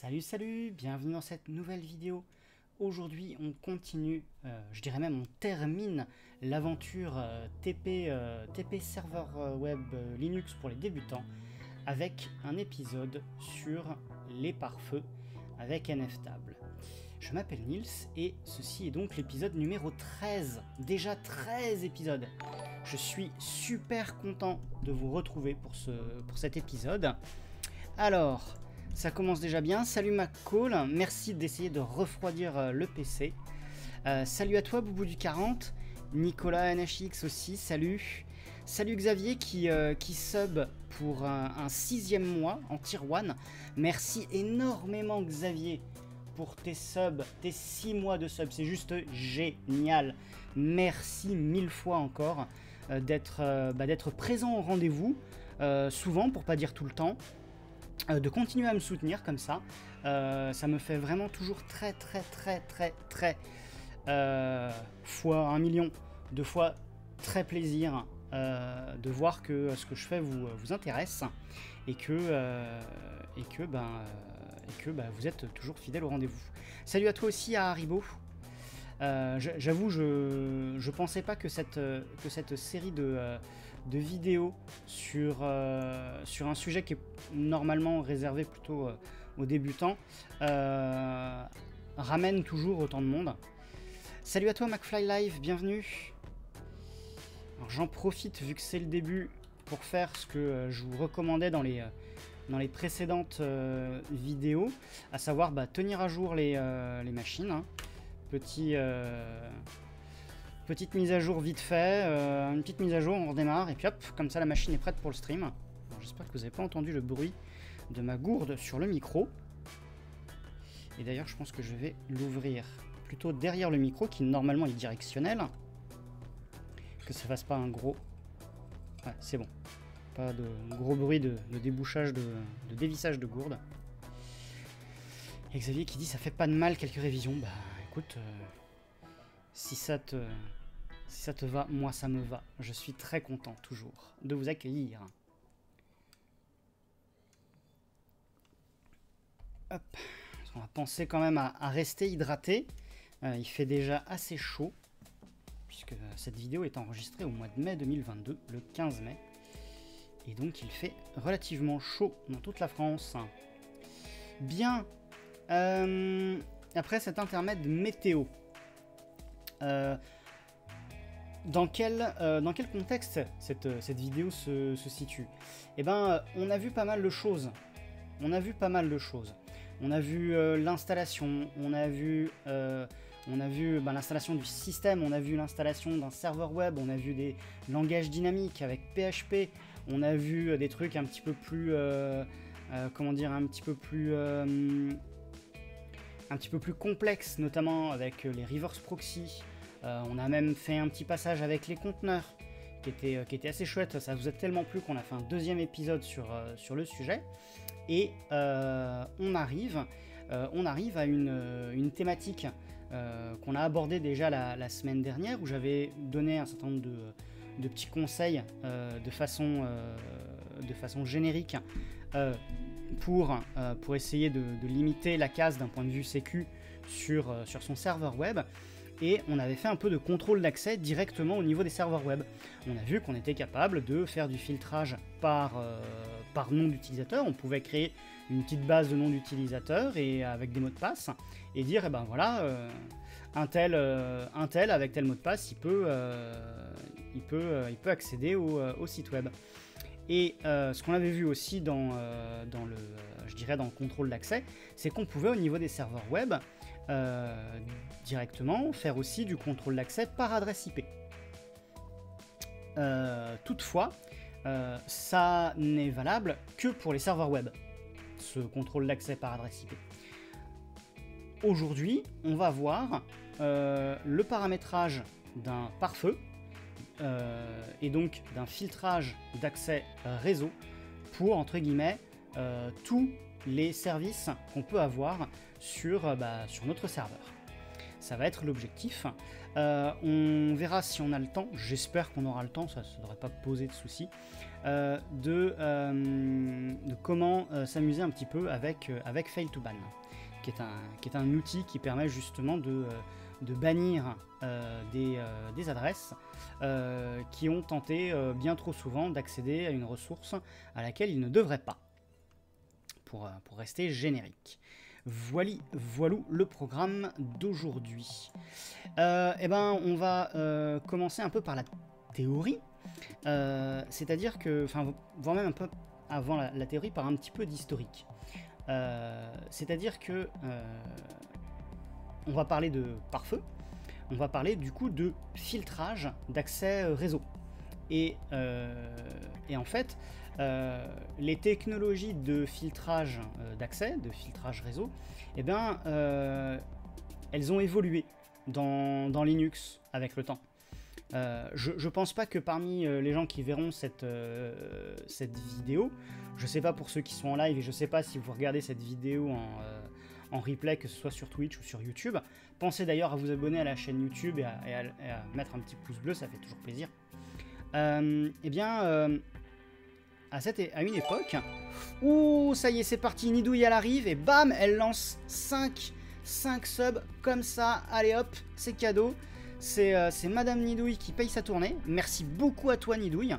Salut salut, bienvenue dans cette nouvelle vidéo. Aujourd'hui on continue, euh, je dirais même on termine l'aventure euh, TP, euh, TP Server Web Linux pour les débutants avec un épisode sur les pare-feux avec NFTable. Je m'appelle Nils et ceci est donc l'épisode numéro 13. Déjà 13 épisodes. Je suis super content de vous retrouver pour, ce, pour cet épisode. Alors, ça commence déjà bien. Salut McCall, merci d'essayer de refroidir euh, le PC. Euh, salut à toi Boubou du 40, Nicolas NHX aussi, salut. Salut Xavier qui, euh, sub pour un, sixième mois en tier 1. Merci énormément Xavier pour tes subs, tes six mois de sub, c'est juste génial. Merci mille fois encore bah, d'être présent au rendez-vous, souvent pour pas dire tout le temps. Euh, de continuer à me soutenir comme ça. Euh, ça me fait vraiment toujours très très très très très euh, fois un million de fois très plaisir de voir que ce que je fais vous, vous intéresse et que, et que, ben, et que ben, vous êtes toujours fidèle au rendez-vous. Salut à toi aussi à Haribo. J'avoue, je ne pensais pas que cette, que cette série de, de vidéos sur, euh, sur un sujet qui est normalement réservé plutôt euh, aux débutants euh, ramène toujours autant de monde. Salut à toi McFly Live, bienvenue. J'en profite vu que c'est le début pour faire ce que je vous recommandais dans les, précédentes vidéos, à savoir bah, tenir à jour les, les machines. Hein. Petit, Petite mise à jour vite fait, euh, une petite mise à jour, on redémarre, et puis hop, comme ça la machine est prête pour le stream. J'espère que vous n'avez pas entendu le bruit de ma gourde sur le micro. Et d'ailleurs, je pense que je vais l'ouvrir plutôt derrière le micro, qui normalement est directionnel. Que ça fasse pas un gros... Ouais, c'est bon. Pas de gros bruit de, débouchage, de, dévissage de gourde. Xavier qui dit ça fait pas de mal quelques révisions. Bah écoute, euh, si ça te si ça te va, moi ça me va. Je suis très content toujours de vous accueillir. Hop. On va penser quand même à, rester hydraté. Euh, il fait déjà assez chaud, puisque cette vidéo est enregistrée au mois de mai 2022, le 15 mai. Et donc il fait relativement chaud dans toute la France. Bien. Euh, après cet intermède météo. Euh, dans quel, euh, dans quel contexte cette, euh, cette vidéo se, situe? Eh ben, euh, on a vu pas mal de choses. On a vu pas mal de choses. On a vu l'installation, on a vu, on a vu ben, l'installation du système, on a vu l'installation d'un serveur web, on a vu des langages dynamiques avec PHP, on a vu des trucs un petit peu plus, comment dire, un petit peu plus, un petit peu plus complexes, notamment avec les reverse proxy. Euh, on a même fait un petit passage avec les conteneurs qui était, euh, qui était assez chouette. Ça vous a tellement plu qu'on a fait un deuxième épisode sur, euh, le sujet. Et on, arrive, à une, thématique qu'on a abordée déjà la, semaine dernière où j'avais donné un certain nombre de, petits conseils de, façon, générique pour, essayer de, limiter la casse d'un point de vue sécu sur son serveur web et on avait fait un peu de contrôle d'accès directement au niveau des serveurs web. On a vu qu'on était capable de faire du filtrage par, euh, par nom d'utilisateur, on pouvait créer une petite base de noms d'utilisateurs et avec des mots de passe et dire eh ben voilà euh, un, tel, euh, un tel avec tel mot de passe il peut, il peut, il peut accéder au, au site web. Et ce qu'on avait vu aussi dans, dans, le, je dirais dans le contrôle d'accès, c'est qu'on pouvait au niveau des serveurs web euh, directement, faire aussi du contrôle d'accès par adresse IP. Euh, toutefois, euh, ça n'est valable que pour les serveurs web, ce contrôle d'accès par adresse IP. Aujourd'hui, on va voir le paramétrage d'un pare-feu et donc d'un filtrage d'accès réseau pour, entre guillemets, tous les services qu'on peut avoir sur, euh, bah, sur notre serveur. Ça va être l'objectif. Euh, on verra si on a le temps. J'espère qu'on aura le temps, ça ne devrait pas poser de soucis. de, de, comment s'amuser un petit peu avec, Fail to Ban, qui est, un, outil qui permet justement de, bannir des, adresses qui ont tenté bien trop souvent d'accéder à une ressource à laquelle ils ne devraient pas, pour rester générique. Voilà, voilou le programme d'aujourd'hui. Euh, eh ben, on va euh, commencer un peu par la théorie. Euh, c'est-à-dire que, enfin, voire même un peu avant la, théorie, par un petit peu d'historique. c'est-à-dire que on va parler de pare-feu, on va parler du coup de filtrage d'accès réseau. Et, et, en fait, euh, les technologies de filtrage euh, d'accès, de filtrage réseau, eh bien, euh, elles ont évolué dans, Linux avec le temps. je ne pense pas que parmi les gens qui verront cette, cette vidéo, je sais pas pour ceux qui sont en live et je ne sais pas si vous regardez cette vidéo en, replay, que ce soit sur Twitch ou sur YouTube, pensez d'ailleurs à vous abonner à la chaîne YouTube et à, mettre un petit pouce bleu, ça fait toujours plaisir. eh bien, à, cette, à une époque. Ouh, ça y est, c'est parti, Nidouille, elle arrive, et bam, elle lance 5, 5 subs, comme ça, allez hop, c'est cadeau. C'est euh, Madame Nidouille qui paye sa tournée. Merci beaucoup à toi, Nidouille.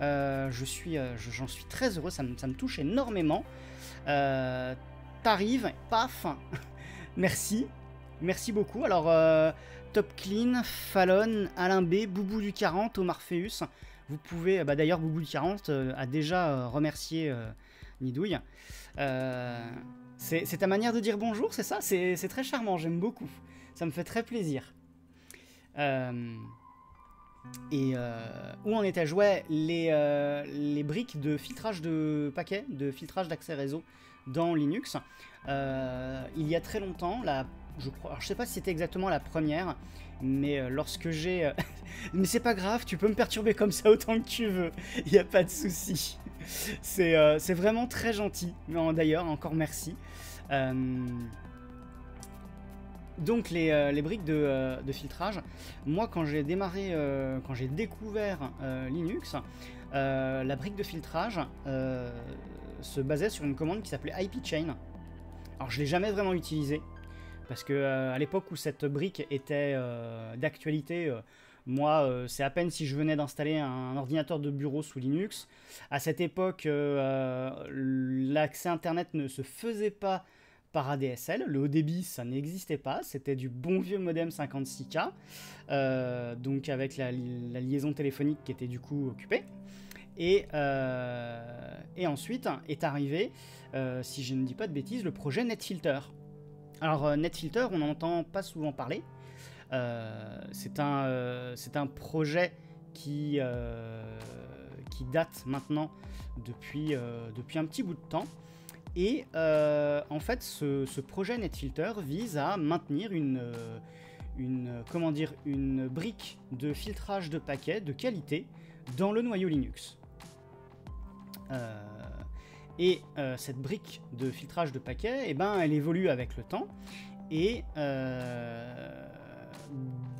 Euh, je suis, euh, j'en suis très heureux, ça me, ça me touche énormément. T'arrives, paf, merci, merci beaucoup. Alors, Top Clean, Fallon, Alain B, Boubou du 40, Omar Feus, vous pouvez, bah d'ailleurs, Boubou 40 euh, a déjà euh, remercié euh, Nidouille. c'est ta manière de dire bonjour, c'est ça? C'est très charmant, j'aime beaucoup. Ça me fait très plaisir. et où en était-je Ouais, les, briques de filtrage de paquets, de filtrage d'accès réseau dans Linux. il y a très longtemps, la, je crois, je sais pas si c'était exactement la première, mais euh, lorsque j'ai... Euh, mais c'est pas grave, tu peux me perturber comme ça autant que tu veux. Il n'y a pas de souci. Euh, c'est vraiment très gentil. D'ailleurs, encore merci. Donc les, briques de, filtrage, moi quand j'ai démarré, quand j'ai découvert Linux, la brique de filtrage se basait sur une commande qui s'appelait IP Chain. Alors je l'ai jamais vraiment utilisée, parce que euh, à l'époque où cette brique était euh, d'actualité, euh, moi, c'est à peine si je venais d'installer un, ordinateur de bureau sous Linux. À cette époque, l'accès Internet ne se faisait pas par ADSL. Le haut débit, ça n'existait pas. C'était du bon vieux modem 56K, donc avec la, liaison téléphonique qui était du coup occupée. Et, et ensuite est arrivé, si je ne dis pas de bêtises, le projet NetFilter. Alors euh, NetFilter, on n'en entend pas souvent parler. Euh, c'est un, euh, projet qui, date maintenant depuis, un petit bout de temps. Et en fait, ce, projet NetFilter vise à maintenir une, une, une brique de filtrage de paquets de qualité dans le noyau Linux. Et euh, cette brique de filtrage de paquets, eh ben, elle évolue avec le temps. Et euh,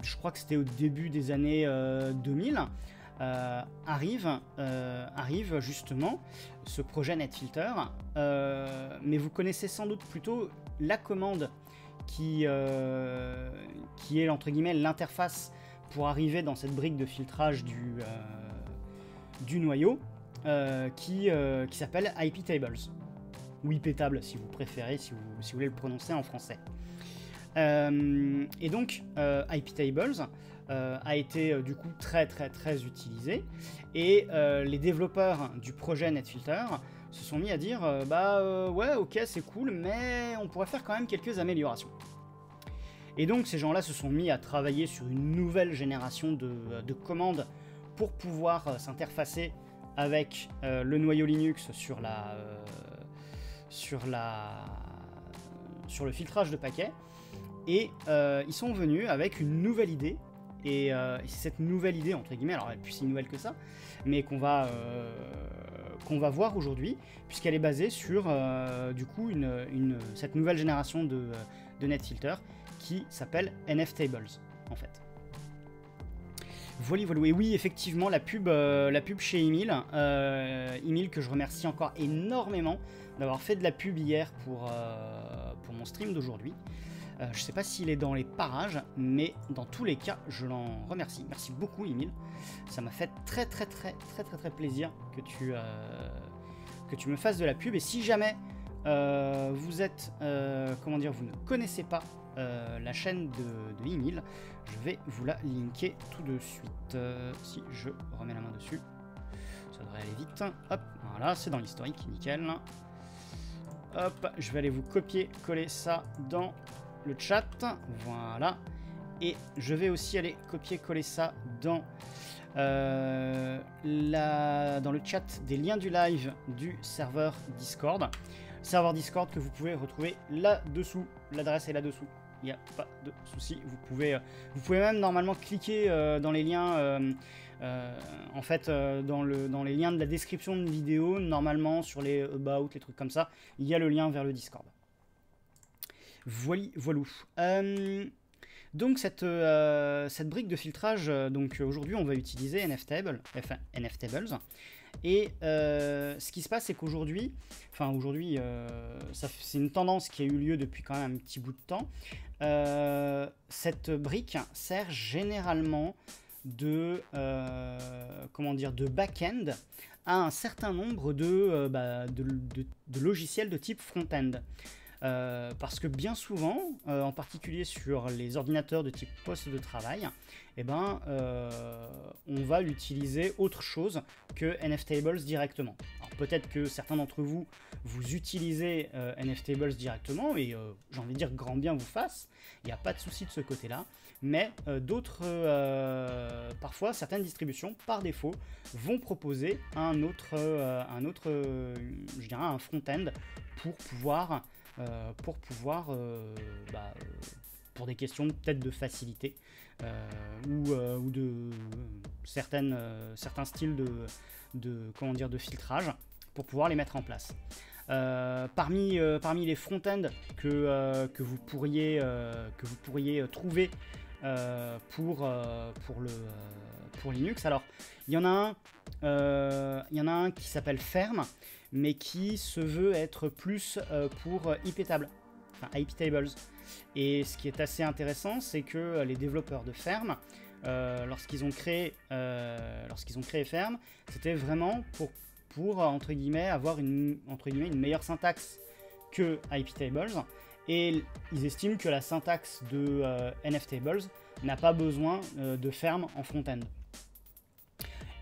je crois que c'était au début des années 2000, euh, arrive, arrive justement ce projet NetFilter. mais vous connaissez sans doute plutôt la commande qui, qui est entre guillemets l'interface pour arriver dans cette brique de filtrage du, du noyau. Euh, qui, euh, qui s'appelle IP Tables. Ou IP Table si vous préférez, si vous, si vous voulez le prononcer en français. Euh, et donc, IP Tables a été du coup très très très utilisé. Et les développeurs du projet NetFilter se sont mis à dire bah ouais ok c'est cool mais on pourrait faire quand même quelques améliorations. Et donc ces gens-là se sont mis à travailler sur une nouvelle génération de, de commandes pour pouvoir s'interfacer avec euh, le noyau Linux sur la euh, sur la sur le filtrage de paquets. Et euh, ils sont venus avec une nouvelle idée. Et, cette nouvelle idée entre guillemets alors elle est plus si nouvelle que ça mais qu'on va qu'on va voir aujourd'hui puisqu'elle est basée sur du coup une, cette nouvelle génération de, de NetFilter qui s'appelle NFTables en fait Voilà, voilà. Et oui, effectivement, la pub, euh, la pub chez Emile. Euh, Emile, que je remercie encore énormément d'avoir fait de la pub hier pour, euh, pour mon stream d'aujourd'hui. Euh, je sais pas s'il est dans les parages, mais dans tous les cas, je l'en remercie. Merci beaucoup, Emile. Ça m'a fait très, très, très, très, très, très plaisir que tu, que tu me fasses de la pub. Et si jamais euh, vous êtes, euh, comment dire, vous ne connaissez pas euh, la chaîne de, de Emile, je vais vous la linker tout de suite. Si je remets la main dessus, ça devrait aller vite. Hop, voilà, c'est dans l'historique, nickel. Hop, je vais aller vous copier, coller ça dans le chat. Voilà. Et je vais aussi aller copier, coller ça dans, la, dans le chat des liens du live du serveur Discord. Serveur Discord que vous pouvez retrouver là-dessous. L'adresse est là-dessous. Il n'y a pas de souci. Vous pouvez, euh, vous pouvez même normalement cliquer euh, dans les liens. euh, en fait, dans, le, dans les liens de la description de vidéo, normalement sur les about, les trucs comme ça, il y a le lien vers le Discord. Voili, voilou. Donc cette, cette brique de filtrage, donc aujourd'hui on va utiliser NFTable, enfin NFTables. Et euh, ce qui se passe, c'est qu'aujourd'hui, enfin aujourd'hui, euh, c'est une tendance qui a eu lieu depuis quand même un petit bout de temps. Euh, cette brique sert généralement de, back-end à un certain nombre de, bah, logiciels de type front-end. Parce que bien souvent, en particulier sur les ordinateurs de type poste de travail, eh ben, euh, on va utiliser autre chose que NFTables directement. Alors peut-être que certains d'entre vous, vous utilisez euh, NFTables directement, et euh, j'ai envie de dire grand bien vous fasse, il n'y a pas de souci de ce côté-là, mais d'autres, parfois certaines distributions, par défaut, vont proposer un autre, un autre je dirais un front-end pour pouvoir pour pouvoir, bah, pour des questions peut-être de facilité ou, euh, ou de certaines, euh, certains styles de, comment dire, de filtrage pour pouvoir les mettre en place. Euh, parmi, euh, parmi les front-end que, euh, que vous pourriez, euh, que vous pourriez trouver euh, pour, euh, pour, le, euh, pour Linux, alors il y en a un, euh, il y en a un qui s'appelle Ferm, mais qui se veut être plus euh, pour iptable, enfin iptables. Et ce qui est assez intéressant, c'est que euh, les développeurs de Ferm, euh, lorsqu'ils ont créé, euh, lorsqu'ils ont créé Ferm, c'était vraiment pour, pour entre guillemets avoir une entre guillemets une meilleure syntaxe que iptables. Et ils estiment que la syntaxe de euh, nftables n'a pas besoin de Ferm en front-end.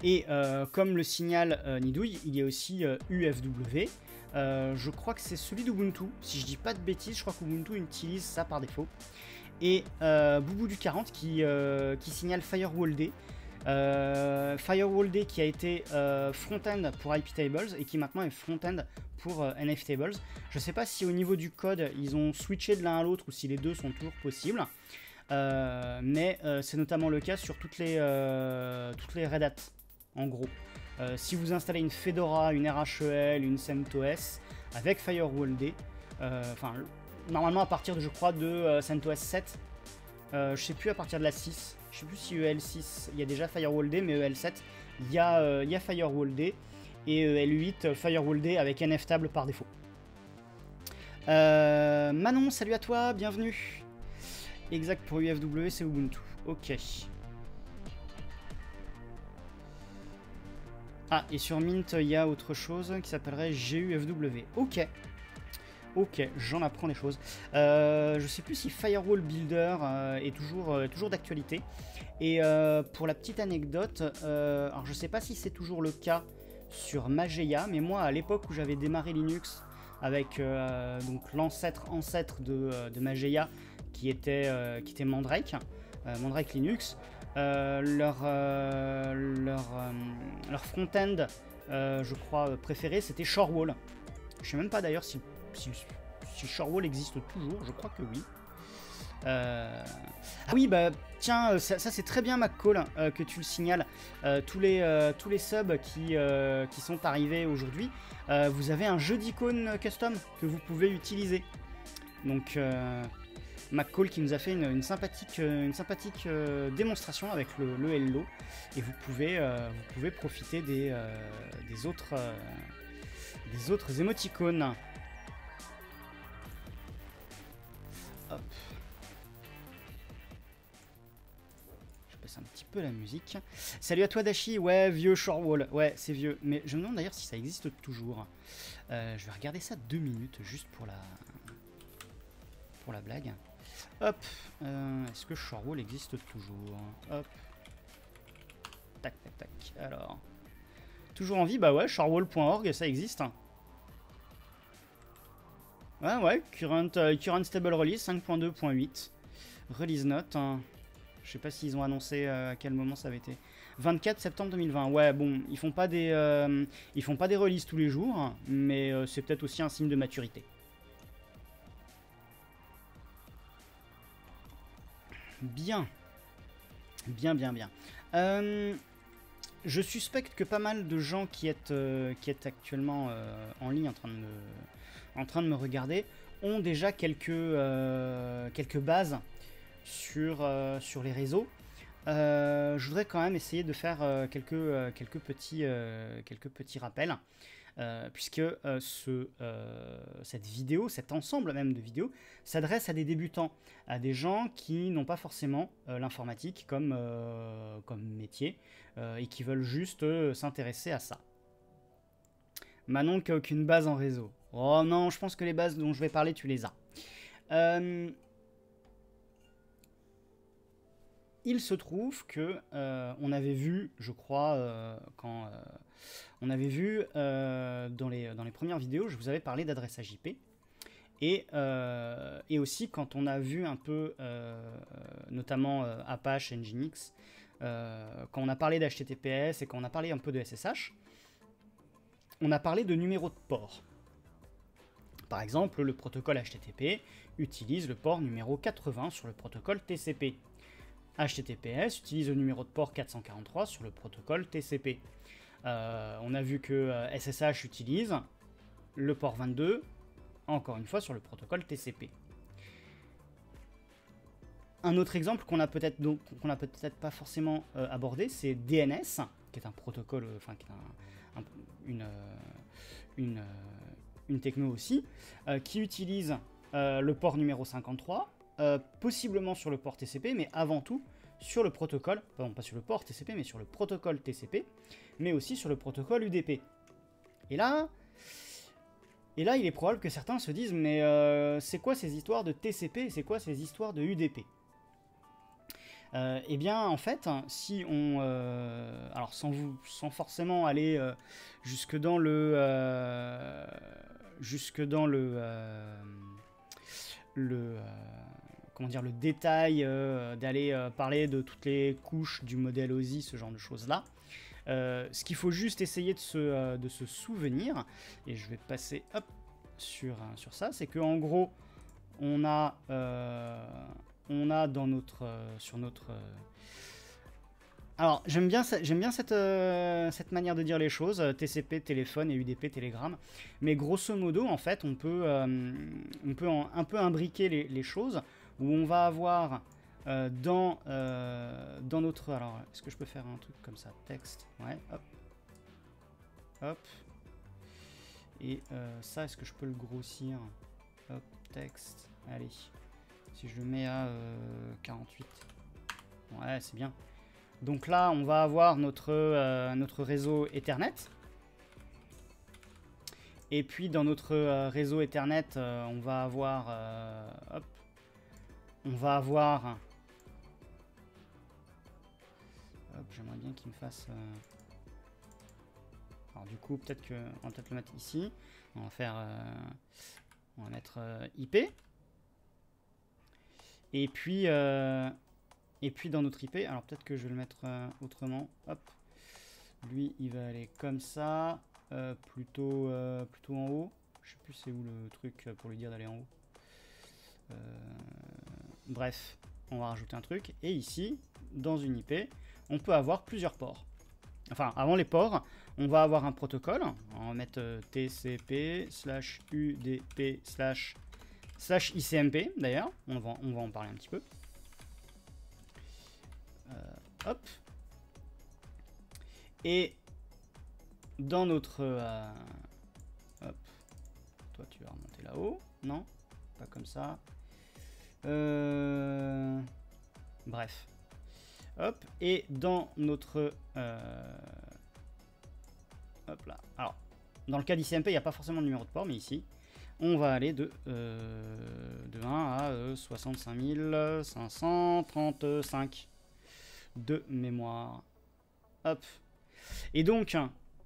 Et comme le signale Nidouille, il y a aussi UFW. Euh, je crois que c'est celui d'Ubuntu. Si je dis pas de bêtises, je crois qu'Ubuntu utilise ça par défaut. Et euh, Boubou du 40 qui, euh, qui signale FirewallD. Euh, FirewallD qui a été front-end pour iptables et qui maintenant est front-end pour euh, nftables. Je sais pas si au niveau du code ils ont switché de l'un à l'autre ou si les deux sont toujours possibles. Mais c'est notamment le cas sur toutes les, toutes les Red Hat, en gros. Euh, si vous installez une Fedora, une RHEL, une CentOS avec FirewallD, euh, enfin, normalement à partir de, je crois, de euh, CentOS 7, euh, je sais plus à partir de la 6, je sais plus si EL6, il y a déjà FirewallD, mais EL7, il y a, y a FirewallD, et EL8, euh, FirewallD avec NFTable par défaut. Manon, salut à toi, bienvenue. Exact pour UFW, c'est Ubuntu. Ok. Ah, et sur Mint, il y a autre chose qui s'appellerait GUFW. Ok. Ok, j'en apprends des choses. Euh, je sais plus si Firewall Builder euh, est toujours, euh, toujours d'actualité. Et euh, pour la petite anecdote, alors je sais pas si c'est toujours le cas sur Mageia, mais moi à l'époque où j'avais démarré Linux avec donc l'ancêtre ancêtre de, de Mageia qui était, qui était Mandrake, Mandrake Linux, leur, euh, leur, euh, leur front-end, euh, je crois, euh, préféré, c'était Shorewall. Je sais même pas d'ailleurs si, si, Shorewall existe toujours, je crois que oui. Euh, Ah oui, bah tiens, euh, ça, c'est très bien McCall euh, que tu le signales. Euh, tous, les, euh, tous les subs qui, euh, qui sont arrivés aujourd'hui, euh, vous avez un jeu d'icône custom que vous pouvez utiliser. Donc, euh, McCall qui nous a fait une, sympathique, une sympathique démonstration avec le, Hello. Et vous pouvez, vous pouvez profiter des, des, autres, des autres émoticônes. Hop. Je passe un petit peu la musique. Salut à toi Dashi, ouais, vieux Shorewall, ouais, c'est vieux. Mais je me demande d'ailleurs si ça existe toujours. Euh, je vais regarder ça deux minutes, juste pour la, pour la blague. Hop, euh, est-ce que Shorewall existe toujours Hop. Tac, tac, tac. Alors, toujours en vie Bah ouais, shorewall.org, ça existe. Ouais, ouais, current, euh, current stable release 5.2.8. Release note. Hein. Je sais pas s'ils ont annoncé euh, à quel moment ça avait été. 24 septembre 2020. Ouais, bon, ils font pas des, ils font pas des releases tous les jours, mais c'est peut-être aussi un signe de maturité. Bien. Bien, bien, bien. je suspecte que pas mal de gens qui êtes, qui êtes actuellement en ligne en train de me en train de me regarder ont déjà quelques, euh, quelques bases sur, euh, sur les réseaux. Euh, je voudrais quand même essayer de faire quelques, quelques, petits, quelques petits rappels. Puisque ce, cette vidéo, cet ensemble même de vidéos, s'adresse à des débutants, à des gens qui n'ont pas forcément l'informatique comme, métier et qui veulent juste s'intéresser à ça. Manon qui n'a aucune base en réseau. Oh non, je pense que les bases dont je vais parler, tu les as. Euh, il se trouve que euh, on avait vu, je crois, euh, quand on avait vu dans, les, dans les premières vidéos, je vous avais parlé d'adressage IP. Et, et, aussi quand on a vu un peu, notamment Apache, Nginx, quand on a parlé d'HTTPS et quand on a parlé un peu de SSH, on a parlé de numéro de port. Par exemple, le protocole HTTP utilise le port numéro 80 sur le protocole TCP. HTTPS utilise le numéro de port 443 sur le protocole TCP. Euh, on a vu que SSH euh, utilise le port 22, encore une fois sur le protocole TCP. Un autre exemple qu'on a peut-être pas forcément euh, abordé, c'est DNS, qui est un protocole, enfin qui est une, techno aussi, qui utilise le port numéro 53, euh, possiblement sur le port TCP, mais avant tout sur le protocole, pardon, pas sur le port TCP, mais sur le protocole TCP, mais aussi sur le protocole UDP. Et là, et là, il est probable que certains se disent, mais c'est quoi ces histoires de TCP c'est quoi ces histoires de UDP eh bien, en fait, si on, alors sans vous, sans forcément aller jusque dans le, jusque dans le, euh, le euh, comment dire, le détail euh, d'aller parler de toutes les couches du modèle OSI, ce genre de choses-là. ce qu'il faut juste essayer de se, de se, souvenir, et je vais passer hop, sur, sur ça, c'est que en gros, on a, on a dans notre, sur notre alors, j'aime bien, j'aime bien cette, euh, cette manière de dire les choses, euh, TCP, téléphone et UDP, télégramme. Mais grosso modo, en fait, on peut, euh, on peut un peu imbriquer les, choses, où on va avoir dans, dans notre... Alors, est-ce que je peux faire un truc comme ça Texte, ouais, hop. Hop. Et ça, est-ce que je peux le grossir? Hop, texte. Allez. Si je le mets à 48. Ouais, c'est bien. Donc là, on va avoir notre, euh, notre réseau Ethernet. Et puis dans notre euh, réseau Ethernet, euh, on va avoir... hop, on va avoir... Hop, j'aimerais bien qu'il me fasse... Alors du coup, peut-être que... On va peut-être le mettre ici. On va faire... on va mettre IP. Et puis... Et puis dans notre IP, alors peut-être que je vais le mettre euh, autrement. Hop. Lui, il va aller comme ça, euh, plutôt, euh, plutôt en haut. Je sais plus c'est où le truc pour lui dire d'aller en haut. Bref, on va rajouter un truc. Et ici, dans une IP, on peut avoir plusieurs ports. Enfin, avant les ports, on va avoir un protocole. On va mettre TCP slash UDP slash ICMP d'ailleurs, on va, on va en parler un petit peu. Euh, hop. Et dans notre... Euh, hop. Toi tu vas remonter là-haut. Non Pas comme ça. Euh, bref. Hop. Et dans notre... Hop là. Alors, dans le cas d'ICMP, il n'y a pas forcément de numéro de port, mais ici, on va aller de, de 1 à 65 535 de mémoire. Hop. Et donc,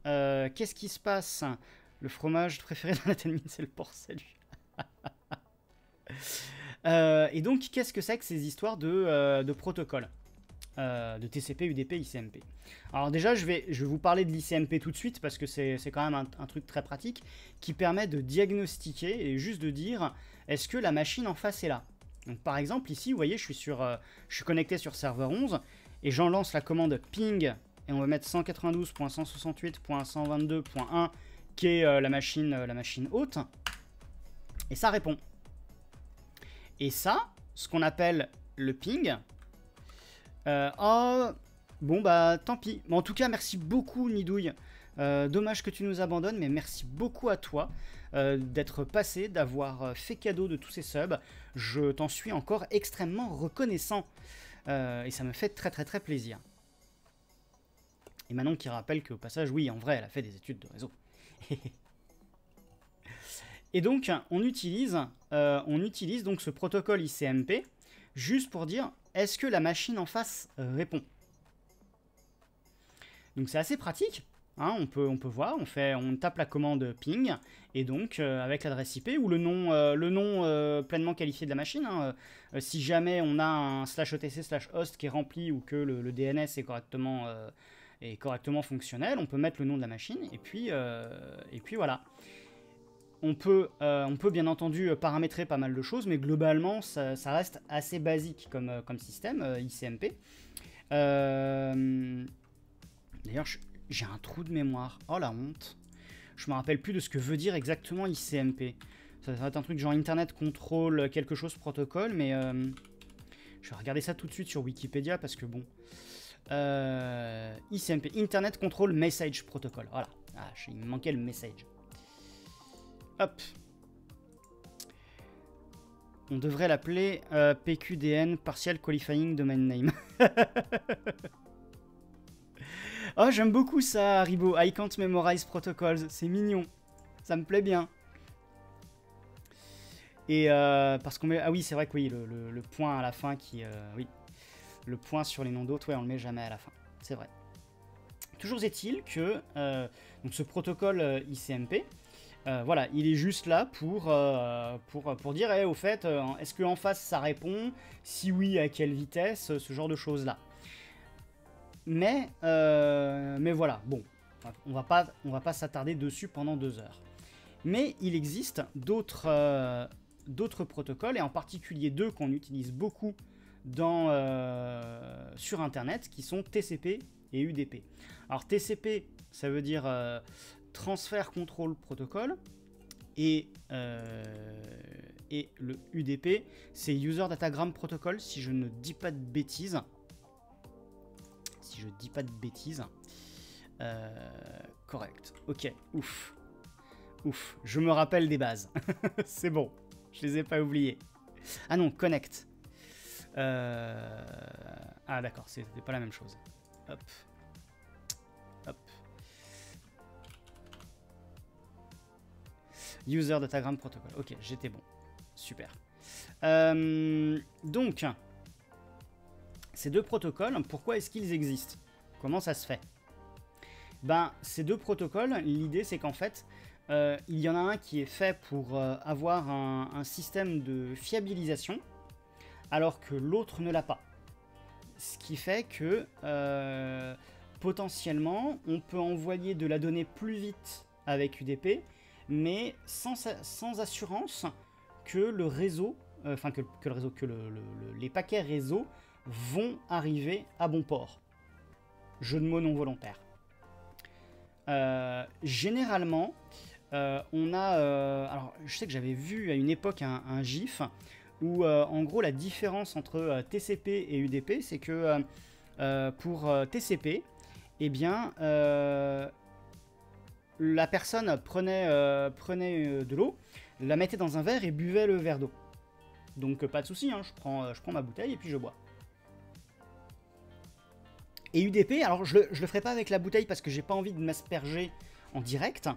euh, qu'est-ce qui se passe? Le fromage préféré la tenmine, c'est le porc salut. Euh, et donc, qu'est-ce que c'est que ces histoires de, euh, de protocoles de TCP, UDP, ICMP. Alors déjà, je vais, vous parler de l'ICMP tout de suite parce que c'est quand même un, truc très pratique qui permet de diagnostiquer et juste de dire est-ce que la machine en face est là? Donc par exemple, ici, vous voyez, je suis, sur, je suis connecté sur serveur 11 et j'en lance la commande ping et on va mettre 192.168.122.1 qui est euh, la, machine, euh, la machine haute et ça répond. Et ça, ce qu'on appelle le ping, euh, oh, bon bah tant pis. En tout cas, merci beaucoup Nidouille. dommage que tu nous abandonnes, mais merci beaucoup à toi d'être passé, d'avoir fait cadeau de tous ces subs. Je t'en suis encore extrêmement reconnaissant. Euh, et ça me fait très très très plaisir. Et Manon qui rappelle qu'au passage, oui, en vrai, elle a fait des études de réseau. et donc, on utilise, euh, on utilise donc ce protocole ICMP juste pour dire est-ce que la machine en face répond? Donc c'est assez pratique Hein, on, peut, on peut voir, on, fait, on tape la commande ping, et donc euh, avec l'adresse IP ou le nom, euh, le nom pleinement qualifié de la machine. Hein, si jamais on a un slash etc slash host qui est rempli ou que le, DNS est correctement, est correctement fonctionnel, on peut mettre le nom de la machine, et puis, et puis voilà. On peut, on peut bien entendu paramétrer pas mal de choses, mais globalement ça, reste assez basique comme, comme système ICMP. D'ailleurs, j'ai un trou de mémoire. Oh la honte. Je me rappelle plus de ce que veut dire exactement ICMP. Ça va être un truc genre Internet Control quelque chose protocole, mais euh, je vais regarder ça tout de suite sur Wikipédia parce que bon. Euh, ICMP, Internet Control Message Protocol. Voilà. Ah, il me manquait le message. On devrait l'appeler euh, PQDN Partial Qualifying Domain Name. Oh, j'aime beaucoup ça, Haribo. I can't memorize protocols. C'est mignon. Ça me plaît bien. Et euh, parce qu'on met... Ah oui, c'est vrai que oui, le, point à la fin qui... Euh, oui. Le point sur les noms d'autres, ouais, on le met jamais à la fin. C'est vrai. Toujours est-il que donc ce protocole ICMP, voilà, il est juste là pour, pour dire, eh, au fait, est-ce qu'en face ça répond? Si oui, à quelle vitesse? Ce genre de choses-là. Mais, euh, mais voilà, bon, on va pas, va pas s'attarder dessus pendant deux heures. Mais il existe d'autres euh, protocoles, et en particulier deux qu'on utilise beaucoup dans, euh, sur Internet, qui sont TCP et UDP. Alors TCP, ça veut dire Transfer Control Protocol, et, et le UDP, c'est User Datagram Protocol, si je ne dis pas de bêtises si je dis pas de bêtises. Euh, correct. Ok, ouf. Ouf, je me rappelle des bases. c'est bon, je les ai pas oubliées. Ah non, connect. Euh, ah d'accord, c'était pas la même chose. Hop. User Datagram Protocol. Ok, j'étais bon. Super. Euh, donc, ces deux protocoles, pourquoi est-ce qu'ils existent? Comment ça se fait? Ben, ces deux protocoles, l'idée c'est qu'en fait, euh, il y en a un qui est fait pour euh, avoir un, système de fiabilisation, alors que l'autre ne l'a pas. Ce qui fait que potentiellement, on peut envoyer de la donnée plus vite avec UDP, mais sans, assurance que le réseau, enfin que, le réseau, que les paquets réseau vont arriver à bon port. Jeu de mots non volontaire. Euh, généralement, on a... alors, je sais que j'avais vu à une époque un, GIF où, en gros, la différence entre TCP et UDP, c'est que pour TCP, eh bien, la personne prenait, prenait de l'eau, la mettait dans un verre et buvait le verre d'eau. Donc pas de souci, hein, je, prends, je ma bouteille et puis je bois. Et UDP, alors je le, le ferai pas avec la bouteille parce que j'ai pas envie de m'asperger en direct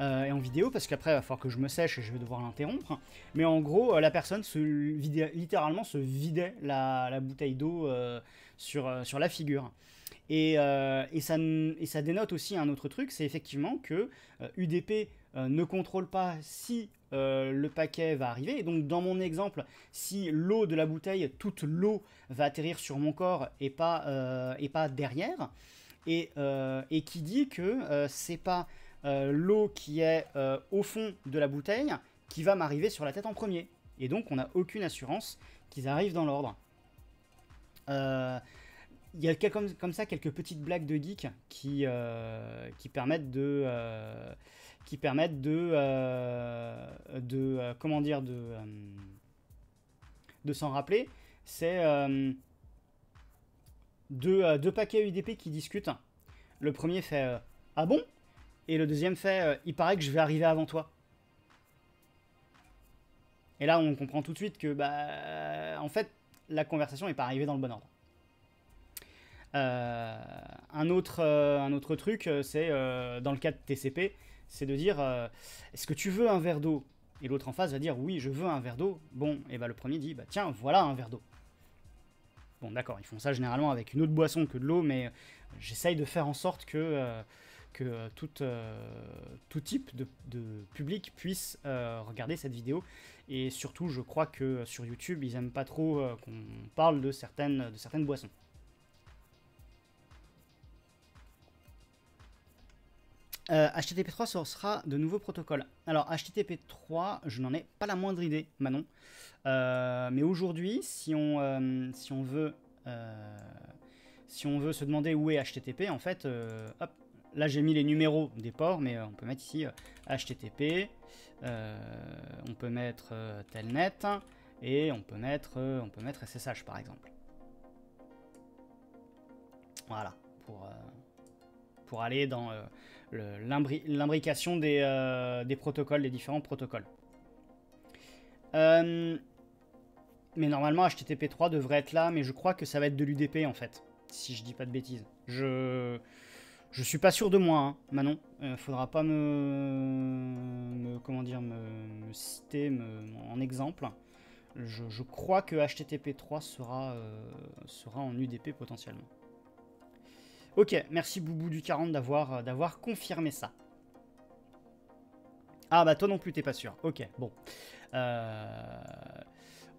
euh, et en vidéo parce qu'après il va falloir que je me sèche et je vais devoir l'interrompre. Mais en gros, euh, la personne littéralement se vidait la, bouteille d'eau euh, sur la figure. Et, et, ça, dénote aussi un autre truc, c'est effectivement que UDP ne contrôle pas si euh, le paquet va arriver. Et donc dans mon exemple, si l'eau de la bouteille, toute l'eau va atterrir sur mon corps et pas, euh, derrière, et, euh, et, qui dit que c'est pas l'eau qui est au fond de la bouteille qui va m'arriver sur la tête en premier. Et donc on n'a aucune assurance qu'ils arrivent dans l'ordre. Il y a comme, ça quelques petites blagues de geek qui, qui permettent de euh, euh, euh, s'en rappeler. C'est deux, deux, paquets UDP qui discutent. Le premier fait Ah bon? Et le deuxième fait Il paraît que je vais arriver avant toi. Et là, on comprend tout de suite que, bah, en fait, la conversation n'est pas arrivée dans le bon ordre. Un, autre, un autre truc, c'est dans le cas de TCP, c'est de dire euh, est-ce que tu veux un verre d'eau? Et l'autre en face va dire oui, je veux un verre d'eau. Bon, et bah le premier dit bah tiens, voilà un verre d'eau. Bon, d'accord, ils font ça généralement avec une autre boisson que de l'eau, mais euh, j'essaye de faire en sorte que, euh, que tout, tout type de, public puisse regarder cette vidéo. Et surtout, je crois que sur YouTube, ils aiment pas trop qu'on parle de certaines, de certaines boissons. HTTP3 euh, sera de nouveaux protocoles. Alors HTTP3, je n'en ai pas la moindre idée, Manon. Euh, mais aujourd'hui, si, on, euh, si, on veut, se demander où est HTTP, en fait, hop, là j'ai mis les numéros des ports, mais on peut mettre ici HTTP, on peut mettre telnet, et on peut mettre, on SSH par exemple. Voilà, pour, pour aller dans l'imbrication euh, des, protocoles, des différents protocoles. Euh, mais normalement, HTTP3 devrait être là, mais je crois que ça va être de l'UDP en fait, si je dis pas de bêtises. Je je suis pas sûr de moi, hein, Manon. Euh, faudra pas me, comment dire me, citer en exemple. Je, crois que HTTP3 sera sera en UDP potentiellement. Ok, merci Boubou du 40 d'avoir euh, d'avoir confirmé ça. Ah bah toi non plus t'es pas sûr. Ok, bon. Euh,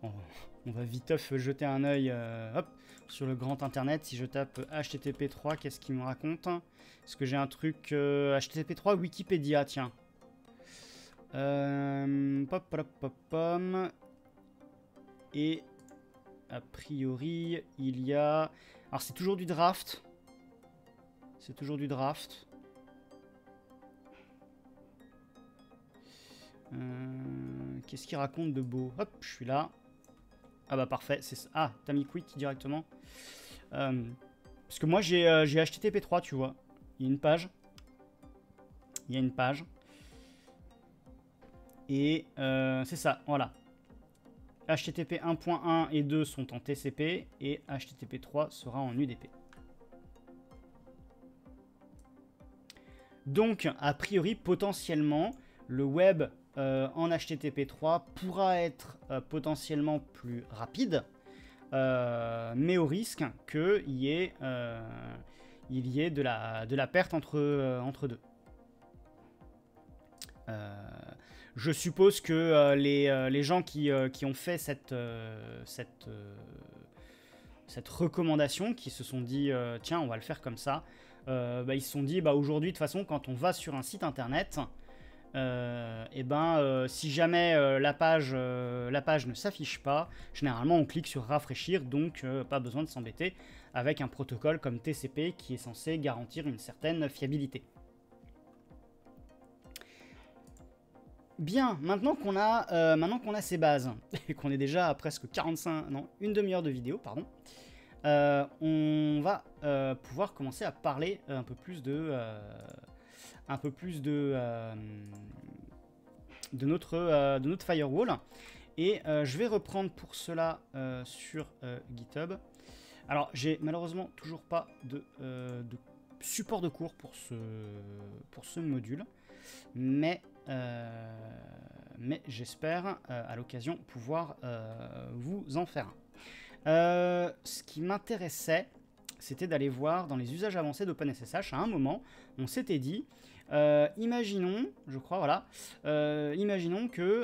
on, va viteuf jeter un œil euh, sur le grand internet. Si je tape HTTP3, qu'est-ce qu'il me raconte? Est-ce que j'ai un truc HTTP3 Wikipédia, tiens. pop, pop, pop, pop. Et a priori, il y a... Alors c'est toujours du draft. C'est toujours du draft. Euh, qu'est-ce qu'il raconte de beau? Hop, je suis là. Ah bah parfait. Ah, t'as mis quick directement. Euh, parce que moi j'ai euh, HTTP3, tu vois. Il y a une page. Il y a une page. Et c'est ça, voilà. HTTP 1.1 et 2 sont en TCP et HTTP 3 sera en UDP. Donc, a priori, potentiellement, le web euh, en HTTP3 pourra être euh, potentiellement plus rapide, euh, mais au risque qu'il y ait, de, la, perte entre, deux. je suppose que les, gens qui, ont fait cette recommandation, qui se sont dit tiens, on va le faire comme ça, euh, bah, ils se sont dit bah, aujourd'hui, de toute façon, quand on va sur un site internet, et euh, eh ben, euh, si jamais la, page, la page ne s'affiche pas, généralement on clique sur rafraîchir, donc pas besoin de s'embêter avec un protocole comme TCP qui est censé garantir une certaine fiabilité. Bien, maintenant qu'on a, maintenant qu'on a ces bases, et qu'on est déjà à presque 45, non, une demi-heure de vidéo, pardon, euh, on va euh, pouvoir commencer à parler un peu plus de, un peu plus de, notre, firewall. Et je vais reprendre pour cela sur GitHub. Alors, j'ai malheureusement toujours pas de, support de cours pour ce, module, mais euh, j'espère euh, à l'occasion pouvoir euh, vous en faire un. Ce qui m'intéressait, c'était d'aller voir dans les usages avancés d'OpenSSH. À un moment, on s'était dit, imaginons, je crois, voilà, imaginons que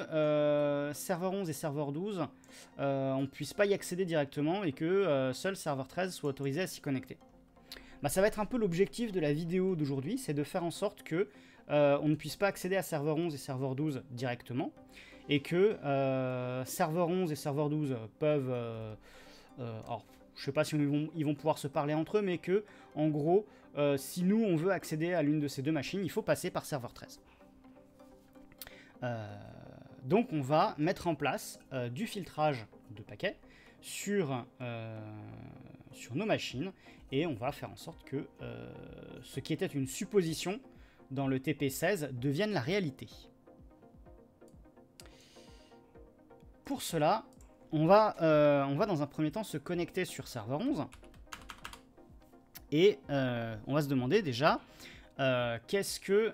serveur 11 et serveur 12, on ne puisse pas y accéder directement et que seul serveur 13 soit autorisé à s'y connecter. Bah, ça va être un peu l'objectif de la vidéo d'aujourd'hui, c'est de faire en sorte que euh, on ne puisse pas accéder à serveur 11 et serveur 12 directement, et que euh, serveur 11 et serveur 12 peuvent... Euh, alors, je sais pas si ils vont, pouvoir se parler entre eux, mais que, en gros, si nous, on veut accéder à l'une de ces deux machines, il faut passer par serveur 13. donc, on va mettre en place du filtrage de paquets sur, nos machines, et on va faire en sorte que ce qui était une supposition dans le TP16 deviennent la réalité. Pour cela, on va, euh, on va dans un premier temps se connecter sur serveur 11 et euh, on va se demander déjà euh, qu'est-ce que,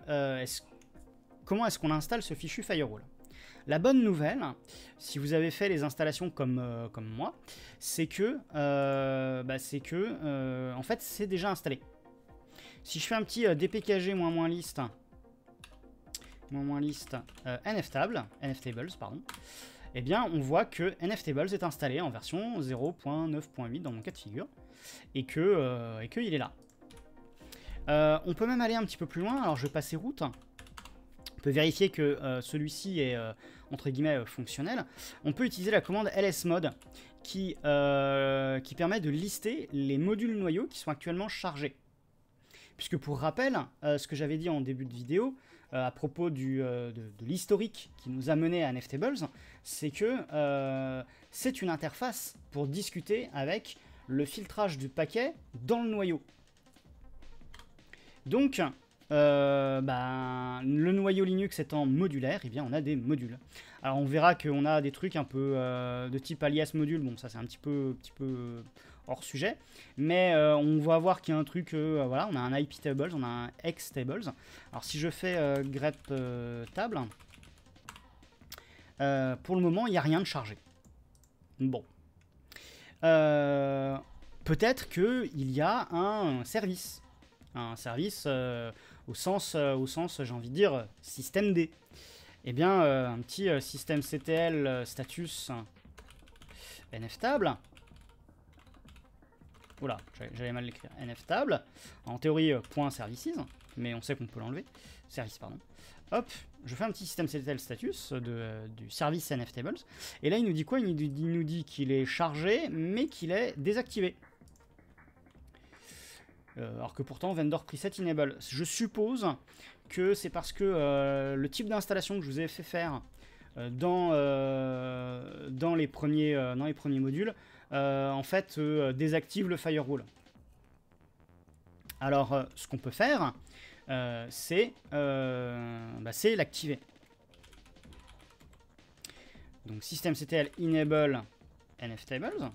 comment est-ce qu'on installe ce fichu firewall? La bonne nouvelle, si vous avez fait les installations comme, moi, c'est que, bah, c'est en fait, c'est déjà installé. Si je fais un petit dpkg moins liste, moins nftables, pardon, eh bien on voit que nftables est installé en version 0.9.8 dans mon cas de figure, et que euh, qu'il est là. on peut même aller un petit peu plus loin, alors je vais passer route. On peut vérifier que celui-ci est entre guillemets fonctionnel. On peut utiliser la commande lsmod qui, qui permet de lister les modules noyaux qui sont actuellement chargés. Puisque pour rappel, euh, ce que j'avais dit en début de vidéo, euh, à propos euh, de, l'historique qui nous a mené à Nftables, c'est que c'est une interface pour discuter avec le filtrage du paquet dans le noyau. Donc, ben, le noyau Linux étant modulaire, eh bien on a des modules. Alors on verra qu'on a des trucs un peu de type alias module, bon ça c'est un peu, petit peu hors sujet. Mais euh, on va voir qu'il y a un truc, euh, voilà, on a un IP tables, on a un X tables. Alors si je fais euh, grep table, pour le moment il n'y a rien de chargé. Bon. Peut-être qu'il y a un service. Un service au sens, au sens j'ai envie de dire, système D. Eh bien, un petit système CTL status nftable Oula, j'avais mal l'écrire. nftable. En théorie, euh, point services, mais on sait qu'on peut l'enlever. Service, pardon. Hop, je fais un petit système CTL status de, du service nftables. Et là, il nous dit quoi? Il nous dit qu'il est chargé, mais qu'il est désactivé. Euh, alors que pourtant, vendor preset enable. Je suppose que c'est parce que euh, le type d'installation que je vous ai fait faire dans, dans, les premiers, dans les premiers modules euh, en fait, euh, désactive le firewall. Alors, euh, ce qu'on peut faire, c'est bah, l'activer. Donc, systemctl enable nftables.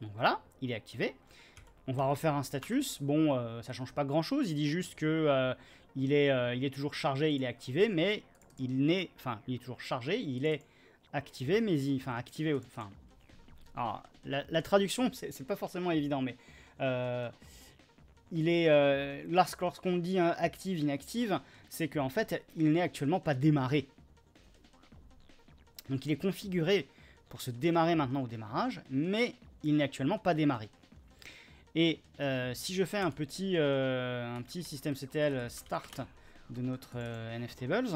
Donc voilà, il est activé. On va refaire un status. Bon, ça change pas grand chose. Il dit juste que il, est, il est toujours chargé, il est activé, mais il n'est, enfin, il est toujours chargé, il est activé, mais il, enfin, activé, enfin, alors, la, traduction, c'est pas forcément évident, mais euh, il est euh, lorsqu'on dit active, inactive, c'est qu'en fait, il n'est actuellement pas démarré. Donc, il est configuré pour se démarrer maintenant au démarrage, mais il n'est actuellement pas démarré. Et euh, si je fais un petit, un petit système CTL start de notre nftables,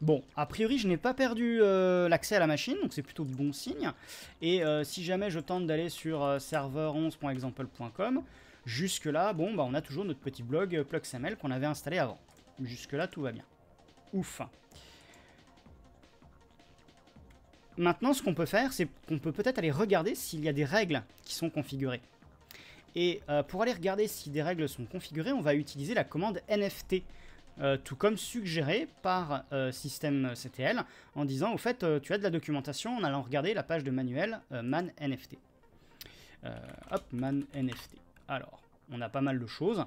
Bon, a priori, je n'ai pas perdu euh, l'accès à la machine, donc c'est plutôt bon signe. Et euh, si jamais je tente d'aller sur euh, serveur11.example.com, jusque là, bon, bah, on a toujours notre petit blog PluxML qu'on avait installé avant. Jusque-là, tout va bien. Ouf. Maintenant, ce qu'on peut faire, c'est qu'on peut peut-être aller regarder s'il y a des règles qui sont configurées. Et euh, pour aller regarder si des règles sont configurées, on va utiliser la commande NFT, euh, tout comme suggéré par euh, système-ctl, en disant au fait, tu as de la documentation en allant regarder la page de manuel man NFT. hop, man NFT. Alors, on a pas mal de choses.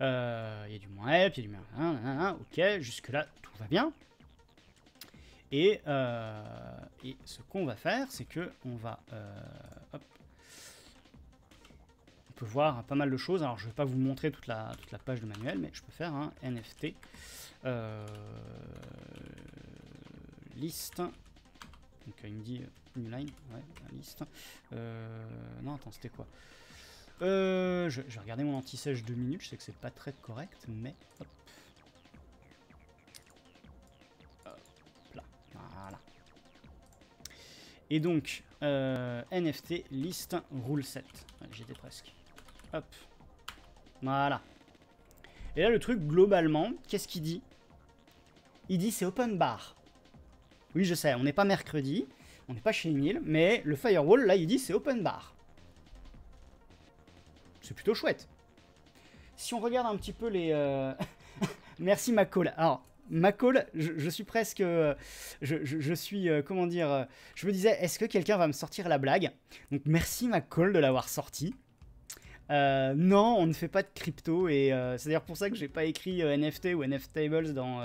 Il y a du moins help, il y a du moins... ok, jusque-là, tout va bien. Et, et ce qu'on va faire, c'est que on va... hop, peut voir pas mal de choses. Alors, je ne vais pas vous montrer toute la, toute la page de manuel, mais je peux faire un NFT euh, liste. Donc, il me dit new line, ouais, liste. Euh, non, attends, c'était quoi? Euh, je, vais regarder mon anti-sèche deux minutes. Je sais que c'est pas très correct, mais hop. là, voilà. Et donc, NFT liste rule set. J'étais presque. Hop. Voilà. Et là, le truc, globalement, qu'est-ce qu'il dit? Il dit c'est open bar. Oui, je sais, on n'est pas mercredi, on n'est pas chez Emile, mais le firewall, là, il dit c'est open bar. C'est plutôt chouette. Si on regarde un petit peu les... Euh, merci McCall. Alors, McCall, je, suis presque... Euh, je, suis... Euh, comment dire Je me disais, est-ce que quelqu'un va me sortir la blague? Donc, merci McCall de l'avoir sorti. Euh, non, on ne fait pas de crypto et euh, c'est d'ailleurs pour ça que j'ai pas écrit euh, NFT ou NFTables dans,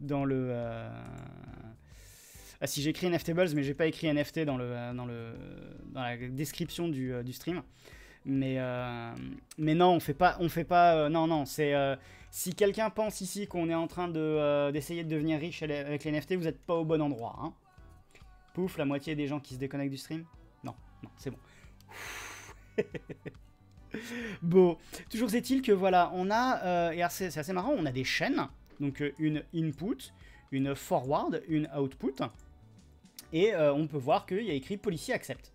dans le. Ah si j'ai écrit NFTables mais j'ai pas écrit NFT dans, le, dans, le, dans la description du, du stream. Mais, mais non, on fait pas. On fait pas non, non, c'est. si quelqu'un pense ici qu'on est en train d'essayer de, devenir riche avec les NFT, vous n'êtes pas au bon endroit. Hein. Pouf, la moitié des gens qui se déconnectent du stream Non, non, c'est bon. Bon, toujours est-il que voilà, on a, euh, et c'est assez marrant, on a des chaînes, donc euh, une input, une forward, une output, et euh, on peut voir qu'il y a écrit policier accepte.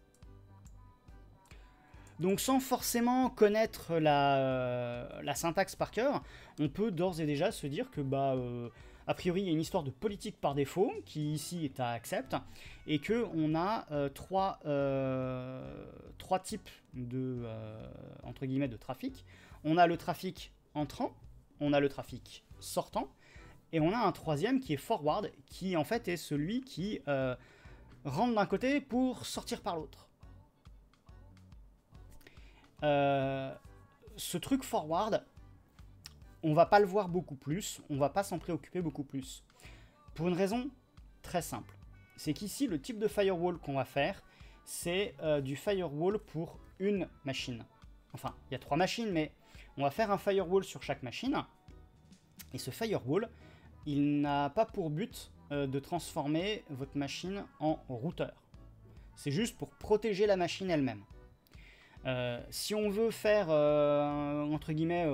Donc sans forcément connaître la syntaxe par cœur, on peut d'ores et déjà se dire que bah a priori, il y a une histoire de politique par défaut qui ici est à accept et que on a euh, trois, euh, trois types de euh, entre guillemets de trafic. On a le trafic entrant, on a le trafic sortant et on a un troisième qui est forward qui en fait est celui qui rentre d'un côté pour sortir par l'autre. ce truc forward, on va pas le voir beaucoup plus, on va pas s'en préoccuper beaucoup plus. Pour une raison très simple. C'est qu'ici, le type de firewall qu'on va faire, c'est euh, du firewall pour une machine. Enfin, il y a trois machines, mais on va faire un firewall sur chaque machine. Et ce firewall, il n'a pas pour but euh, de transformer votre machine en routeur. C'est juste pour protéger la machine elle-même. Euh, si on veut faire, entre guillemets,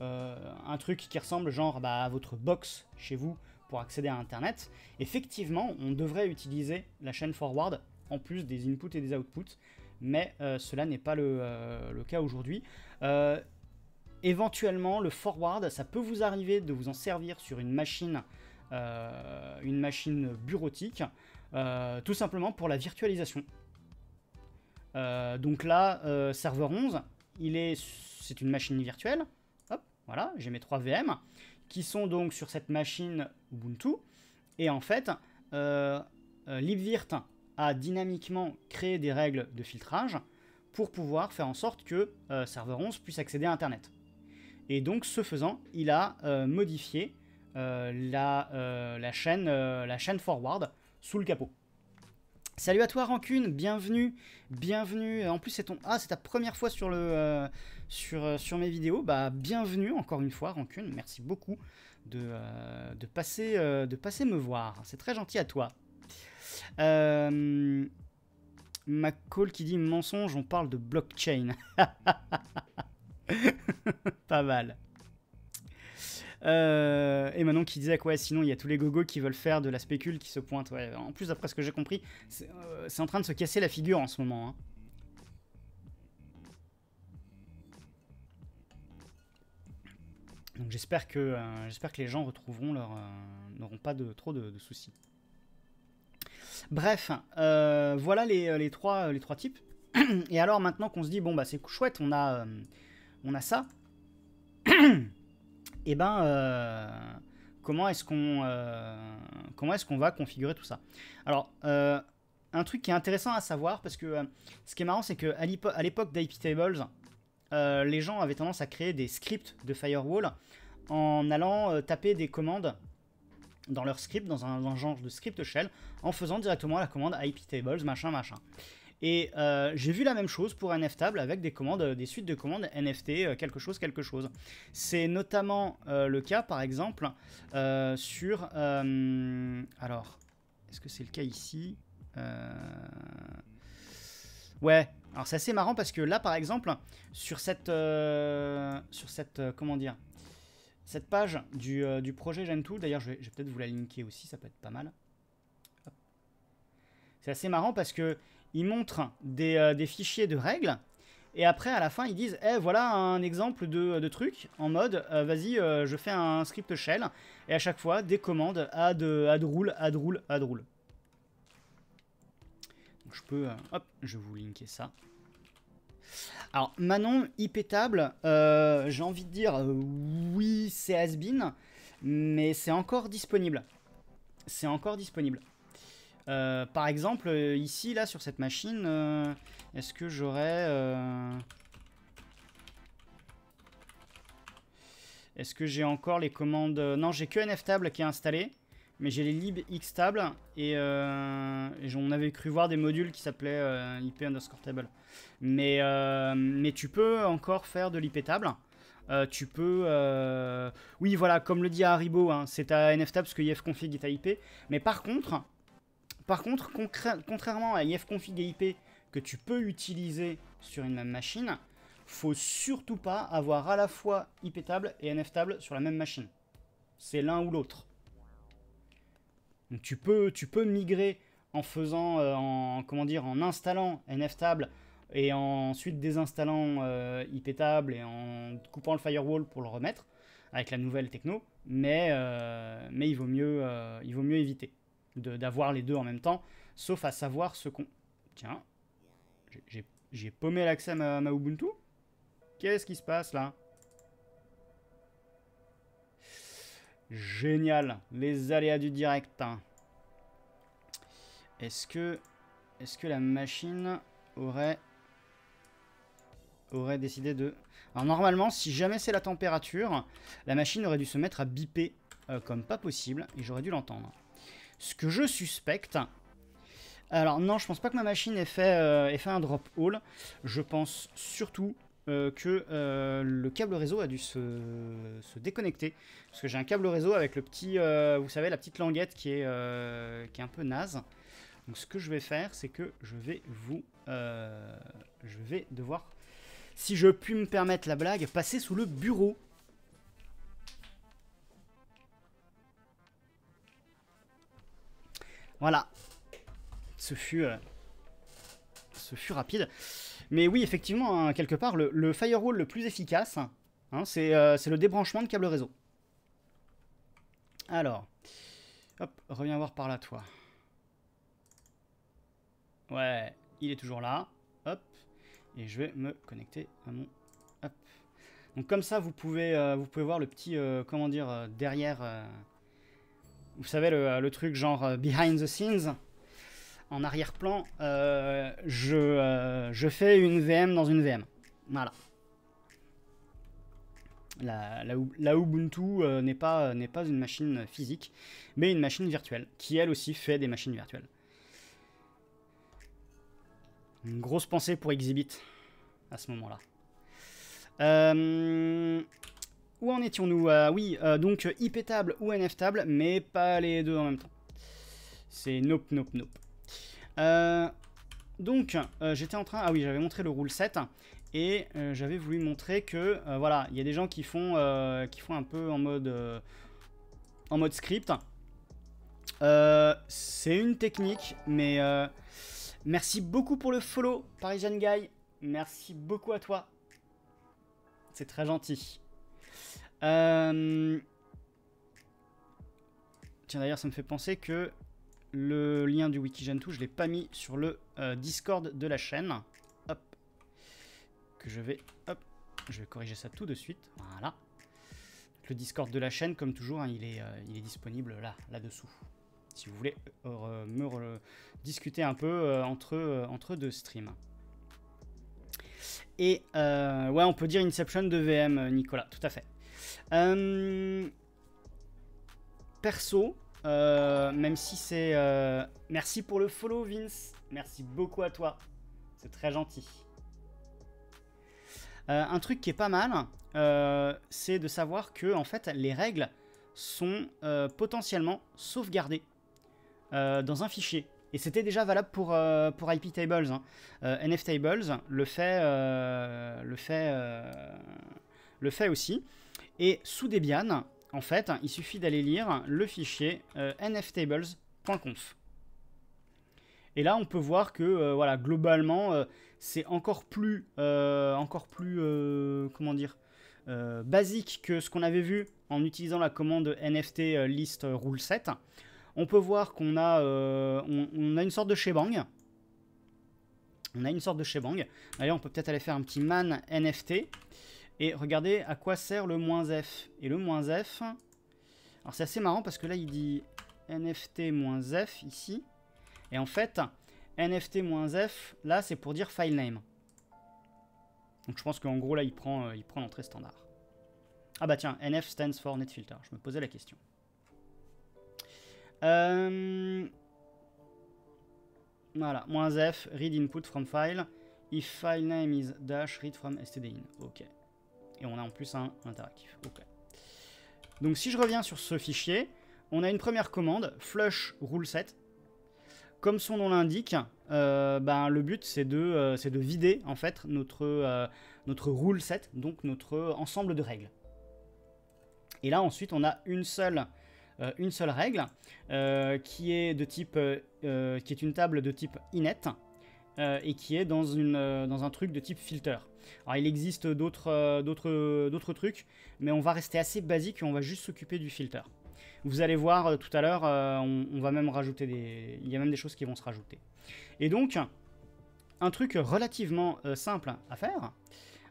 euh, un truc qui ressemble genre bah, à votre box chez vous pour accéder à Internet, effectivement, on devrait utiliser la chaîne forward en plus des inputs et des outputs, mais euh, cela n'est pas le, euh, cas aujourd'hui. éventuellement, le forward, ça peut vous arriver de vous en servir sur une machine, une machine bureautique, tout simplement pour la virtualisation. donc là, serveur 11, il est, c'est une machine virtuelle, voilà, j'ai mes trois VM qui sont donc sur cette machine Ubuntu. Et en fait, euh, euh, LibVirt a dynamiquement créé des règles de filtrage pour pouvoir faire en sorte que euh, Server 11 puisse accéder à Internet. Et donc, ce faisant, il a modifié la, chaîne, forward sous le capot. Salut à toi Rancune, bienvenue, bienvenue. En plus c'est ton ah c'est ta première fois sur le sur, euh, sur mes vidéos, bah bienvenue encore une fois Rancune, merci beaucoup de, euh, de passer de passer me voir, c'est très gentil à toi. Euh, qui dit mensonge, on parle de blockchain. Pas mal. Euh, et maintenant qui disait quoi sinon il y a tous les gogos qui veulent faire de la spécule qui se pointent. En plus, d'après ce que j'ai compris, c'est euh, en train de se casser la figure en ce moment. Hein. Donc j'espère que, j'espère que les gens retrouveront leur, n'auront pas de, trop de, soucis. Bref, voilà les, les, trois, les trois types. Et alors maintenant qu'on se dit, bon bah c'est chouette, on a, on a ça, et eh ben comment est-ce qu'on comment est-ce qu'on va configurer tout ça? Alors un truc qui est intéressant à savoir, parce que euh, ce qui est marrant, c'est qu'à l'époque d'IP Tables, euh, les gens avaient tendance à créer des scripts de firewall en allant euh, taper des commandes dans leur script, dans un, genre de script shell, en faisant directement la commande IP Tables, machin, machin. Et j'ai vu la même chose pour NFTable avec des commandes, des suites de commandes NFT, quelque chose, quelque chose. C'est notamment le cas, par exemple, sur... alors, est-ce que c'est le cas ici? Euh, ouais, alors c'est assez marrant parce que là, par exemple, sur cette, euh, euh, comment dire, page du, du projet Gentoo, d'ailleurs, je vais, peut-être vous la linker aussi, ça peut être pas mal. C'est assez marrant parce que ils montrent des, fichiers de règles et après, à la fin, ils disent Eh, voilà un exemple de, de truc en mode Vas-y, je fais un script shell. Et à chaque fois, des commandes add, add rule, add rule, add rule je peux... Euh, hop, je vais vous linker ça. Alors, Manon, ipétable, euh, j'ai envie de dire, euh, oui, c'est has-been, mais c'est encore disponible. C'est encore disponible. par exemple, ici, là, sur cette machine, est-ce que j'aurais... Est-ce que j'ai encore les commandes... Non, j'ai que nftable qui est installé mais j'ai les lib xtable et, euh, et on avait cru voir des modules qui s'appelaient euh, ip underscore table. Mais, euh, mais tu peux encore faire de l'ip table. Tu peux... Oui, voilà, comme le dit Haribo, hein, c'est à nftable parce que ifconfig est à IP. Mais par contre, par contre contrairement à ifconfig et IP que tu peux utiliser sur une même machine, faut surtout pas avoir à la fois IP table et nftable sur la même machine. C'est l'un ou l'autre. Tu peux, migrer en faisant, euh, en, comment dire, en installant nftable et ensuite désinstallant euh, iptable et en coupant le firewall pour le remettre avec la nouvelle techno, mais, euh, il, vaut mieux, il vaut éviter d'avoir les deux en même temps, sauf à savoir ce qu'on... Tiens, j'ai paumé l'accès à ma Ubuntu. Qu'est-ce qui se passe là? Génial, les aléas du direct. Hein. Est-ce que, la machine aurait, aurait décidé de... Alors normalement, si jamais c'est la température, la machine aurait dû se mettre à biper euh, comme pas possible, et j'aurais dû l'entendre. Ce que je suspecte... Alors non, je pense pas que ma machine ait fait, euh, ait fait un drop all. Je pense surtout euh, que euh, le câble réseau a dû se, déconnecter. Parce que j'ai un câble réseau avec le petit, euh, vous savez, la petite languette qui est, qui est un peu naze. Donc ce que je vais faire, c'est que je vais vous... je vais devoir, si je puis me permettre la blague, passer sous le bureau. Voilà. Ce fut... ce fut rapide. Mais oui, effectivement, hein, quelque part, le, firewall le plus efficace, hein, euh, c'est le débranchement de câble réseau. Alors, hop, reviens voir par là, toi. Ouais, il est toujours là. Hop, et je vais me connecter à mon... Donc comme ça, vous pouvez, euh, voir le petit, euh, comment dire, derrière... vous savez, le truc genre behind the scenes en arrière-plan, euh, je, euh, je, fais une VM dans une VM. Voilà. La, Ubuntu euh, n'est pas, pas une machine physique, mais une machine virtuelle, qui elle aussi fait des machines virtuelles. Une grosse pensée pour Exhibit à ce moment-là. où en étions-nous? Oui, donc IP-table ou NF-table, mais pas les deux en même temps. C'est nope, nope, nope. Euh, donc, euh, j'étais en train... Ah oui, j'avais montré le rule 7. Et euh, j'avais voulu montrer que, voilà, il y a des gens qui font, qui font un peu en mode, en mode script. C'est une technique, mais merci beaucoup pour le follow, Parisian Guy. Merci beaucoup à toi. C'est très gentil. Tiens, d'ailleurs, ça me fait penser que le lien du Wikigentoo, je ne l'ai pas mis sur le euh, Discord de la chaîne. Hop. Que je vais... Hop. Je vais corriger ça tout de suite. Voilà. Le Discord de la chaîne, comme toujours, hein, il, est, euh, il est disponible là, là-dessous. Si vous voulez me discuter un peu entre, entre deux streams. Et ouais, on peut dire Inception de VM, Nicolas, tout à fait. Euh, perso, euh, même si c'est... Euh, merci pour le follow, Vince. Merci beaucoup à toi. C'est très gentil. un truc qui est pas mal, c'est de savoir que en fait, les règles sont potentiellement sauvegardées dans un fichier. Et c'était déjà valable pour, pour IP Tables. Hein. NF Tables le fait, le fait, le fait aussi. Et sous Debian, en fait, il suffit d'aller lire le fichier euh, nftables.conf. Et là, on peut voir que, euh, voilà, globalement, euh, c'est encore plus, encore plus, comment dire, basique que ce qu'on avait vu en utilisant la commande nft list rule set. On peut voir qu'on a, on, a une sorte de shebang. On a une sorte de shebang. D'ailleurs, on peut peut-être aller faire un petit man nft. Et regardez à quoi sert le moins F. Et le moins F, alors c'est assez marrant parce que là il dit NFT-F ici. Et en fait, NFT-F, là c'est pour dire file name. Donc je pense qu'en gros là il prend euh, l'entrée standard. Ah bah tiens, NF stands for netfilter. Je me posais la question. Euh, voilà, moins F, read input from file. If file name is dash, read from stdin. Ok et on a en plus un interactif. Donc si je reviens sur ce fichier, on a une première commande, flush rule set. Comme son nom l'indique, euh, ben, le but c'est de, euh, de, vider en fait notre, euh, notre rule set, donc notre ensemble de règles. Et là ensuite on a une seule, règle qui est de type une table de type init et qui est dans un truc de type filter. Alors il existe euh, d'autres trucs, mais on va rester assez basique et on va juste s'occuper du filter. Vous allez voir euh, tout à l'heure, euh, on, va même rajouter des... Il y a même des choses qui vont se rajouter. Et donc, un truc relativement simple à faire.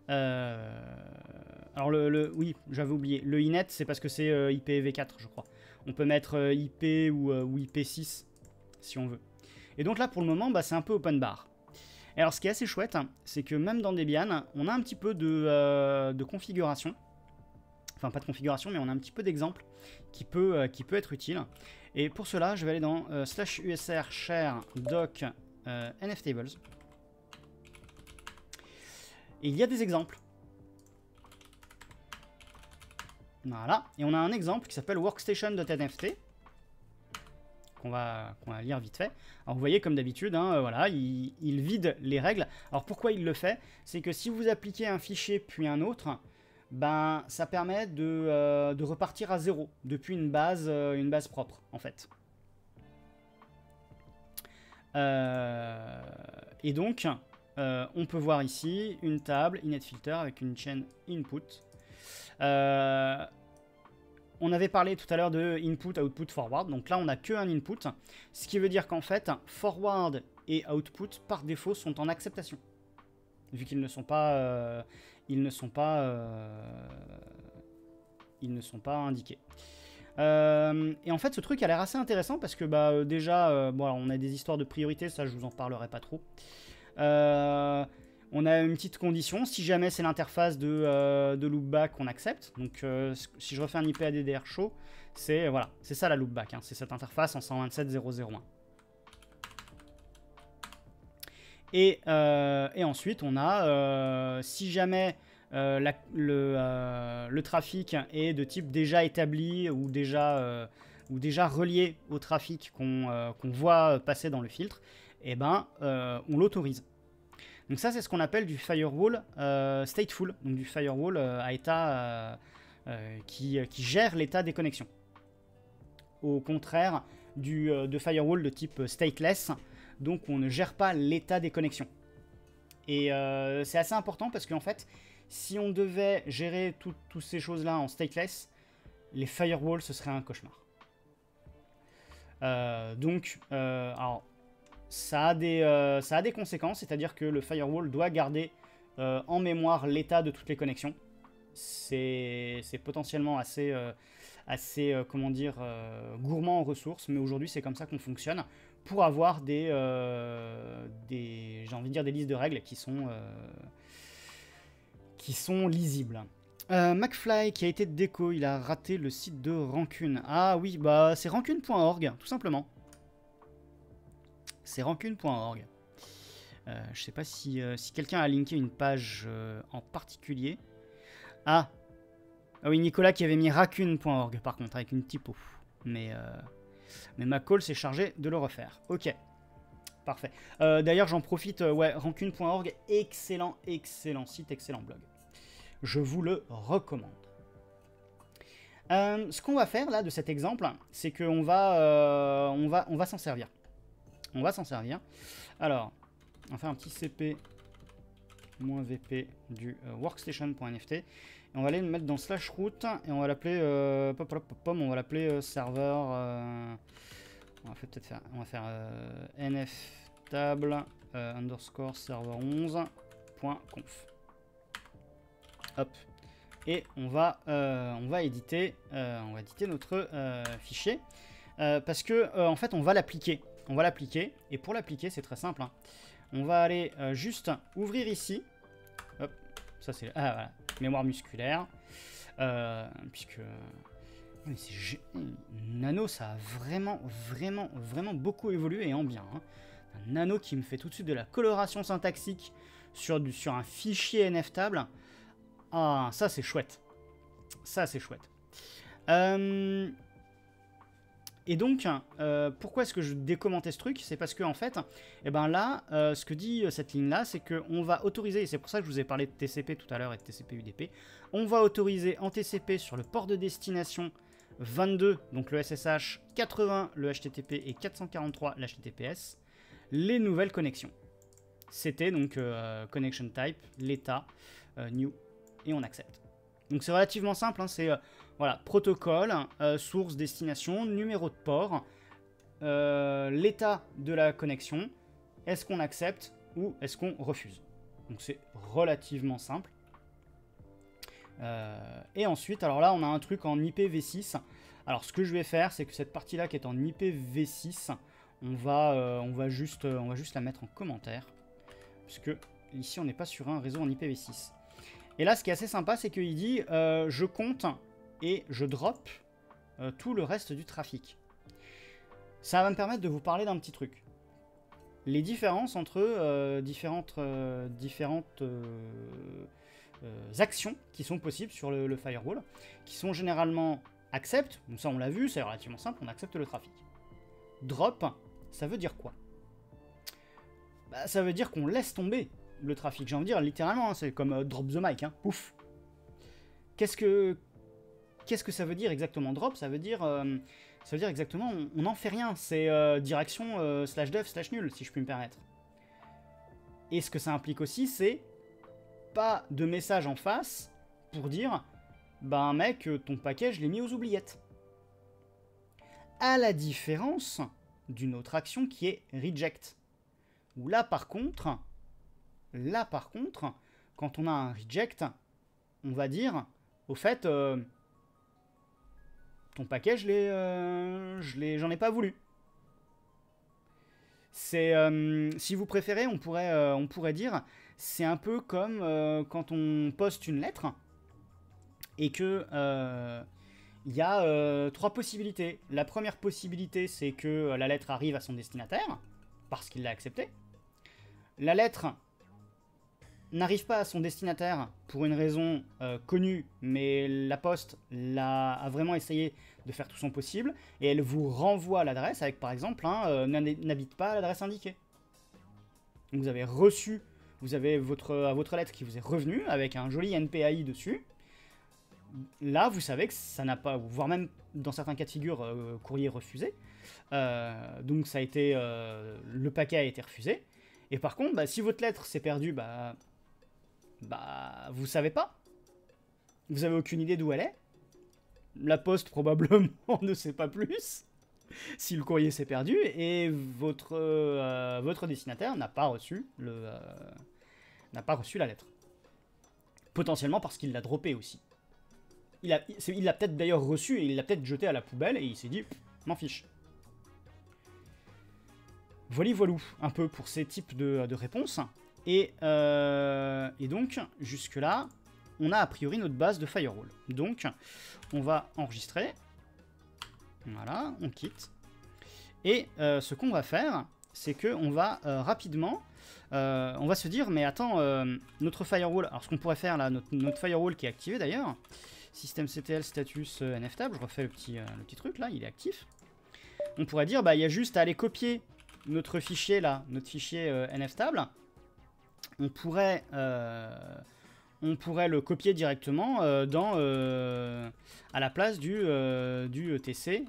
alors le, oui, j'avais oublié. Le inet, c'est parce que c'est IPv4, je crois. On peut mettre IP ou, IP6 si on veut. Et donc là, pour le moment, bah, c'est un peu open bar alors ce qui est assez chouette, c'est que même dans Debian, on a un petit peu de, euh, configuration. Enfin pas de configuration, mais on a un petit peu d'exemple qui, peut, euh, qui peut être utile. Et pour cela, je vais aller dans euh, slash usr share doc nftables. Et il y a des exemples. Voilà. Et on a un exemple qui s'appelle workstation.nft qu'on va, lire vite fait. Alors vous voyez comme d'habitude, hein, euh, il, vide les règles. Alors pourquoi il le fait? C'est que si vous appliquez un fichier puis un autre, ben ça permet de, euh, repartir à zéro depuis une base, euh, une base propre en fait. et donc, on peut voir ici une table inetFilter avec une chaîne input. On avait parlé tout à l'heure de input, output, forward. Donc là, on n'a que un input. Ce qui veut dire qu'en fait, forward et output, par défaut, sont en acceptation. Vu qu'ils ne sont pas... Euh. Euh, indiqués. Euh, et en fait, ce truc a l'air assez intéressant parce que bah, déjà, bon, on a des histoires de priorité, ça je vous en parlerai pas trop. On a une petite condition, si jamais c'est l'interface de, euh, loopback, on accepte. Donc euh, si je refais un IP ADDR show, c'est voilà, c'est ça la loopback, hein. c'est cette interface en 127.0.0.1. Et, euh, et, ensuite, on a, si jamais le, trafic est de type déjà établi ou déjà, ou déjà relié au trafic qu'on voit passer dans le filtre, eh ben, on l'autorise. Donc ça, c'est ce qu'on appelle du firewall euh, stateful, donc du firewall euh, à état euh, qui, gère l'état des connexions. Au contraire du, de firewall de type stateless, donc on ne gère pas l'état des connexions. Et c'est assez important parce qu'en fait, si on devait gérer toutes ces choses-là en stateless, les firewalls, ce serait un cauchemar. Donc, alors, ça a, des, euh, ça a des conséquences, c'est-à-dire que le firewall doit garder en mémoire l'état de toutes les connexions. C'est potentiellement assez, assez comment dire, gourmand en ressources, mais aujourd'hui c'est comme ça qu'on fonctionne pour avoir des, des j'ai envie de dire des listes de règles qui sont, qui sont lisibles. Euh, McFly qui a été déco, il a raté le site de Rancune. Ah oui, bah c'est rancune.org, tout simplement. C'est rancune.org. Euh, je sais pas si, euh, si quelqu'un a linké une page en particulier. Ah Ah oui, Nicolas qui avait mis racune.org par contre, avec une typo. Mais, mais ma call s'est chargé de le refaire. Ok. Parfait. D'ailleurs, j'en profite, ouais, rancune.org, excellent, excellent site, excellent blog je vous le recommande. Euh, ce qu'on va faire là de cet exemple, c'est qu'on va, euh, on va, on va s'en servir. On va s'en servir. Alors, on va faire un petit cp-vp du euh, workstation.nft et on va aller le mettre dans slash root et on va l'appeler on va l'appeler serveur on va peut-être faire on nf table underscore server 11.conf Hop. Et on va, euh, on va éditer, euh, on va éditer notre euh, fichier parce que en fait on va l'appliquer. On va l'appliquer et pour l'appliquer c'est très simple. Hein. On va aller juste ouvrir ici. Ça c'est ah, voilà. mémoire musculaire puisque Nano, ça a vraiment, vraiment, vraiment beaucoup évolué et en bien. Hein. Un nano qui me fait tout de suite de la coloration syntaxique sur, sur un fichier NFTable. Ah, ça c'est chouette. Ça c'est chouette. Euh, et donc, euh, pourquoi est-ce que je décommentais ce truc? C'est parce que en fait, eh ben là, euh, ce que dit cette ligne-là, c'est qu'on va autoriser, et c'est pour ça que je vous ai parlé de TCP tout à l'heure et de TCP UDP, on va autoriser en TCP sur le port de destination 22, donc le SSH, 80 le HTTP et 443 l'HTTPS, les nouvelles connexions. C'était donc connection type, l'état, new et on accepte. Donc c'est relativement simple, hein, c'est euh, voilà, protocole, euh, source, destination, numéro de port, euh, l'état de la connexion, est-ce qu'on accepte ou est-ce qu'on refuse. Donc c'est relativement simple. et ensuite, alors là on a un truc en IPv6. Alors ce que je vais faire, c'est que cette partie-là qui est en IPv6, on va, on, va juste, on va juste la mettre en commentaire. Puisque ici on n'est pas sur un réseau en IPv6. Et là, ce qui est assez sympa, c'est qu'il dit euh, je compte et je drop euh, tout le reste du trafic. Ça va me permettre de vous parler d'un petit truc. Les différences entre euh, différentes, différentes actions qui sont possibles sur le, firewall, qui sont généralement accept, ça on l'a vu, c'est relativement simple, on accepte le trafic. Drop, ça veut dire quoi? Bah, Ça veut dire qu'on laisse tomber le trafic. J'ai envie de dire, littéralement, hein, c'est comme euh, drop the mic, hein, pouf. Qu'est-ce que qu'est-ce que ça veut dire exactement drop? Ça veut dire euh, ça veut dire exactement on n'en fait rien. C'est euh, direction slash dev slash nul, si je puis me permettre. Et ce que ça implique aussi, c'est pas de message en face pour dire ben mec, ton paquet, je l'ai mis aux oubliettes. À la différence d'une autre action qui est reject. Où là, par contre, Là, par contre, quand on a un reject, on va dire, au fait, euh, ton paquet, je l'ai, euh, j'en ai pas voulu. C'est, euh, si vous préférez, on pourrait, on pourrait dire, c'est un peu comme quand on poste une lettre et que il y a trois possibilités. La première possibilité, c'est que la lettre arrive à son destinataire parce qu'il l'a accepté. La lettre n'arrive pas à son destinataire pour une raison euh, connue, mais la poste a vraiment essayé de faire tout son possible, et elle vous renvoie l'adresse avec par exemple hein, euh, n'habite pas à l'adresse indiquée. vous avez reçu, vous avez votre, lettre qui vous est revenue avec un joli NPAI dessus. Là, vous savez que ça n'a pas, voire même dans certains cas de figure, euh, courrier refusé. donc ça a été, le paquet a été refusé. Et par contre, bah, si votre lettre s'est perdue, bah, Bah, vous savez pas. Vous avez aucune idée d'où elle est. La poste probablement ne sait pas plus si le courrier s'est perdu et votre, euh, destinataire n'a pas reçu le euh, n'a pas reçu la lettre. Potentiellement parce qu'il l'a droppé aussi. Il l'a il l'a peut-être d'ailleurs reçu et il l'a peut-être jeté à la poubelle et il s'est dit m'en fiche. Voilà voilou un peu pour ces types de réponses. Et, euh, et donc, jusque-là, on a a priori notre base de firewall. Donc, on va enregistrer. Voilà, on quitte. Et euh, ce qu'on va faire, c'est qu'on va euh, rapidement, on va se dire, mais attends, notre firewall, alors ce qu'on pourrait faire là, notre, firewall qui est activé d'ailleurs, systemctl status nftable, je refais le petit, le petit truc là, il est actif. On pourrait dire, bah il y a juste à aller copier notre fichier là, notre fichier nftable, on pourrait, euh, on pourrait le copier directement euh, dans, euh, à la place du, du ETC,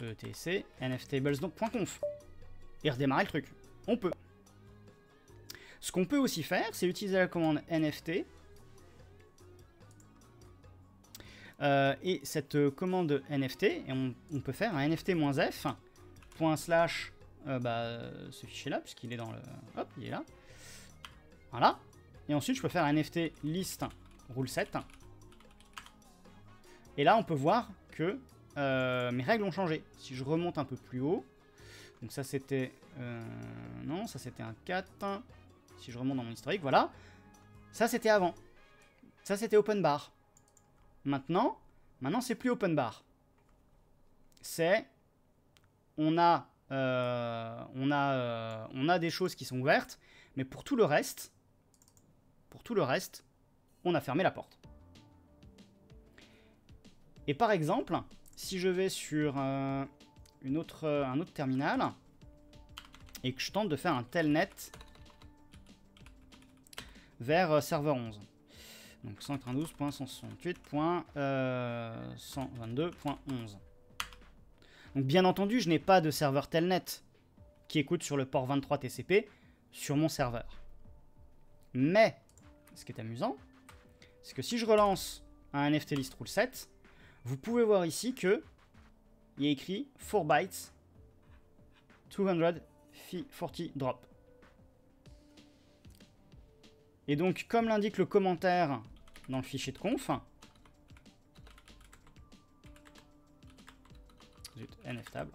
ETC nftables.conf et redémarrer le truc. On peut. Ce qu'on peut aussi faire, c'est utiliser la commande nft. et cette commande nft, et on, peut faire un nft-f, point slash, bah, ce fichier-là, puisqu'il est dans le... Hop, il est là. Voilà. Et ensuite, je peux faire un nft list rule 7. Et là, on peut voir que euh, mes règles ont changé. Si je remonte un peu plus haut, donc ça c'était... Euh, non, ça c'était un 4. Si je remonte dans mon historique, voilà. Ça c'était avant. Ça c'était open bar. Maintenant, maintenant c'est plus open bar. C'est... On a... Euh, on, a on a des choses qui sont ouvertes, mais pour tout le reste, pour tout le reste, on a fermé la porte. Et par exemple, si je vais sur euh, euh, un autre terminal et que je tente de faire un telnet vers euh, serveur 11. Donc 192.168.122.11. Donc bien entendu, je n'ai pas de serveur telnet qui écoute sur le port 23 TCP sur mon serveur. Mais ce qui est amusant, c'est que si je relance un NFT list rule 7, vous pouvez voir ici que il y a écrit 4 bytes 240 drop. Et donc, comme l'indique le commentaire dans le fichier de conf, nftable,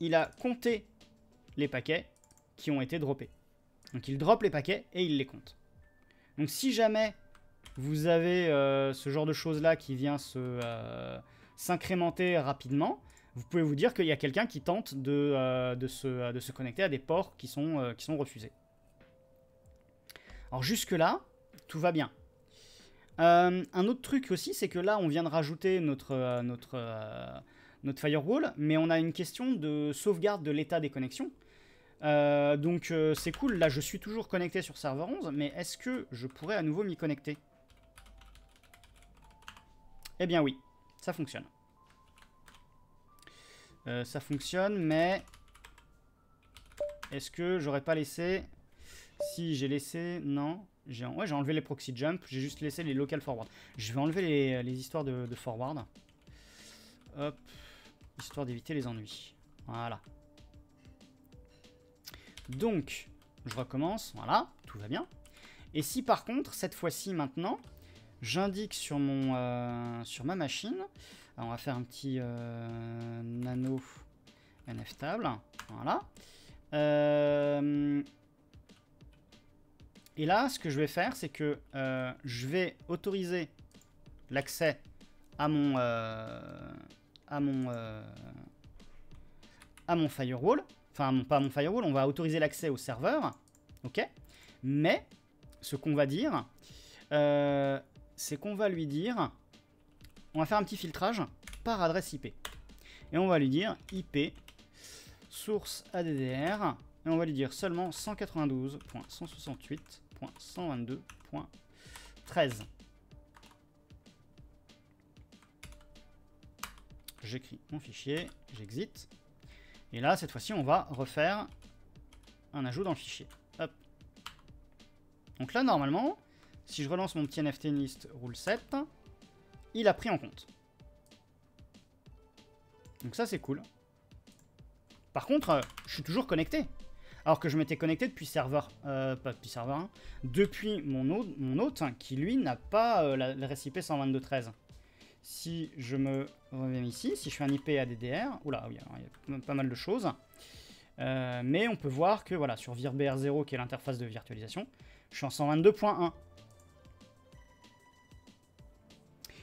il a compté les paquets qui ont été droppés. Donc il drop les paquets et il les compte. Donc si jamais vous avez euh, ce genre de choses là qui vient euh, s'incrémenter rapidement, vous pouvez vous dire qu'il y a quelqu'un qui tente de, euh, se, connecter à des ports qui sont, refusés. Alors jusque là, tout va bien. un autre truc aussi, c'est que là, on vient de rajouter notre firewall, mais on a une question de sauvegarde de l'état des connexions. Euh, donc euh, c'est cool, là je suis toujours connecté sur serveur 11, mais est-ce que je pourrais à nouveau m'y connecter? Eh bien oui, ça fonctionne. Euh, ça fonctionne, mais est-ce que j'aurais pas laissé... Si j'ai laissé... Non. J'ai ouais, j'ai enlevé les proxy jump, j'ai juste laissé les local forward. Je vais enlever les, histoires de, de forward. Hop. Histoire d'éviter les ennuis. Voilà. Donc, je recommence, voilà, tout va bien. Et si par contre, cette fois-ci maintenant, j'indique sur, euh, sur ma machine, on va faire un petit euh, nano nftable, voilà. Euh, et là, ce que je vais faire, c'est que je vais autoriser l'accès à mon, à mon, à mon firewall enfin pas mon firewall, on va autoriser l'accès au serveur, ok? Mais ce qu'on va dire, euh, c'est qu'on va lui dire, on va faire un petit filtrage par adresse IP. Et on va lui dire IP source ADDR, et on va lui dire seulement 192.168.122.13. J'écris mon fichier, j'exit. Et là, cette fois-ci, on va refaire un ajout dans le fichier. Donc là, normalement, si je relance mon petit NFT list rule 7, il a pris en compte. Donc ça, c'est cool. Par contre, euh, je suis toujours connecté. Alors que je m'étais connecté depuis serveur, euh, pas depuis serveur 1, depuis mon hôte, mon hôte qui lui n'a pas euh, le récipé 122.13. Si je me reviens ici, si je fais un IP ADDR, oula, oui, il y a pas mal de choses. mais on peut voir que voilà, sur VirBR0, qui est l'interface de virtualisation, je suis en 122.1.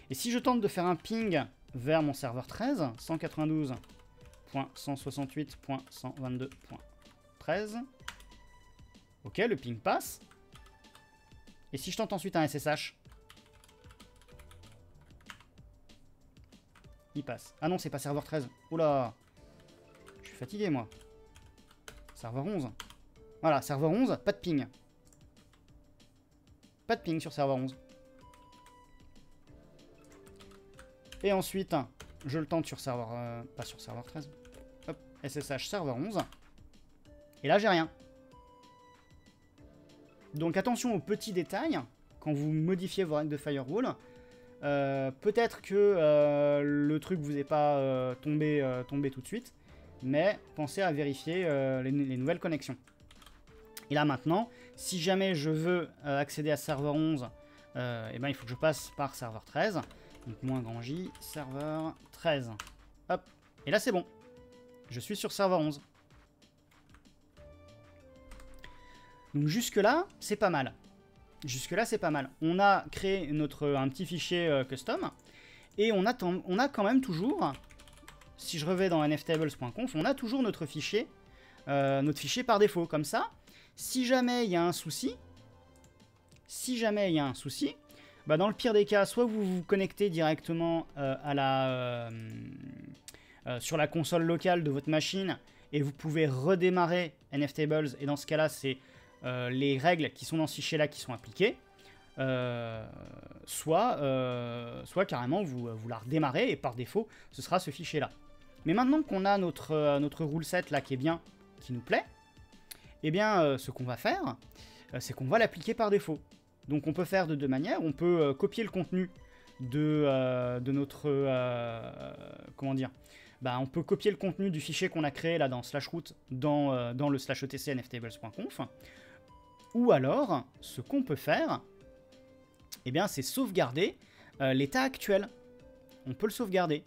Et si je tente de faire un ping vers mon serveur 13, 192.168.122.13, ok, le ping passe. Et si je tente ensuite un SSH Il passe. Ah non, c'est pas serveur 13. Oula Je suis fatigué, moi. Serveur 11. Voilà, serveur 11, pas de ping. Pas de ping sur serveur 11. Et ensuite, je le tente sur serveur... Euh, pas sur serveur 13. Hop, SSH serveur 11. Et là, j'ai rien. Donc attention aux petits détails quand vous modifiez vos règles de firewall. Euh, peut-être que euh, le truc vous est pas tombé, tombé tout de suite, mais pensez à vérifier les, les, nouvelles connexions. Et là maintenant, si jamais je veux accéder à serveur 11, et eh ben, il faut que je passe par serveur 13. Donc moins grand J, serveur 13. Hop. Et là c'est bon. Je suis sur serveur 11. Donc jusque là, c'est pas mal. Jusque là, c'est pas mal. On a créé notre un petit fichier euh, custom et on a, on a quand même toujours, si je revais dans nftables.conf, on a toujours notre fichier, euh, notre fichier par défaut. Comme ça, si jamais il y a un souci, si jamais il y a un souci, bah, dans le pire des cas, soit vous vous connectez directement euh, à la, euh, euh, sur la console locale de votre machine et vous pouvez redémarrer NFTables. Et dans ce cas-là, c'est les règles qui sont dans ce fichier-là qui sont appliquées. soit, soit carrément vous, vous la redémarrez et par défaut, ce sera ce fichier-là. Mais maintenant qu'on a notre, notre rule set là qui est bien, qui nous plaît, eh bien, ce qu'on va faire, c'est qu'on va l'appliquer par défaut. Donc on peut faire de deux manières. On peut euh, copier le contenu de, euh, notre... Euh, comment dire bah, On peut copier le contenu du fichier qu'on a créé là dans slash root dans, dans le slash etc nftables.conf. Ou alors, ce qu'on peut faire, eh bien, c'est sauvegarder l'état actuel. On peut le sauvegarder.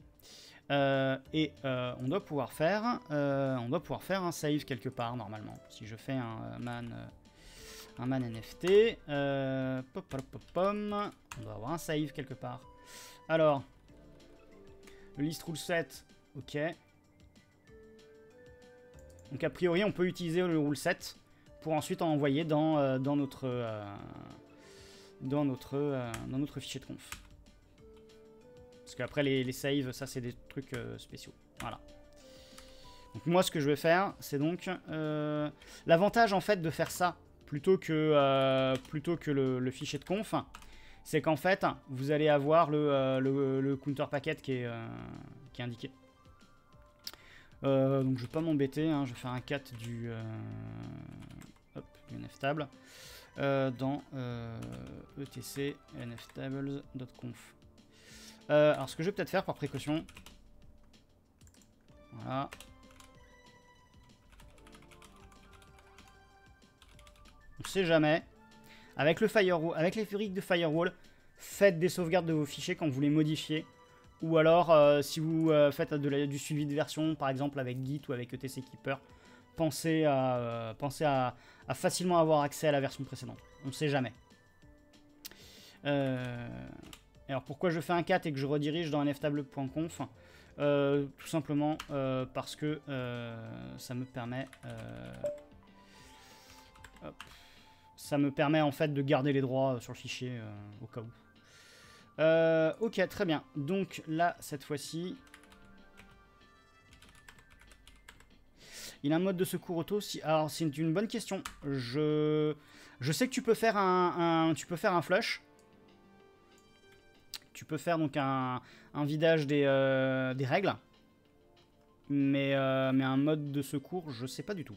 et on doit pouvoir faire, on doit pouvoir faire un save quelque part normalement. Si je fais un man un man NFT. Euh. On doit avoir un save quelque part. Alors, le list rule set, ok. Donc a priori, on peut utiliser le rule set pour ensuite en envoyer dans, euh, euh, euh, dans notre fichier de conf. Parce qu'après les, les saves, ça c'est des trucs spéciaux. Voilà. Donc moi, ce que je vais faire, c'est donc l'avantage en fait de faire ça plutôt que, le, fichier de conf, c'est qu'en fait, vous allez avoir le, counter packet qui est, indiqué. donc je vais pas m'embêter, hein, je vais faire un cat du, nftable dans etc nftables.conf. alors ce que je vais peut-être faire par précaution, voilà, On sait jamais. Avec, le firewall, avec les furiques de firewall, faites des sauvegardes de vos fichiers quand vous les modifiez. Ou alors, euh, si vous euh, faites du suivi de version, par exemple avec Git ou avec ETC Keeper, pensez à, euh, à, facilement avoir accès à la version précédente. On ne sait jamais. alors pourquoi je fais un cat et que je redirige dans nftable.conf Tout simplement parce que ça me permet... Ça me permet en fait de garder les droits euh, sur le fichier euh, au cas où. Euh, ok, très bien. Donc là, cette fois-ci... Il a un mode de secours auto. Si... Alors, c'est une bonne question. Je... Je sais que tu peux faire un, tu peux faire un flush. Tu peux faire donc un, un vidage des, des règles. Mais, mais un mode de secours, je sais pas du tout.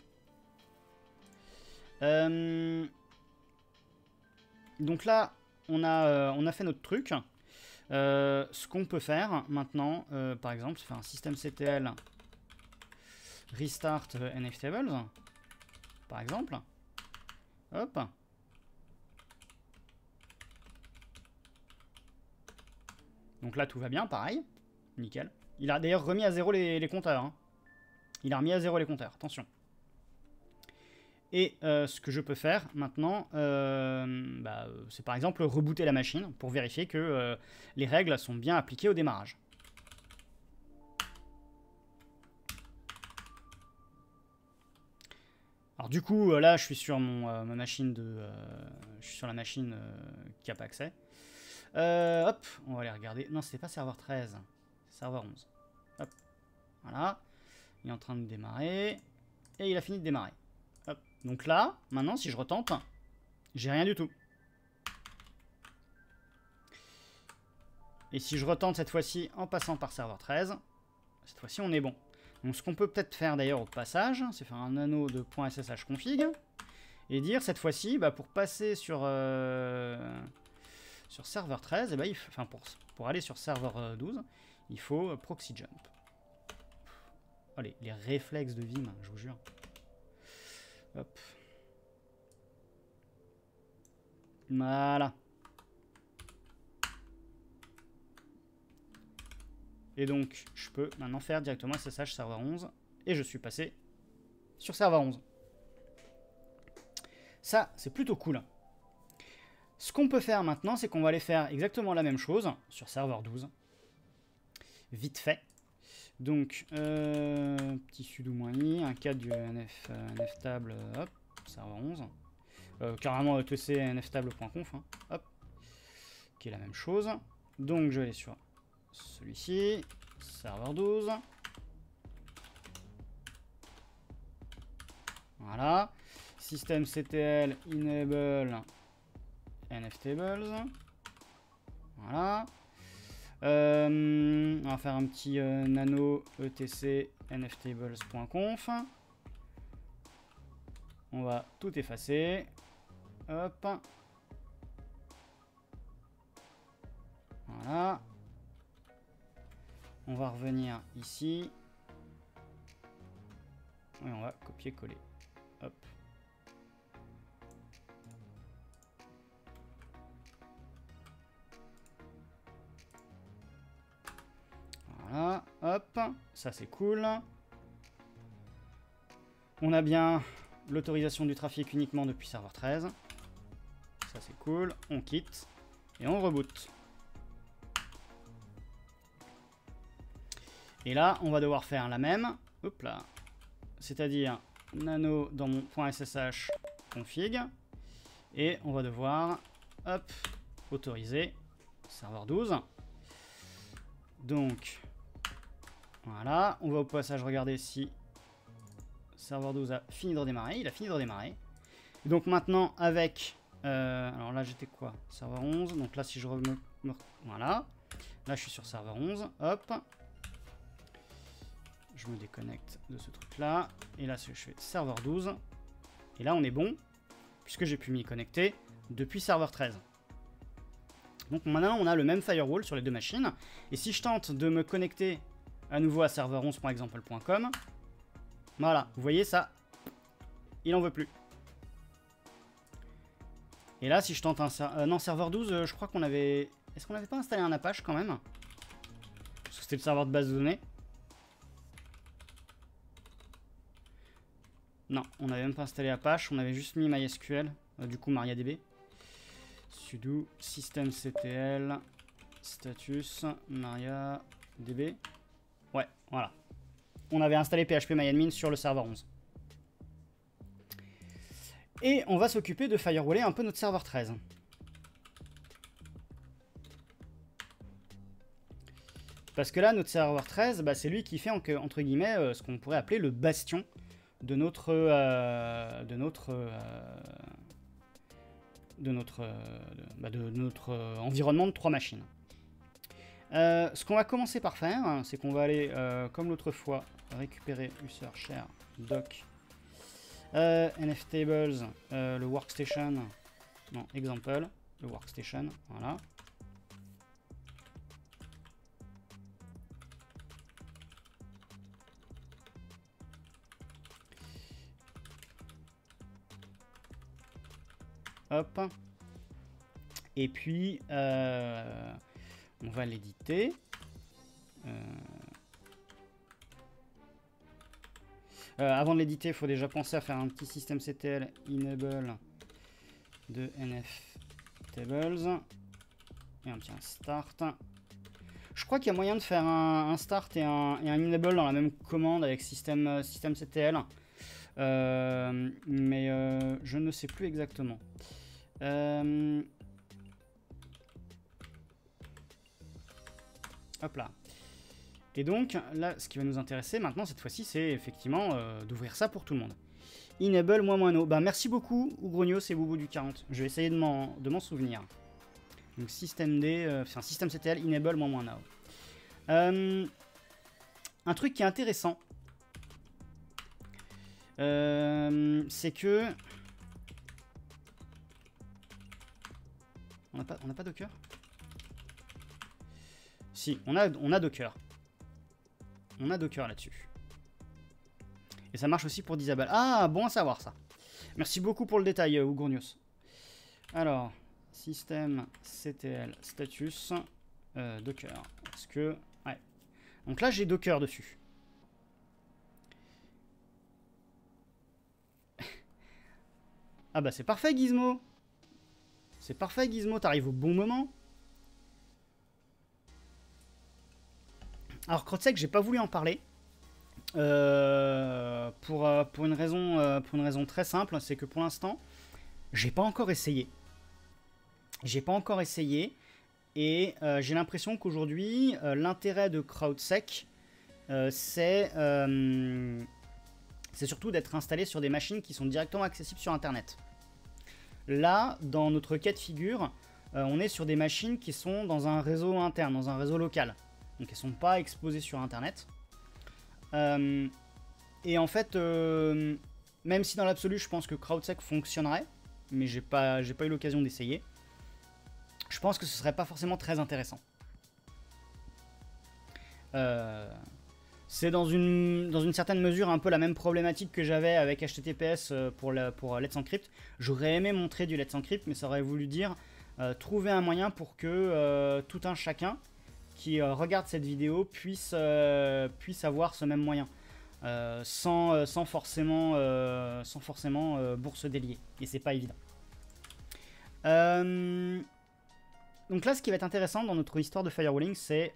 Euh... donc là, on a, on a fait notre truc. ce qu'on peut faire maintenant, par exemple, c'est faire un système CTL restart NFTables, par exemple. Hop. Donc là, tout va bien, pareil. Nickel. Il a d'ailleurs remis à zéro les, compteurs. Hein. Il a remis à zéro les compteurs, attention. Et euh, ce que je peux faire maintenant, euh, bah, c'est par exemple rebooter la machine pour vérifier que euh, les règles sont bien appliquées au démarrage. Alors du coup, là, je suis sur mon, ma machine de, je suis sur la machine qui n'a pas accès. hop, on va aller regarder. Non, c'était pas serveur 13, serveur 11. Hop, voilà. Il est en train de démarrer. Et il a fini de démarrer. Donc là, maintenant, si je retente, j'ai rien du tout. Et si je retente cette fois-ci en passant par serveur 13, cette fois-ci, on est bon. Donc ce qu'on peut peut-être faire d'ailleurs au passage, c'est faire un anneau de .ssh config et dire cette fois-ci, bah, pour passer sur, euh, serveur 13, et il enfin pour, aller sur serveur 12, il faut proxy jump. Oh, les, réflexes de Vim, je vous jure. Hop. Voilà. Et donc, je peux maintenant faire directement SSH serveur 11. Et je suis passé sur serveur 11. Ça, c'est plutôt cool. Ce qu'on peut faire maintenant, c'est qu'on va aller faire exactement la même chose sur serveur 12. Vite fait. Donc, euh, petit sudo i, un cadre du nf, euh, table, hop, serveur 11. Euh, carrément etc nftable.conf, hein, qui est la même chose. Donc, je vais aller sur celui-ci, serveur 12. Voilà. Systemctl enable nftables. Voilà. Euh, on va faire un petit euh, nano etc nftables.conf. On va tout effacer. Hop. Voilà. On va revenir ici. Et on va copier-coller. Hop. Voilà, hop, ça c'est cool. On a bien l'autorisation du trafic uniquement depuis serveur 13. Ça c'est cool, on quitte et on reboot. Et là, on va devoir faire la même, hop là, c'est-à-dire nano dans mon .ssh config, et on va devoir, hop, autoriser serveur 12. Donc, voilà, on va au passage regarder si serveur 12 a fini de redémarrer. Il a fini de redémarrer. donc maintenant avec... Euh, alors là j'étais quoi? Serveur 11. Donc là si je remets... Voilà. Là je suis sur serveur 11. Hop. Je me déconnecte de ce truc là. Et là je fais serveur 12. Et là on est bon. Puisque j'ai pu m'y connecter depuis serveur 13. Donc maintenant on a le même firewall sur les deux machines. Et si je tente de me connecter à nouveau à serveur11.example.com. Voilà, vous voyez ça Il en veut plus. Et là, si je tente un serveur... Non, serveur 12, euh, je crois qu'on avait... Est-ce qu'on n'avait pas installé un Apache quand même? Parce que c'était le serveur de base de données. Non, on n'avait même pas installé Apache, on avait juste mis MySQL, euh, du coup MariaDB. sudo systemctl status mariadb. Ouais, voilà. On avait installé phpMyAdmin sur le serveur 11. Et on va s'occuper de firewaller un peu notre serveur 13. Parce que là, notre serveur 13, bah, c'est lui qui fait, entre guillemets, euh, ce qu'on pourrait appeler le bastion de notre, euh, de notre, euh, de notre, bah, de notre environnement de trois machines. Euh, ce qu'on va commencer par faire, c'est qu'on va aller, euh, comme l'autre fois, récupérer user share doc euh, nftables, le workstation, non, example, le workstation, voilà. Hop. Et puis, euh, on va l'éditer. Euh, euh, avant de l'éditer, il faut déjà penser à faire un petit système CTL enable de NF tables. Et un petit start. Je crois qu'il y a moyen de faire un, start et un, enable dans la même commande avec système, système CTL. mais je ne sais plus exactement. Euh, hop là. Et donc, là, ce qui va nous intéresser maintenant, cette fois-ci, c'est effectivement euh, d'ouvrir ça pour tout le monde. Enable moins moins no. Bah, merci beaucoup, Ougrognos et Boubou du 40. Je vais essayer de m'en souvenir. Donc, système D, euh, enfin, système CTL, enable moins moins now. un truc qui est intéressant, c'est que On n'a pas, on pas Docker Si, on a, on a Docker. On a Docker là-dessus. Et ça marche aussi pour Disable. Ah, bon à savoir ça. Merci beaucoup pour le détail, euh, Ougournios. Alors, système CTL status euh, Docker. Est-ce que... Ouais. Donc là, j'ai Docker dessus. ah bah c'est parfait, Gizmo c'est parfait, Gizmo, t'arrives au bon moment. Alors, Krotsek, j'ai pas voulu en parler. Euh, pour, euh, pour, une raison, euh, pour une raison très simple, c'est que pour l'instant, j'ai pas encore essayé. J'ai pas encore essayé. Et j'ai l'impression qu'aujourd'hui, l'intérêt de CrowdSec, c'est surtout d'être installé sur des machines qui sont directement accessibles sur Internet. Là, dans notre cas de figure, euh, on est sur des machines qui sont dans un réseau interne, dans un réseau local. Donc elles ne sont pas exposées sur Internet. Euh, et en fait, euh, même si dans l'absolu je pense que CrowdSec fonctionnerait, mais j'ai pas, pas eu l'occasion d'essayer, je pense que ce serait pas forcément très intéressant. Euh, c'est dans une, dans une certaine mesure un peu la même problématique que j'avais avec HTTPS euh, pour, pour euh, Let's Encrypt. J'aurais aimé montrer du Let's Encrypt, mais ça aurait voulu dire euh, trouver un moyen pour que tout un chacun qui regarde cette vidéo puisse, puisse avoir ce même moyen. sans, sans, forcément, sans forcément bourse déliée. Et c'est pas évident. donc là, ce qui va être intéressant dans notre histoire de firewalling, c'est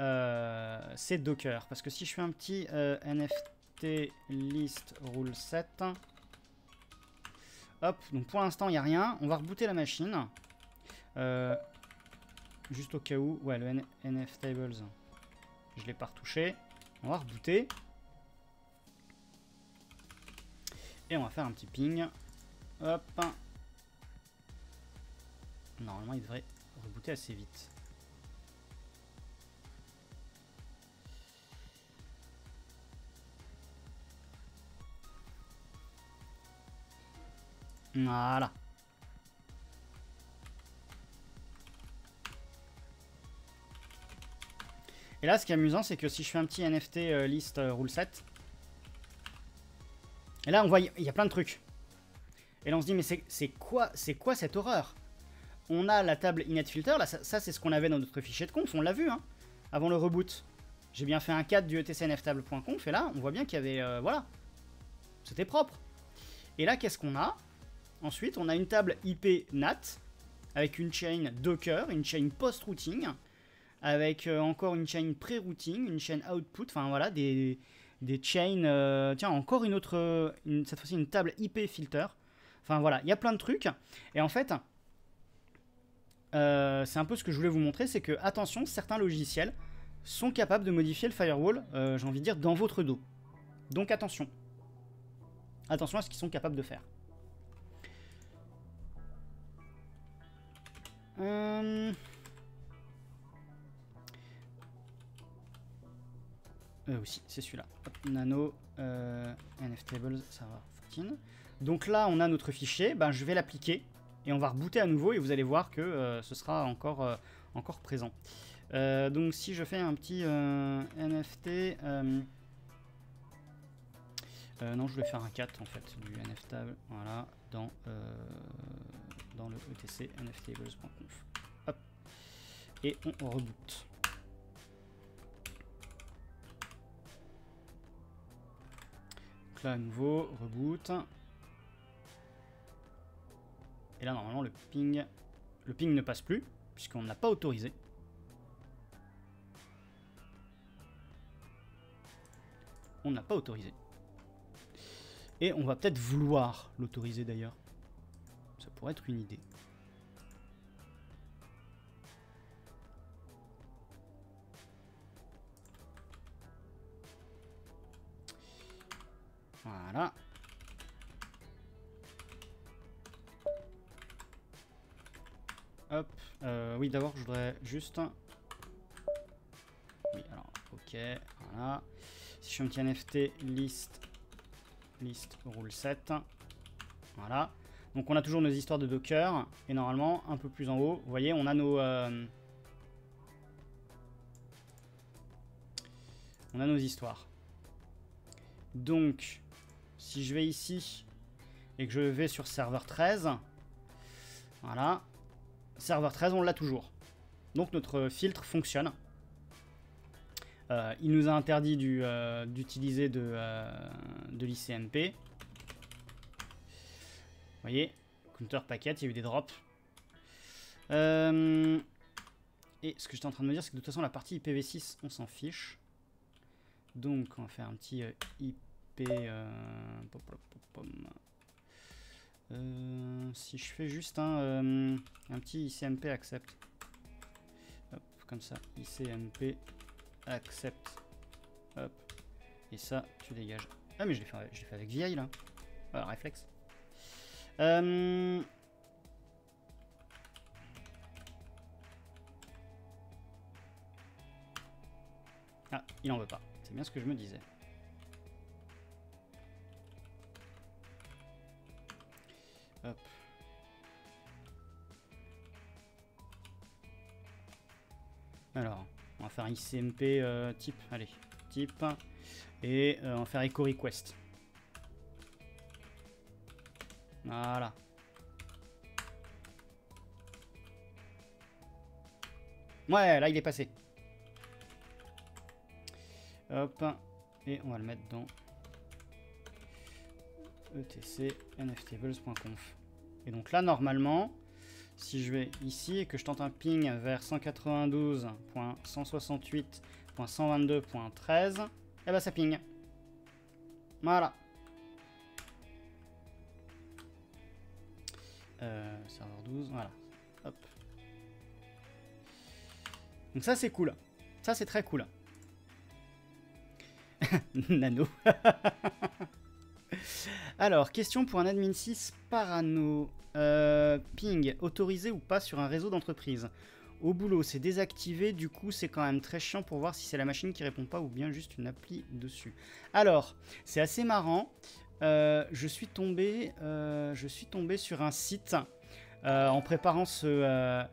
euh, c'est Docker. Parce que si je fais un petit euh, nft list rule 7, hop, donc pour l'instant il n'y a rien. On va rebooter la machine. Euh, juste au cas où, ouais, le nftables, je l'ai pas retouché. On va rebooter. Et on va faire un petit ping. Hop. Normalement, il devrait rebooter assez vite. Voilà. Et là, ce qui est amusant, c'est que si je fais un petit NFT euh, list euh, rule set, et là, on voit, il y a plein de trucs. Et là, on se dit, mais c'est quoi, quoi cette horreur? On a la table inetFilter, là, ça, c'est ce qu'on avait dans notre fichier de conf, on l'a vu, hein, avant le reboot. J'ai bien fait un 4 du etcnftable.conf, et là, on voit bien qu'il y avait, euh, voilà, c'était propre. Et là, qu'est-ce qu'on a? Ensuite, on a une table IP NAT avec une chain Docker, une chain post-routing, avec euh, encore une chain pré-routing, une chain output, enfin voilà, des, des euh, tiens, encore une autre, cette fois-ci une table IP filter. Enfin voilà, il y a plein de trucs. Et en fait, euh, c'est un peu ce que je voulais vous montrer, c'est que, attention, certains logiciels sont capables de modifier le firewall, j'ai envie de dire, dans votre dos. Donc attention. Attention à ce qu'ils sont capables de faire. Euh... Euh, aussi, c'est celui-là. Nano, euh, NFTables, server 14. Donc là, on a notre fichier, ben, je vais l'appliquer et on va rebooter à nouveau et vous allez voir que euh, ce sera encore, euh, encore présent. Euh, donc si je fais un petit NFT... non, je vais faire un 4 en fait, du NFT, voilà, dans, dans le ETC nftables.conf. Hop. Et on reboot. Donc là, à nouveau, reboot. Et là, normalement, le ping, le ping ne passe plus, puisqu'on ne l'a pas autorisé. On n'a pas autorisé. Et on va peut-être vouloir l'autoriser d'ailleurs. Pourrait être une idée. Voilà. Hop. Euh, oui, d'abord, je voudrais juste... Oui, alors, ok, voilà. Si je fais un petit NFT, list, list, rule 7. Voilà. Donc on a toujours nos histoires de Docker. Et normalement, un peu plus en haut, vous voyez, on a nos... Euh, histoires. Donc, si je vais ici et que je vais sur serveur 13, voilà, serveur 13, on l'a toujours. Donc notre filtre fonctionne. Euh, il nous a interdit euh, d'utiliser de, euh, de l'ICMP. Vous voyez, counter packet, il y a eu des drops. et ce que j'étais en train de me dire, c'est que de toute façon, la partie IPv6, on s'en fiche. Donc, on va faire un petit IP. Euh, si je fais juste un, euh, un petit ICMP accept. Hop, comme ça, ICMP accept. Hop. Et ça, tu dégages. Ah mais je l'ai fait, fait, avec VI là. Voilà, réflexe. Euh... Ah, il en veut pas. C'est bien ce que je me disais. Alors, on va faire un ICMP euh, type, allez, type, et euh, on va faire echo request. Voilà. Ouais, là il est passé. Hop, et on va le mettre dans etc nftables.conf. Et donc là, normalement, si je vais ici et que je tente un ping vers 192.168.122.13, et ben ça ping. Voilà. Euh, serveur 12, voilà. Hop. Donc ça c'est cool. Ça c'est très cool. Nano. Alors, question pour un admin 6 parano. Euh, ping, autorisé ou pas sur un réseau d'entreprise? Au boulot, c'est désactivé, du coup c'est quand même très chiant pour voir si c'est la machine qui répond pas ou bien juste une appli dessus. Alors, c'est assez marrant. Euh, je, suis tombé, euh, je suis tombé sur un site en préparant ce...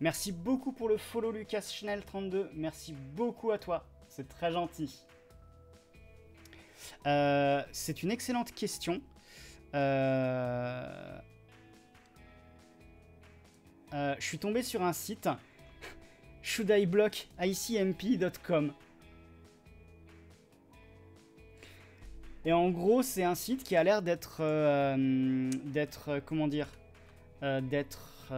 Merci beaucoup pour le follow Lucas Chanel 32. Merci beaucoup à toi. C'est très gentil. Euh, c'est une excellente question. Euh, euh, je suis tombé sur un site shouldiblockicmp.com Et en gros, c'est un site qui a l'air d'être, d'être, comment dire, d'être,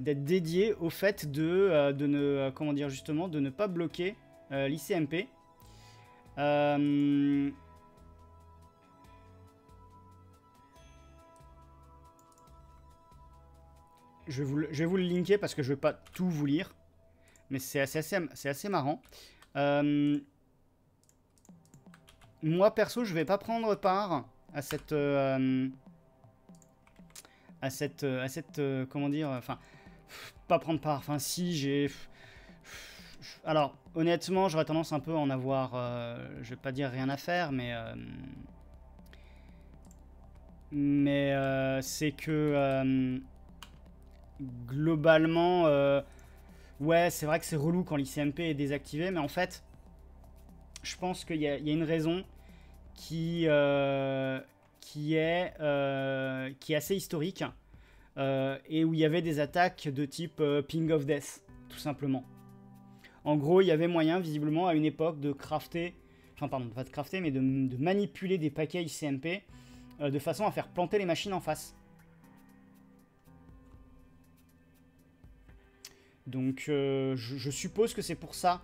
d'être dédié au fait de, de ne, comment dire justement, de ne pas bloquer euh, l'ICMP. Euh, je, vais vous le linker parce que je ne vais pas tout vous lire. Mais c'est assez, marrant. Euh, moi, perso, je vais pas prendre part à cette... à cette... à cette... comment dire... Enfin... Pas prendre part. Enfin, si, j'ai alors, honnêtement, j'aurais tendance un peu à en avoir, je vais pas dire rien à faire, mais mais c'est que globalement, ouais, c'est vrai que c'est relou quand l'ICMP est désactivé, mais en fait, je pense qu'il y, a une raison qui, euh, euh, qui est assez historique euh, et où il y avait des attaques de type ping of death, tout simplement. En gros, il y avait moyen, visiblement, à une époque, de crafter, enfin, pardon, pas de crafter, mais de manipuler des paquets ICMP de façon à faire planter les machines en face. Donc, je, suppose que c'est pour ça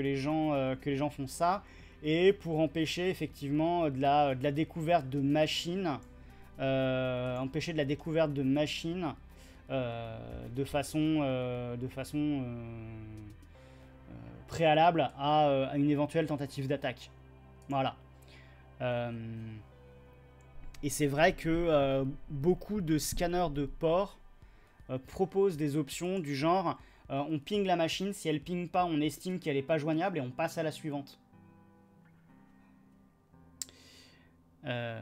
les gens, que les gens font ça et pour empêcher effectivement de la, découverte de machines, euh, empêcher de la découverte de machines euh, de façon, euh, de façon préalable à, une éventuelle tentative d'attaque. Voilà. et c'est vrai que beaucoup de scanners de port proposent des options du genre on ping la machine, si elle ping pas, on estime qu'elle n'est pas joignable et on passe à la suivante. Euh,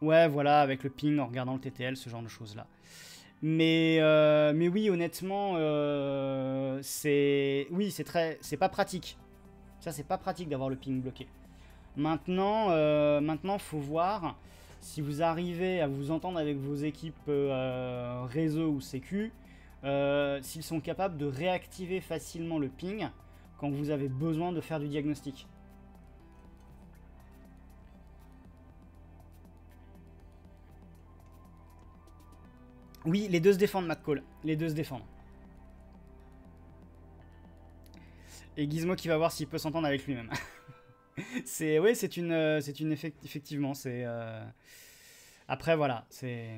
ouais, voilà, avec le ping en regardant le TTL, ce genre de choses-là. Mais, euh, mais oui, honnêtement, euh, c'est... Oui, c'est très... C'est pas pratique. Ça, c'est pas pratique d'avoir le ping bloqué. Maintenant, maintenant, faut voir si vous arrivez à vous entendre avec vos équipes réseau ou sécu, s'ils sont capables de réactiver facilement le ping quand vous avez besoin de faire du diagnostic. Oui, les deux se défendent, McCall. Les deux se défendent. Et Gizmo qui va voir s'il peut s'entendre avec lui-même. c'est oui, c'est une, euh, c'est une effectivement, c'est. Euh, après voilà, c'est.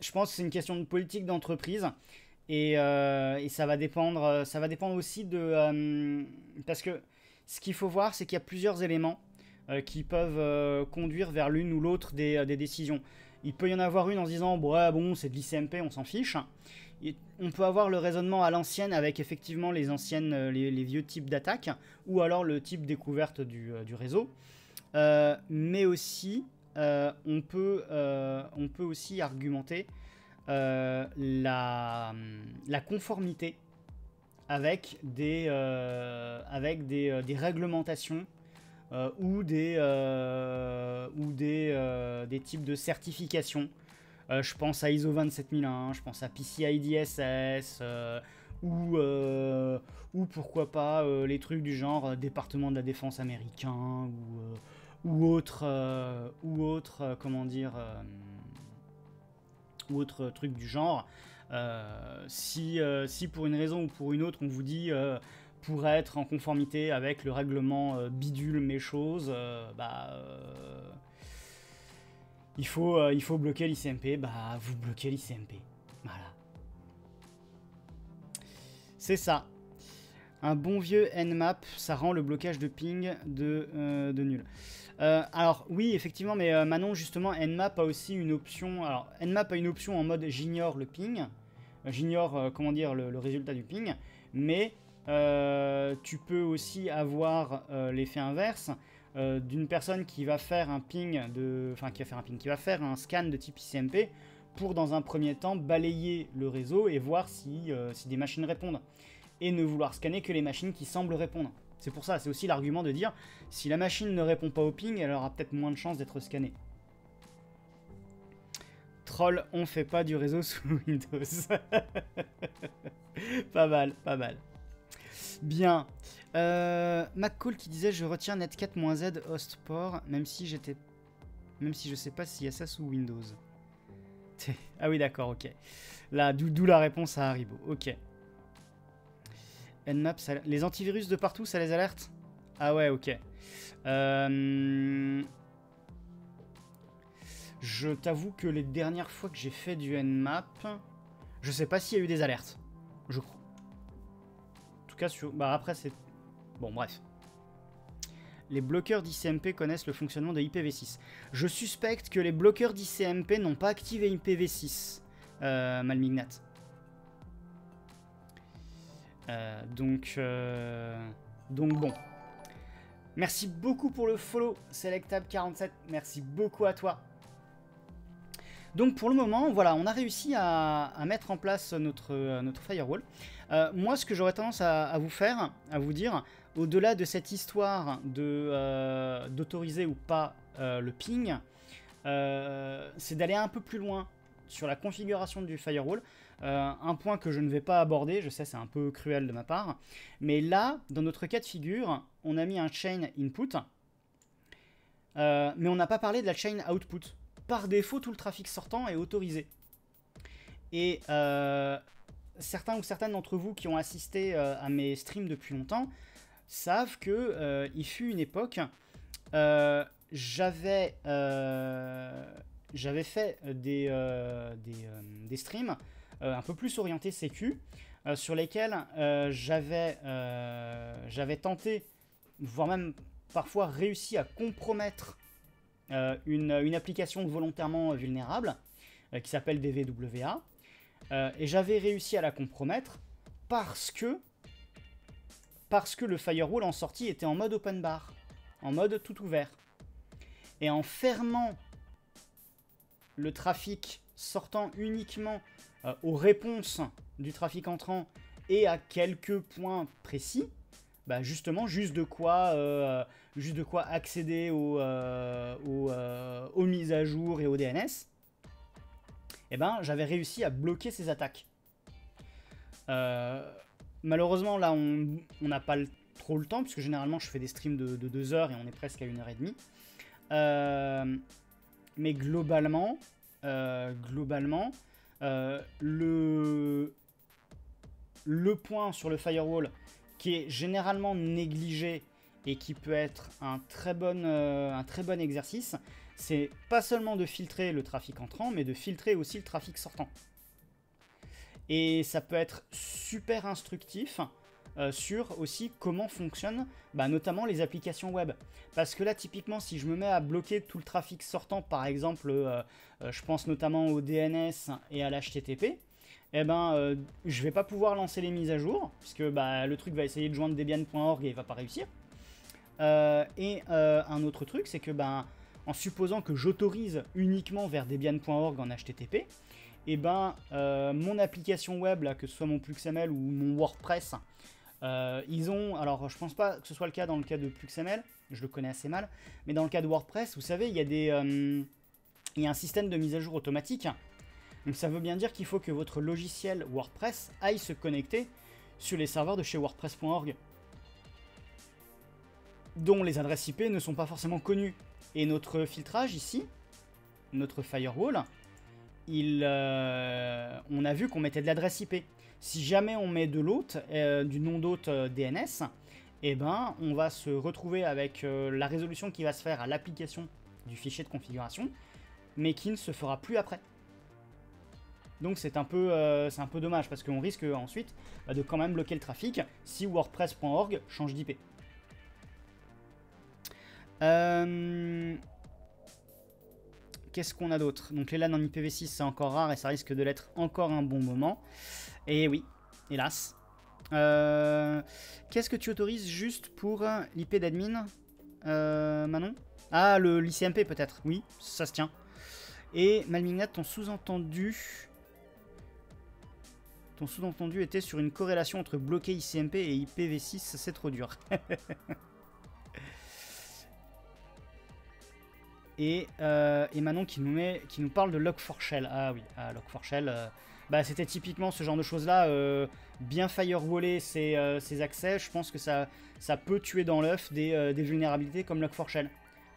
Je pense que c'est une question de politique d'entreprise et, euh, et, ça va dépendre, ça va dépendre aussi de parce que ce qu'il faut voir, c'est qu'il y a plusieurs éléments qui peuvent conduire vers l'une ou l'autre des, des décisions. Il peut y en avoir une en se disant ouais, bon, c'est de l'ICMP, on s'en fiche. On peut avoir le raisonnement à l'ancienne avec effectivement les anciennes, euh, les, vieux types d'attaques, ou alors le type découverte du, euh, réseau. Euh, mais aussi, on, peut, aussi argumenter la, la, conformité avec des, avec des, réglementations ou des, ou des, types de certifications. Je pense à ISO 27001, je pense à PCI DSS, ou, ou pourquoi pas les trucs du genre département de la défense américain, ou, ou autre, ou autre comment dire, ou autre truc du genre. si, si pour une raison ou pour une autre on vous dit pour être en conformité avec le règlement euh, bidule mes choses, euh, bah, euh, il, faut, il faut bloquer l'ICMP, bah vous bloquez l'ICMP. Voilà. C'est ça. Un bon vieux Nmap, ça rend le blocage de ping de, de nul. alors oui, effectivement, mais Manon, justement, Nmap a aussi une option. Alors, Nmap a une option en mode j'ignore le ping. J'ignore, comment dire, le, résultat du ping. Mais euh, tu peux aussi avoir euh, l'effet inverse euh, d'une personne qui va faire un ping de, enfin qui va faire un ping, qui va faire un scan de type ICMP pour dans un premier temps balayer le réseau et voir si, si des machines répondent et ne vouloir scanner que les machines qui semblent répondre. C'est pour ça, c'est aussi l'argument de dire si la machine ne répond pas au ping, elle aura peut-être moins de chances d'être scannée. Troll, on fait pas du réseau sous Windows. pas mal, pas mal. Bien. Euh, qui disait je retiens Net4-Z hostport, même si j'étais. Même si je sais pas s'il y a ça sous Windows. Ah oui, d'accord, ok. Là, d'où la réponse à Haribo. Ok. Nmap, les antivirus de partout, ça les alerte? Ah ouais, ok. Euh, je t'avoue que les dernières fois que j'ai fait du Nmap, je sais pas s'il y a eu des alertes. Je crois cas, bah après, c'est... Bon, bref. Les bloqueurs d'ICMP connaissent le fonctionnement de IPv6. Je suspecte que les bloqueurs d'ICMP n'ont pas activé IPv6, euh, Malmignat. donc, donc bon. Merci beaucoup pour le follow, Selectable47. Merci beaucoup à toi. Donc pour le moment, voilà, on a réussi à, mettre en place notre, notre firewall. Euh, moi, ce que j'aurais tendance à, vous faire, à vous dire, au-delà de cette histoire euh, d'autoriser ou pas euh, le ping, c'est d'aller un peu plus loin sur la configuration du firewall. un point que je ne vais pas aborder, je sais c'est un peu cruel de ma part, mais là, dans notre cas de figure, on a mis un chain input, mais on n'a pas parlé de la chain output par défaut, tout le trafic sortant est autorisé. Et euh, certains ou certaines d'entre vous qui ont assisté euh, à mes streams depuis longtemps savent que euh, il fut une époque, j'avais j'avais fait des, streams un peu plus orientés sécu, sur lesquels j'avais tenté, voire même parfois réussi à compromettre euh, une, application volontairement vulnérable euh, qui s'appelle DVWA. Euh, et j'avais réussi à la compromettre parce que, parce que le firewall en sortie était en mode open bar, en mode tout ouvert. Et en fermant le trafic sortant uniquement aux réponses du trafic entrant et à quelques points précis, bah justement juste de quoi quoi accéder euh, euh, aux, mises à jour et au DNS, eh ben, j'avais réussi à bloquer ces attaques. Euh, malheureusement, là, on n'a pas trop le temps, puisque généralement, je fais des streams de, 2 heures et on est presque à 1 heure et demie. mais globalement, globalement le, le point sur le firewall qui est généralement négligé et qui peut être un très euh, un très bon exercice, c'est pas seulement de filtrer le trafic entrant, mais de filtrer aussi le trafic sortant. Et ça peut être super instructif euh, sur aussi comment fonctionnent bah, notamment les applications web. Parce que là, typiquement, si je me mets à bloquer tout le trafic sortant, par exemple, euh, je pense notamment au DNS et à l'HTTP, eh ben, je vais pas pouvoir lancer les mises à jour, puisque bah, le truc va essayer de joindre debian.org et il va pas réussir. Euh, et euh, un autre truc, c'est que ben, en supposant que j'autorise uniquement vers debian.org en HTTP, et eh ben euh, mon application web, que ce soit mon PluxML ou mon WordPress, ils ont, alors je pense pas que ce soit le cas dans le cas de PluxML, je le connais assez mal, mais dans le cas de WordPress, vous savez, il y a des, il y a un système de mise à jour automatique. Donc ça veut bien dire qu'il faut que votre logiciel WordPress aille se connecter sur les serveurs de chez WordPress.org dont les adresses IP ne sont pas forcément connues. Et notre filtrage ici, notre firewall, il, euh, on a vu qu'on mettait de l'adresse IP. Si jamais on met de l'hôte, euh, du nom d'hôte euh, DNS, eh ben, on va se retrouver avec la résolution qui va se faire à l'application du fichier de configuration, mais qui ne se fera plus après. Donc c'est un, peu, dommage parce qu'on risque ensuite bah, de quand même bloquer le trafic si WordPress.org change d'IP. Euh, qu'est-ce qu'on a d'autre? Donc les LAN en IPv6 c'est encore rare et ça risque de l'être encore un bon moment. Et oui, hélas. Euh, qu'est-ce que tu autorises juste pour l'IP d'admin euh, Manon? Ah, le l'ICMP peut-être, oui, ça se tient. Et Malmignat, ton sous-entendu... Ton sous-entendu était sur une corrélation entre bloqué ICMP et IPv6, c'est trop dur. Et, euh, et, Manon qui nous, met, qui nous parle de Log4Shell. Ah oui, ah, Log4Shell, euh, bah, c'était typiquement ce genre de choses-là. Euh, bien firewaller ses, ses, accès, je pense que ça, ça peut tuer dans l'œuf des, des, vulnérabilités comme Log4Shell.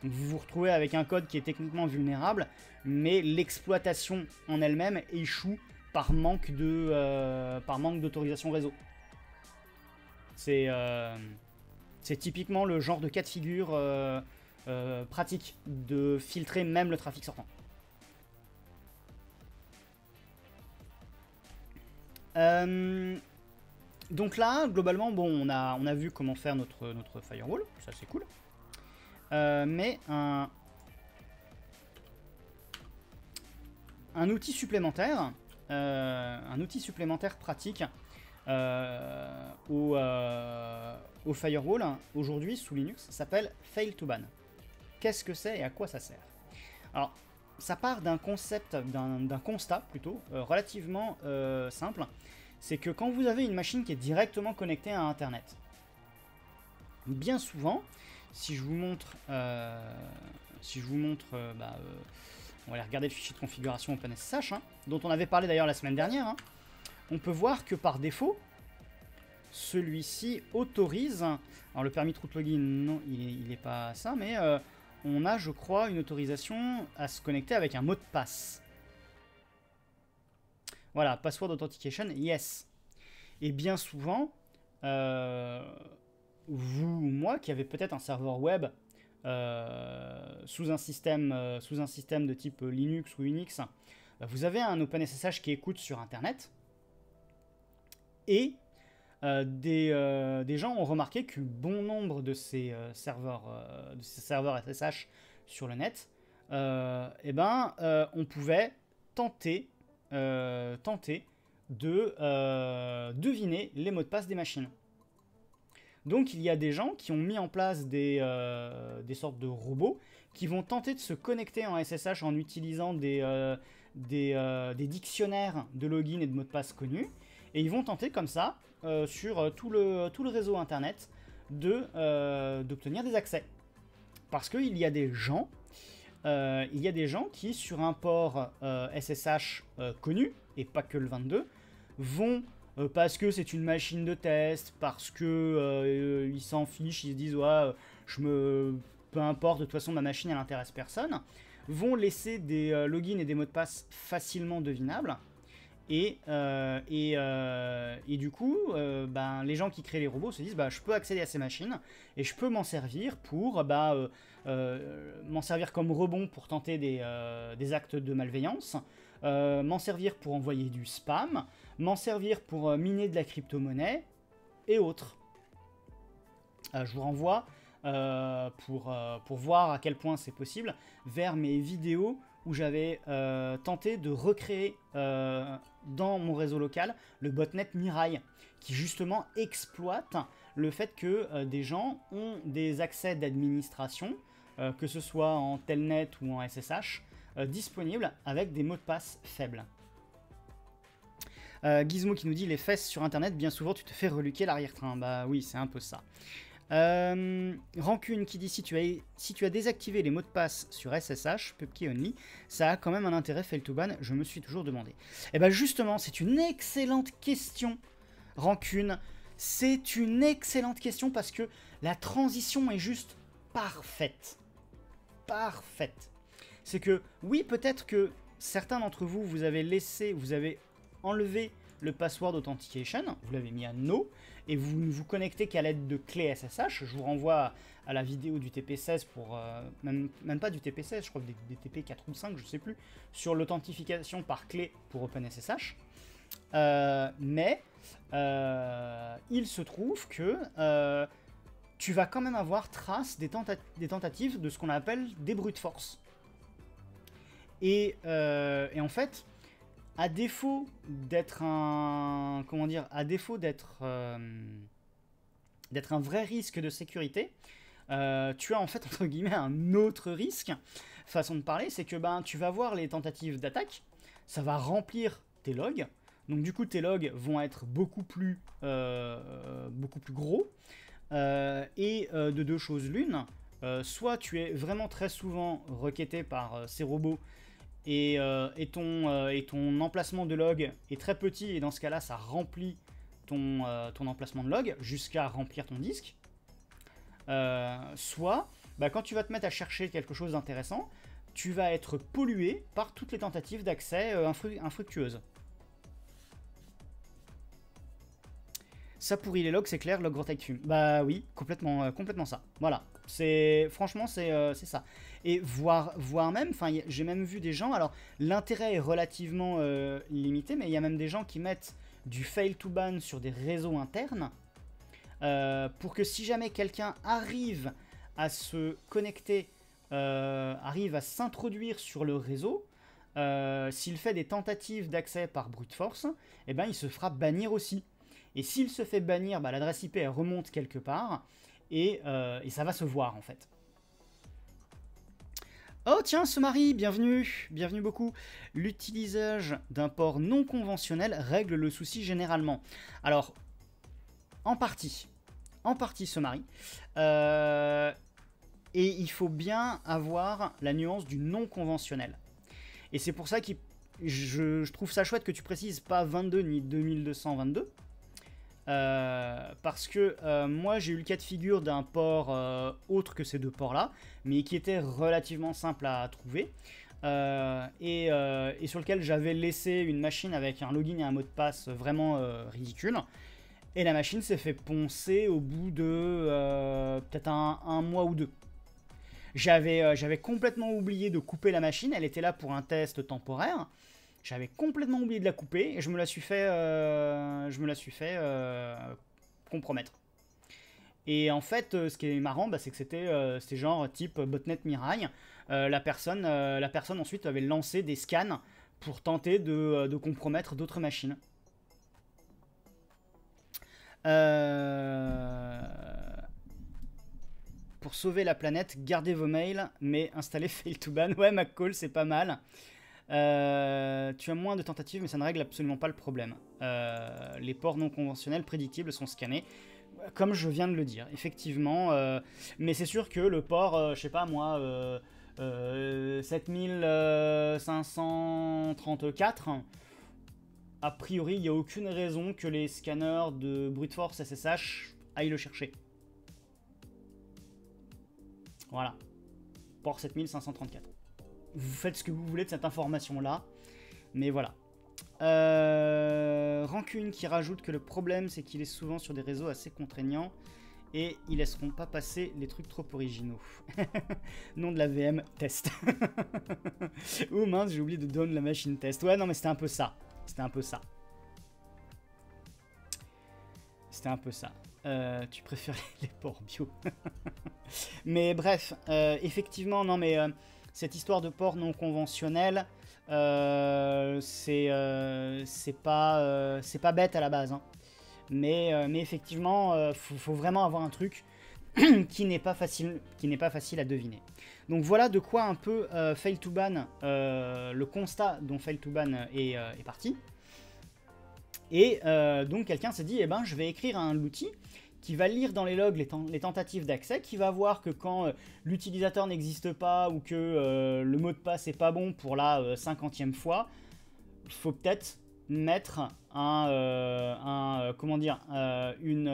Donc vous vous retrouvez avec un code qui est techniquement vulnérable, mais l'exploitation en elle-même échoue par manque de par manque d'autorisation réseau. C'est c'est typiquement le genre de cas de figure euh, pratique de filtrer même le trafic sortant. Euh, donc là, globalement, bon, on a, on a vu comment faire notre, notre firewall, ça c'est cool. Euh, mais un, un outil supplémentaire, un outil supplémentaire pratique au, au, firewall, aujourd'hui sous Linux, s'appelle fail to ban. Qu'est-ce que c'est et à quoi ça sert Alors, ça part d'un concept, d'un constat plutôt, relativement simple. C'est que quand vous avez une machine qui est directement connectée à Internet, bien souvent, si je vous montre, euh, si je vous montre, euh, bah, euh, on va aller regarder le fichier de configuration OpenSSH, hein, dont on avait parlé d'ailleurs la semaine dernière, hein, on peut voir que par défaut, celui-ci autorise, alors le permis de route login, non, il n'est pas ça, mais on a, je crois, une autorisation à se connecter avec un mot de passe. Voilà, password authentication, yes. Et bien souvent, vous ou moi qui avez peut-être un serveur web euh, sous, un système, euh, sous un système de type Linux ou Unix, vous avez un OpenSSH qui écoute sur Internet. Et euh, des, gens ont remarqué que bon nombre de ces, serveurs, de ces serveurs SSH sur le net, eh ben, on pouvait tenter, tenter de deviner les mots de passe des machines. Donc il y a des gens qui ont mis en place euh, des, sortes de robots qui vont tenter de se connecter en SSH en utilisant des, euh, euh, des, dictionnaires de login et de mots de passe connus. Et ils vont tenter comme ça, sur tout le, tout le réseau Internet, d'obtenir des accès. Parce qu'il y a des gens, il y a des gens qui, sur un port SSH connu, et pas que le 22, vont euh, parce que c'est une machine de test, parce que euh, ils s'en fichent, ils se disent ouais, je me, peu importe, de toute façon ma machine elle intéresse personne, vont laisser des euh, logins et des mots de passe facilement devinables. Et, et, et, du coup, ben, les gens qui créent les robots se disent bah, je peux accéder à ces machines et je peux m'en servir pour bah, m'en servir comme rebond pour tenter des, des actes de malveillance, m'en servir pour envoyer du spam, m'en servir pour euh, miner de la crypto-monnaie et autres. Euh, je vous renvoie euh, pour, pour voir à quel point c'est possible vers mes vidéos où j'avais tenté de recréer dans mon réseau local le botnet Mirai, qui justement exploite le fait que des gens ont des accès d'administration, que ce soit en telnet ou en SSH, disponibles avec des mots de passe faibles. Euh, Gizmo qui nous dit les fesses sur internet, bien souvent tu te fais reluquer l'arrière-train. Bah oui, c'est un peu ça. Euh, Rancune qui dit si tu, as, désactivé les mots de passe sur SSH, PubKey Only, ça a quand même un intérêt fail to ban, je me suis toujours demandé. Et eh bah justement, c'est une excellente question, Rancune. C'est une excellente question parce que la transition est juste parfaite. Parfaite. C'est que oui, peut-être que certains d'entre vous, vous avez laissé, vous avez enlever le password authentication, vous l'avez mis à no, et vous ne vous connectez qu'à l'aide de clés SSH. Je vous renvoie à la vidéo du TP16 pour, euh, même, pas du TP16, je crois des, des, TP 4 ou 5, je sais plus, sur l'authentification par clé pour OpenSSH. Euh, mais euh, il se trouve que tu vas quand même avoir trace des, tentatives de ce qu'on appelle des brutes force. Et en fait, à défaut d'être un comment dire à défaut d'être euh, d'être un vrai risque de sécurité euh, tu as en fait entre guillemets un autre risque. Façon de parler c'est que ben tu vas voir les tentatives d'attaque ça va remplir tes logs. Donc du coup tes logs vont être beaucoup plus euh, beaucoup plus gros. Et de deux choses l'une soit tu es vraiment très souvent requêté par ces robots euh, et, ton, euh, et, ton, emplacement de log est très petit, et dans ce cas-là, ça remplit ton, euh, emplacement de log jusqu'à remplir ton disque. soit, bah, quand tu vas te mettre à chercher quelque chose d'intéressant, tu vas être pollué par toutes les tentatives d'accès infructueuses. Ça pourrit les logs, c'est clair, log fume. Bah oui, complètement, complètement ça. Voilà. C'est franchement c'est ça et voire, voire même, enfin j'ai même vu des gens, alors l'intérêt est relativement euh, limité, mais il y a même des gens qui mettent du fail to ban sur des réseaux internes euh, pour que si jamais quelqu'un arrive à se connecter, euh, arrive à s'introduire sur le réseau, s'il fait des tentatives d'accès par brute force, eh ben il se fera bannir aussi. Et s'il se fait bannir, bah, l'adresse IP elle remonte quelque part et, euh, et, ça va se voir en fait. Oh tiens, ce mari, bienvenue, bienvenue beaucoup. L'utilisage d'un port non conventionnel règle le souci généralement. Alors, en partie, en partie ce mari. Euh, et il faut bien avoir la nuance du non conventionnel. Et c'est pour ça que je, trouve ça chouette que tu précises pas 22 ni 2222. Euh, parce que euh, moi j'ai eu le cas de figure d'un port euh, autre que ces deux ports là, mais qui était relativement simple à trouver. Et, sur lequel j'avais laissé une machine avec un login et un mot de passe vraiment ridicule. Et la machine s'est fait poncer au bout de peut-être un, mois ou deux. J'avais complètement oublié de couper la machine, elle était là pour un test temporaire. J'avais complètement oublié de la couper et je me la suis fait, euh, je me la suis fait euh, compromettre. Et en fait, euh, ce qui est marrant, bah, c'est que c'était genre type botnet Mirai. la, personne, la personne ensuite avait lancé des scans pour tenter de, de compromettre d'autres machines. Pour sauver la planète, gardez vos mails, mais installez Fail2Ban. Ouais, McCall, c'est pas mal. Euh, tu as moins de tentatives, mais ça ne règle absolument pas le problème. Euh, les ports non conventionnels prédictibles sont scannés, comme je viens de le dire, effectivement. Euh, mais c'est sûr que le port, je sais pas moi, 7534, a priori, il n'y a aucune raison que les scanners de brute force SSH aillent le chercher. Voilà. Port 7534 vous faites ce que vous voulez de cette information-là. Mais voilà. Euh, Rancune qui rajoute que le problème c'est qu'il est souvent sur des réseaux assez contraignants et ils laisseront pas passer les trucs trop originaux. Nom de la VM, test. oh mince, j'ai oublié de donner la machine test. Ouais, non, mais c'était un peu ça. C'était un peu ça. C'était un peu ça. Euh, tu préférais les ports bio. mais bref, euh, effectivement, non, mais cette histoire de port non conventionnel, euh, euh, c'est pas, euh, c'est pas bête à la base. Hein. Mais, effectivement, il faut, vraiment avoir un truc qui n'est pas, facile, à deviner. Donc voilà de quoi un peu Fail to Ban, le constat dont Fail to Ban est, est parti. Et donc quelqu'un s'est dit, eh ben, je vais écrire un outil qui va lire dans les logs les, tentatives d'accès, qui va voir que quand euh, l'utilisateur n'existe pas ou que euh, le mot de passe n'est pas bon pour la euh, cinquantième fois, il faut peut-être mettre un, comment dire, une,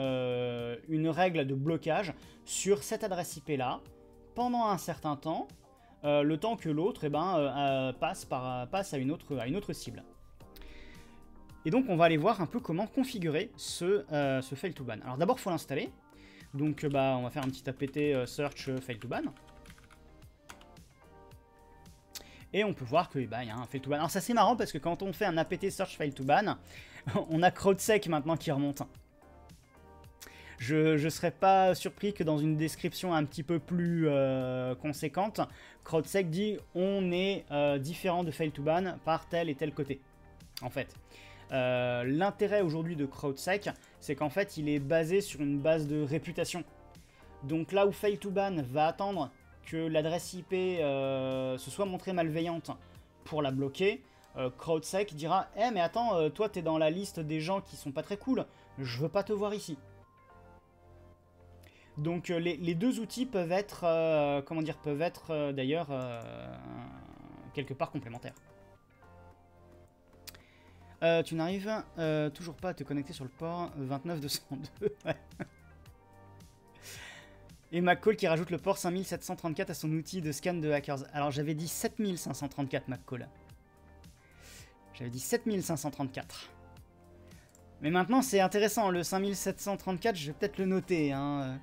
une règle de blocage sur cette adresse IP là pendant un certain temps, le temps que l'autre eh ben, passe, passe à, une autre, à une autre cible. Et donc on va aller voir un peu comment configurer ce, euh, fail to ban. Alors d'abord il faut l'installer. Donc euh, bah on va faire un petit apt euh, search fail to ban. Et on peut voir qu'il bah, y a un fail to ban. Alors ça c'est marrant parce que quand on fait un apt search fail to ban, on a CrowdSec maintenant qui remonte. Je ne serais pas surpris que dans une description un petit peu plus conséquente, CrowdSec dit on est différent de fail to ban par tel et tel côté. En fait. Euh, l'intérêt aujourd'hui de CrowdSec, c'est qu'en fait, il est basé sur une base de réputation. Donc là où Fail2Ban va attendre que l'adresse IP euh, se soit montrée malveillante pour la bloquer, euh, CrowdSec dira Eh, mais attends, toi, t'es dans la liste des gens qui sont pas très cool, je veux pas te voir ici. Donc les, les, deux outils peuvent être, comment dire, peuvent être d'ailleurs quelque part complémentaires. Euh, tu n'arrives euh, toujours pas à te connecter sur le port 29202. Et McCall qui rajoute le port 5734 à son outil de scan de hackers. Alors j'avais dit 7534 McCall. J'avais dit 7534. Mais maintenant c'est intéressant, le 5734 je vais peut-être le noter. Hein.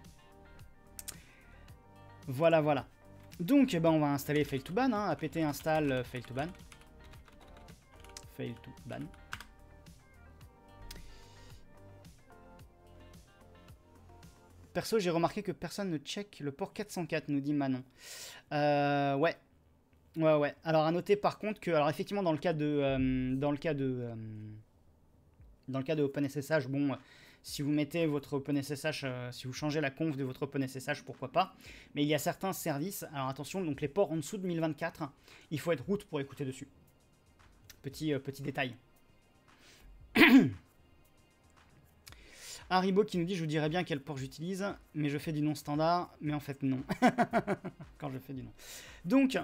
Voilà, voilà. Donc eh ben, on va installer fail2ban, hein, apt install euh, fail2ban. Fail2ban. Perso, j'ai remarqué que personne ne check le port 404, nous dit Manon. Euh, ouais. Ouais, ouais. Alors, à noter par contre que, alors effectivement, dans le cas de, euh, dans le cas de, euh, dans le cas de OpenSSH, bon, Si vous mettez votre OpenSSH, si vous changez la conf de votre OpenSSH, pourquoi pas. Mais il y a certains services, alors attention, donc les ports en dessous de 1024, il faut être root pour écouter dessus. Petit, petit détail. Haribo qui nous dit je vous dirais bien quel port j'utilise, mais je fais du non standard, mais en fait non. Quand je fais du non. Donc,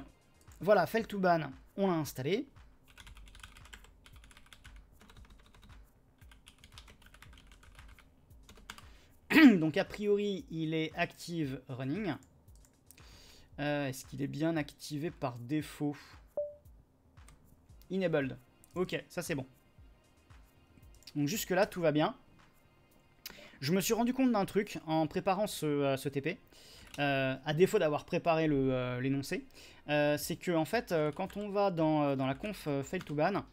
voilà, Feltuban, on l'a installé. Donc a priori, il est active running. Euh, est-ce qu'il est bien activé par défaut? Enabled. Ok, ça c'est bon. Donc jusque là, tout va bien. Je me suis rendu compte d'un truc en préparant ce, euh, TP, euh, à défaut d'avoir préparé euh, l'énoncé, c'est que en fait, quand on va dans, la conf fail to ban,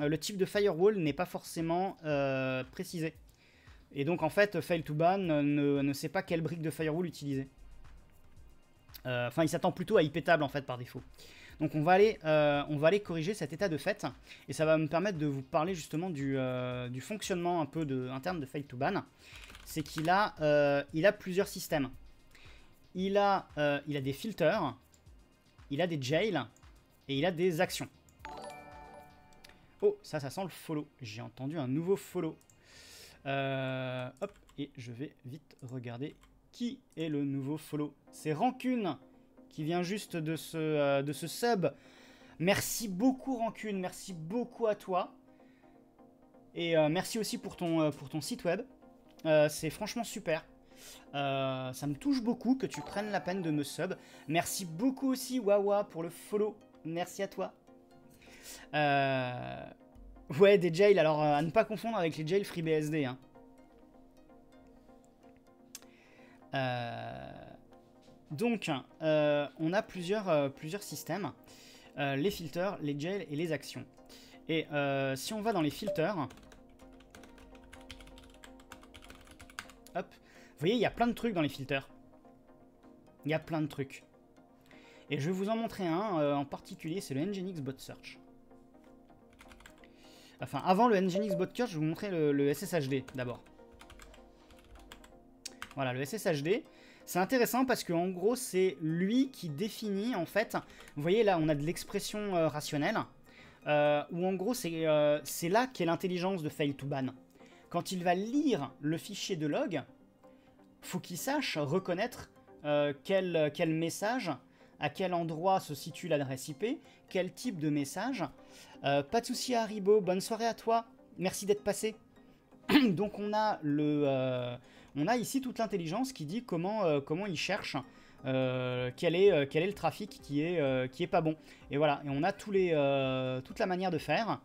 le type de firewall n'est pas forcément précisé. Et donc en fait, fail to ban ne, ne sait pas quelle brique de firewall utiliser. Enfin, il s'attend plutôt à IP table en fait par défaut. Donc on va, aller, euh, on va aller corriger cet état de fait et ça va me permettre de vous parler justement du, euh, fonctionnement un peu interne de fail to ban. C'est qu'il a, euh, plusieurs systèmes. Il a, il a des filters, il a des jails et il a des actions. Oh, ça, ça sent le follow. J'ai entendu un nouveau follow. hop, et je vais vite regarder qui est le nouveau follow. C'est Rancune qui vient juste de ce, euh, de ce sub. Merci beaucoup Rancune, merci beaucoup à toi. Et euh, merci aussi pour ton, euh, pour ton site web. c'est franchement super. ça me touche beaucoup que tu prennes la peine de me sub. Merci beaucoup aussi Wawa pour le follow. Merci à toi. Ouais, des jails. Alors, à ne pas confondre avec les jails FreeBSD. Hein. Euh... Donc, euh, on a plusieurs, euh, systèmes. Euh, les filters, les gels et les actions. Et si on va dans les filters... Hop. Vous voyez, il y a plein de trucs dans les filters. Il y a plein de trucs. Et je vais vous en montrer un en particulier, c'est le Nginx Bot Search. Enfin, avant le Nginx Bot Search, je vais vous montrer le SSHD d'abord. Voilà, le SSHD, c'est intéressant parce qu'en gros, c'est lui qui définit, en fait, vous voyez là, on a de l'expression euh, rationnelle, euh, où en gros, euh, c'est là qu'est l'intelligence de fail to ban. Quand il va lire le fichier de log, faut qu'il sache reconnaître quel, quel message, à quel endroit se situe l'adresse IP, quel type de message. pas de souci Haribo, bonne soirée à toi, merci d'être passé. Donc on a le on a ici toute l'intelligence qui dit comment, euh, comment il cherche euh, quel, est, euh, quel est le trafic qui est, qui est pas bon. Et voilà, et on a tous les, toute la manière de faire.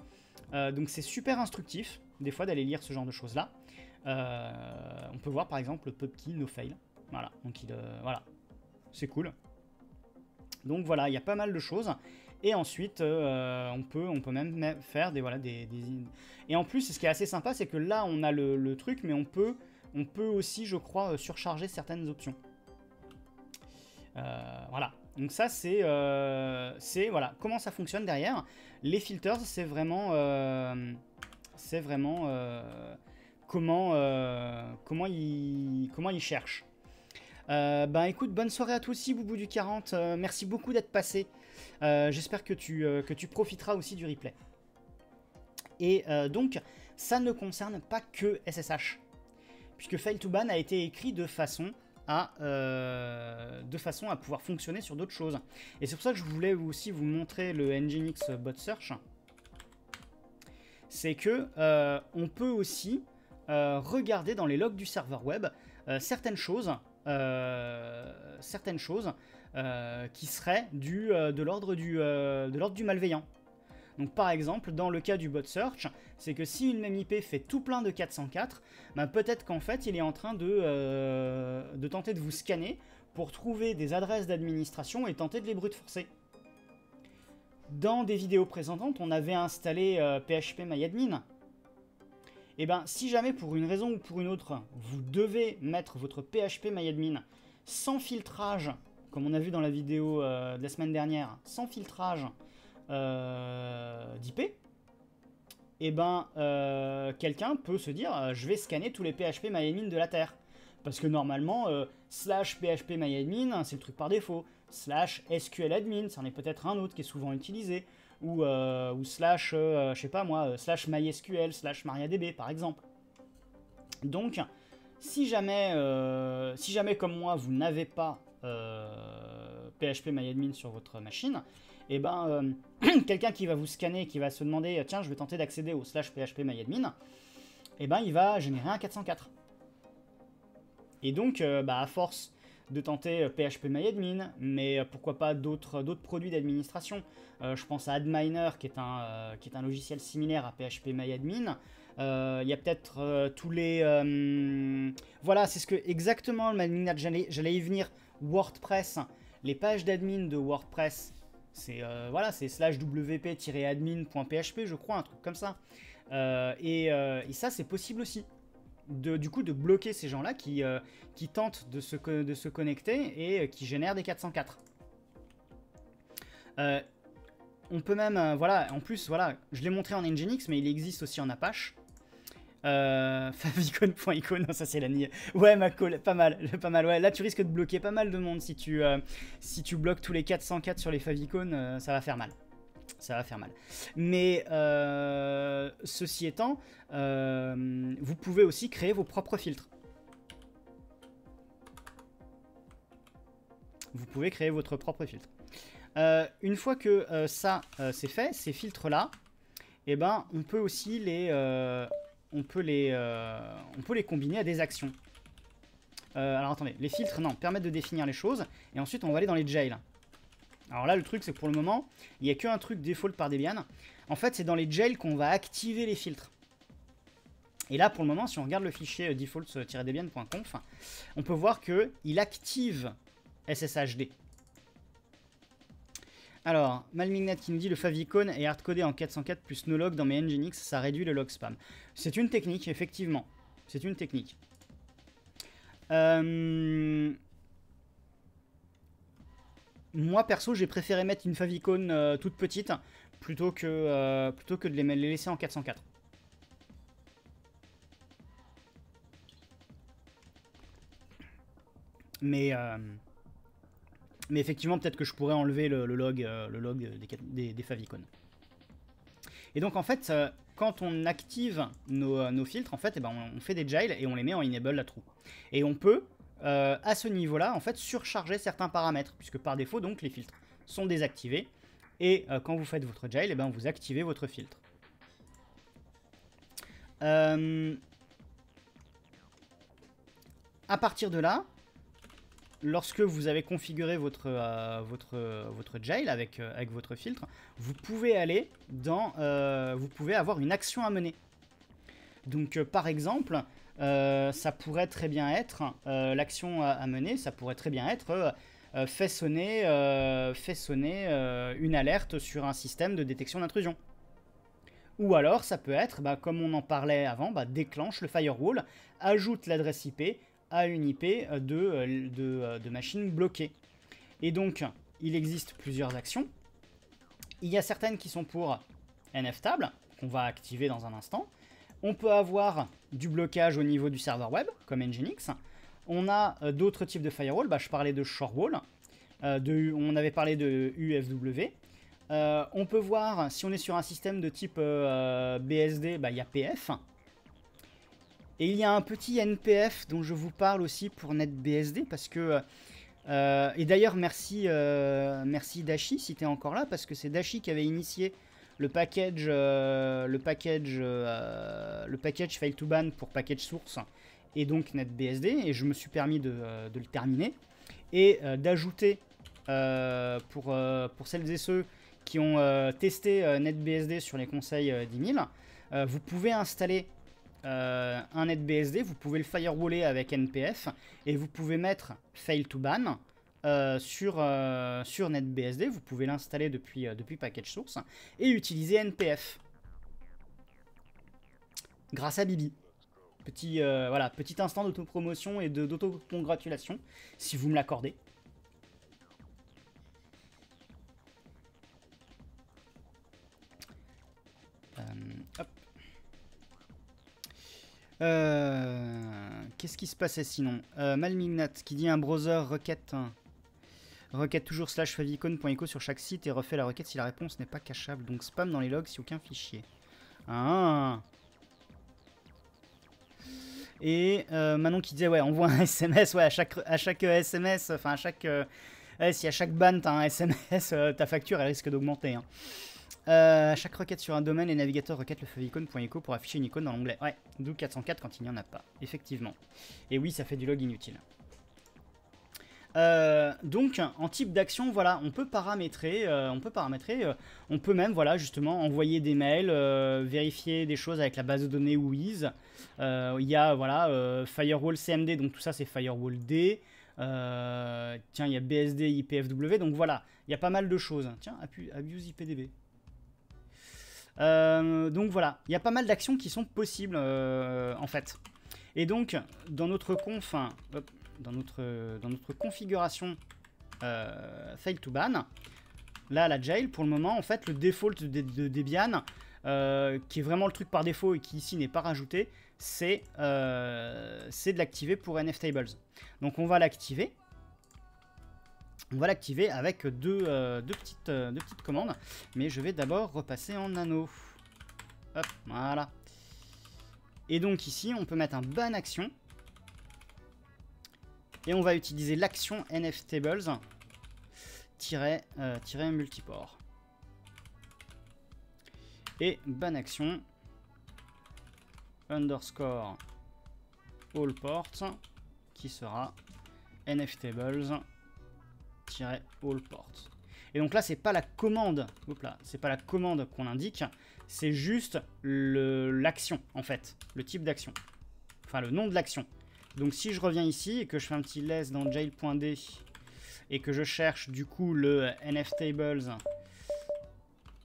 donc c'est super instructif, des fois, d'aller lire ce genre de choses-là. on peut voir par exemple le no fail. Voilà, donc il, voilà, c'est cool. Donc voilà, il y a pas mal de choses. Et ensuite, on, peut, on peut même faire des, voilà, des, Et en plus, ce qui est assez sympa, c'est que là, on a le truc, mais on peut on peut aussi, je crois, euh, surcharger certaines options. Euh, voilà. Donc ça, euh, c'est voilà comment ça fonctionne derrière? Les filters, c'est vraiment, c'est vraiment comment comment ils comment ils cherchent. ben écoute, bonne soirée à toi aussi, Boubou du 40. merci beaucoup d'être passé. J'espère que tu que tu profiteras aussi du replay. Et donc, ça ne concerne pas que SSH puisque fail to ban a été écrit de façon à, euh, de façon à pouvoir fonctionner sur d'autres choses. Et c'est pour ça que je voulais aussi vous montrer le Nginx Bot Search. C'est que euh, on peut aussi euh, regarder dans les logs du serveur web certaines choses, certaines choses qui seraient du, de l'ordre du, du malveillant. Donc par exemple, dans le cas du bot search, c'est que si une même IP fait tout plein de 404, bah, peut-être qu'en fait il est en train de, euh, de tenter de vous scanner pour trouver des adresses d'administration et tenter de les brute forcer. Dans des vidéos précédentes, on avait installé PHP euh, MyAdmin. Et eh bien, si jamais pour une raison ou pour une autre, vous devez mettre votre PHP MyAdmin sans filtrage, comme on a vu dans la vidéo euh, de la semaine dernière, sans filtrage, euh, d'IP, eh ben, euh, quelqu'un peut se dire euh, je vais scanner tous les PHP MyAdmin de la Terre. Parce que normalement, euh, slash PHP MyAdmin, c'est le truc par défaut. Slash SQL Admin, c'en est peut-être un autre qui est souvent utilisé. Ou, ou slash, je sais pas moi, slash MySQL, slash MariaDB par exemple. Donc, si jamais, si jamais comme moi, vous n'avez pas PHP MyAdmin sur votre machine, et eh ben euh, quelqu'un qui va vous scanner, qui va se demander tiens je vais tenter d'accéder au slash php myadmin, et eh ben il va générer un 404. Et donc euh, bah, à force de tenter PHP euh, myadmin, mais pourquoi pas d'autres produits d'administration. je pense à AdMiner qui est un, qui est un logiciel similaire à PHP myadmin. Il y a peut-être tous les... voilà, c'est ce que exactement j'allais y venir. WordPress, les pages d'admin de WordPress c'est euh, voilà, c'est slash wp-admin.php, je crois, un truc comme ça. Euh, euh, et, ça, c'est possible aussi. De, du coup, de bloquer ces gens-là qui, tentent de se, de se connecter et qui génèrent des 404. on peut même, voilà, en plus, voilà, je l'ai montré en Nginx, mais il existe aussi en Apache. Euh, non, ça c'est la niée. Ouais, ma pas mal, pas mal. Ouais, là tu risques de bloquer pas mal de monde si tu, euh, si tu bloques tous les 404 sur les favicon, euh, ça va faire mal. Ça va faire mal. Mais euh, ceci étant, vous pouvez aussi créer vos propres filtres. Vous pouvez créer votre propre filtre. une fois que ça c'est fait, ces filtres-là, eh ben, on peut aussi les, on peut les, euh, on peut les combiner à des actions. Euh, alors attendez, les filtres, non, permettent de définir les choses. Et ensuite, on va aller dans les jails. Alors là, le truc, c'est que pour le moment, il n'y a qu'un truc default par Debian. En fait, c'est dans les jails qu'on va activer les filtres. Et là, pour le moment, si on regarde le fichier euh, default-debian.conf, on peut voir qu'il active SSHD. Alors, Malmignat qui nous dit le favicon est hardcodé en 404 plus no log dans mes Nginx, ça réduit le log spam. C'est une technique, effectivement. C'est une technique. Euh, moi, perso, j'ai préféré mettre une favicon euh, toute petite plutôt que, euh, plutôt que de les, laisser en 404. Mais... Mais effectivement, peut-être que je pourrais enlever le, log, le log euh, des, des, favicon. Et donc en fait, euh, quand on active euh, nos, filtres, en fait, eh ben, on, fait des jails et on les met en enable la true. Et on peut, à ce niveau-là, en fait, surcharger certains paramètres, puisque par défaut, donc, les filtres sont désactivés. Et quand vous faites votre jail, eh ben, vous activez votre filtre. à partir de là, lorsque vous avez configuré votre, euh, jail avec, euh, avec votre filtre, vous pouvez aller dans... Euh, vous pouvez avoir une action à mener. Donc par exemple, ça pourrait très bien être, l'action à, mener, ça pourrait très bien être fait sonner, fait sonner une alerte sur un système de détection d'intrusion. Ou alors, ça peut être, bah, comme on en parlait avant, bah, déclenche le firewall, ajoute l'adresse IP à une IP euh, de, euh, euh, de, machines bloquées. Et donc, il existe plusieurs actions. Il y a certaines qui sont pour NFTable, qu'on va activer dans un instant. On peut avoir du blocage au niveau du serveur web, comme Nginx. On a d'autres types de firewall. Bah, je parlais de Shorewall. de, on avait parlé de UFW. on peut voir, si on est sur un système de type BSD, bah, il y a PF. Et il y a un petit NPF dont je vous parle aussi pour NetBSD parce que... Euh, et d'ailleurs, merci, euh, merci Dashi si tu es encore là parce que c'est Dashi qui avait initié le package, euh, le package, le package file to ban pour package source et donc NetBSD et je me suis permis de, de le terminer. Et d'ajouter pour, pour celles et ceux qui ont testé NetBSD sur les conseils 10 000, vous pouvez installer euh, un NetBSD, vous pouvez le firewaller avec NPF et vous pouvez mettre fail to ban euh, sur, euh, sur NetBSD. Vous pouvez l'installer depuis, depuis package source et utiliser NPF grâce à Bibi. Petit, voilà, petit instant d'autopromotion et d'autocongratulation, si vous me l'accordez. Euh, Qu'est-ce qui se passait sinon euh, Malmignat qui dit un browser requête. Requête toujours slash favicon.echo sur chaque site et refait la requête si la réponse n'est pas cachable. Donc spam dans les logs si aucun fichier. Ah Et euh, Manon qui disait ouais envoie un SMS ouais à chaque à chaque SMS enfin à chaque euh, si à chaque ban t'as un SMS euh, ta facture elle risque d'augmenter. Hein. Euh, chaque requête sur un domaine, les navigateurs requêtent le favicon.echo pour afficher une icône dans l'onglet. Ouais, d'où 404 quand il n'y en a pas, effectivement. Et oui, ça fait du log inutile. Euh, donc, en type d'action, voilà, on peut paramétrer, euh, on peut paramétrer, on peut même, voilà, justement, envoyer des mails, vérifier des choses avec la base de données. Euh, Il y a, voilà, Firewall CMD, donc tout ça c'est Firewall D. Tiens, il y a BSD, IPFW, donc voilà, il y a pas mal de choses. Tiens, Abuse IPDB. Euh, donc voilà, il y a pas mal d'actions qui sont possibles euh, en fait. Et donc dans notre conf, hein, dans notre dans notre configuration euh, fail to ban, là la jail pour le moment en fait le default de, de Debian qui est vraiment le truc par défaut et qui ici n'est pas rajouté, c'est de l'activer pour NFTables. Donc on va l'activer. On va l'activer avec deux, euh, euh, deux petites commandes. Mais je vais d'abord repasser en nano. Hop, voilà. Et donc ici, on peut mettre un ban action. Et on va utiliser l'action nftables euh, multiport. Et ban action underscore all ports qui sera nftables Et donc là, c'est pas la commande, c'est pas la commande qu'on indique, c'est juste l'action en fait, le type d'action, enfin le nom de l'action. Donc si je reviens ici et que je fais un petit less dans jail.d et que je cherche du coup le nftables,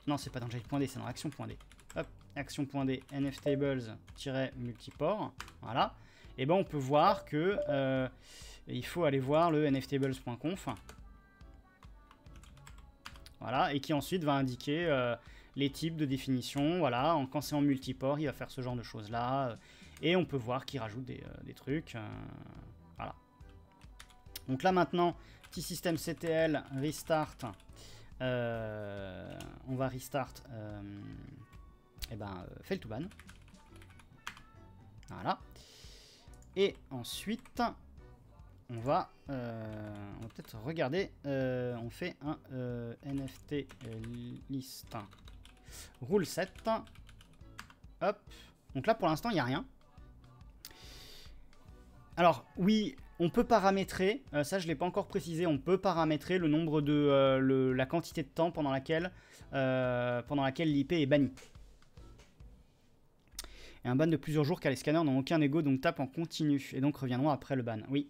non c'est pas dans jail.d, c'est dans action.d. Hop, action.d nftables-multiport, voilà. Et ben on peut voir que euh, il faut aller voir le nftables.conf. Voilà, et qui ensuite va indiquer euh, les types de définition. Voilà, quand c'est en multiport, il va faire ce genre de choses-là. euh, et on peut voir qu'il rajoute des, euh, des trucs. voilà. Donc là maintenant, petit système CTL, restart. on va restart et ben, euh, fail to ban. Voilà. Et ensuite, on va, euh, on va peut-être regarder. euh, on fait un euh, NFT list rule 7. Hop. Donc là, pour l'instant, il n'y a rien. Alors, oui, on peut paramétrer. ça, je ne l'ai pas encore précisé. On peut paramétrer le nombre de. la quantité de temps pendant laquelle, pendant laquelle l'IP est banni. Et un ban de plusieurs jours car les scanners n'ont aucun ego, donc tape en continu. Et donc reviendront après le ban. Oui.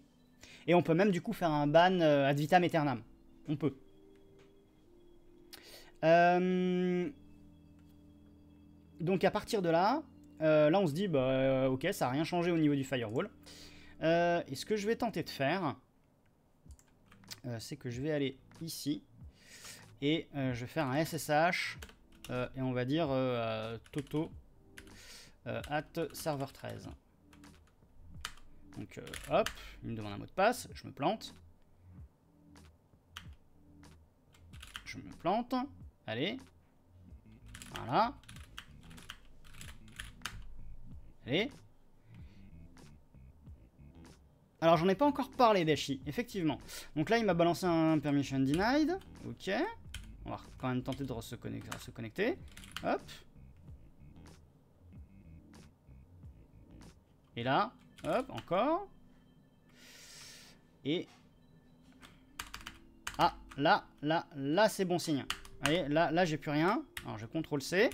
Et on peut même du coup faire un ban euh, ad vitam aeternam. On peut. Euh, Donc à partir de là, euh, là on se dit, bah ok, ça n'a rien changé au niveau du firewall. Et ce que je vais tenter de faire, c'est que je vais aller ici et je vais faire un SSH et on va dire Toto at server 13. Donc euh, hop, il me demande un mot de passe, je me plante. Je me plante. Allez. Voilà. Allez. Alors j'en ai pas encore parlé d'Ashi, effectivement. Donc là il m'a balancé un permission denied. Ok. On va quand même tenter de se. Se connecter. Hop. Et là, hop, encore. Et... Ah, là, là, là c'est bon signe. Voyez, là, là j'ai plus rien. Alors je CTRL C.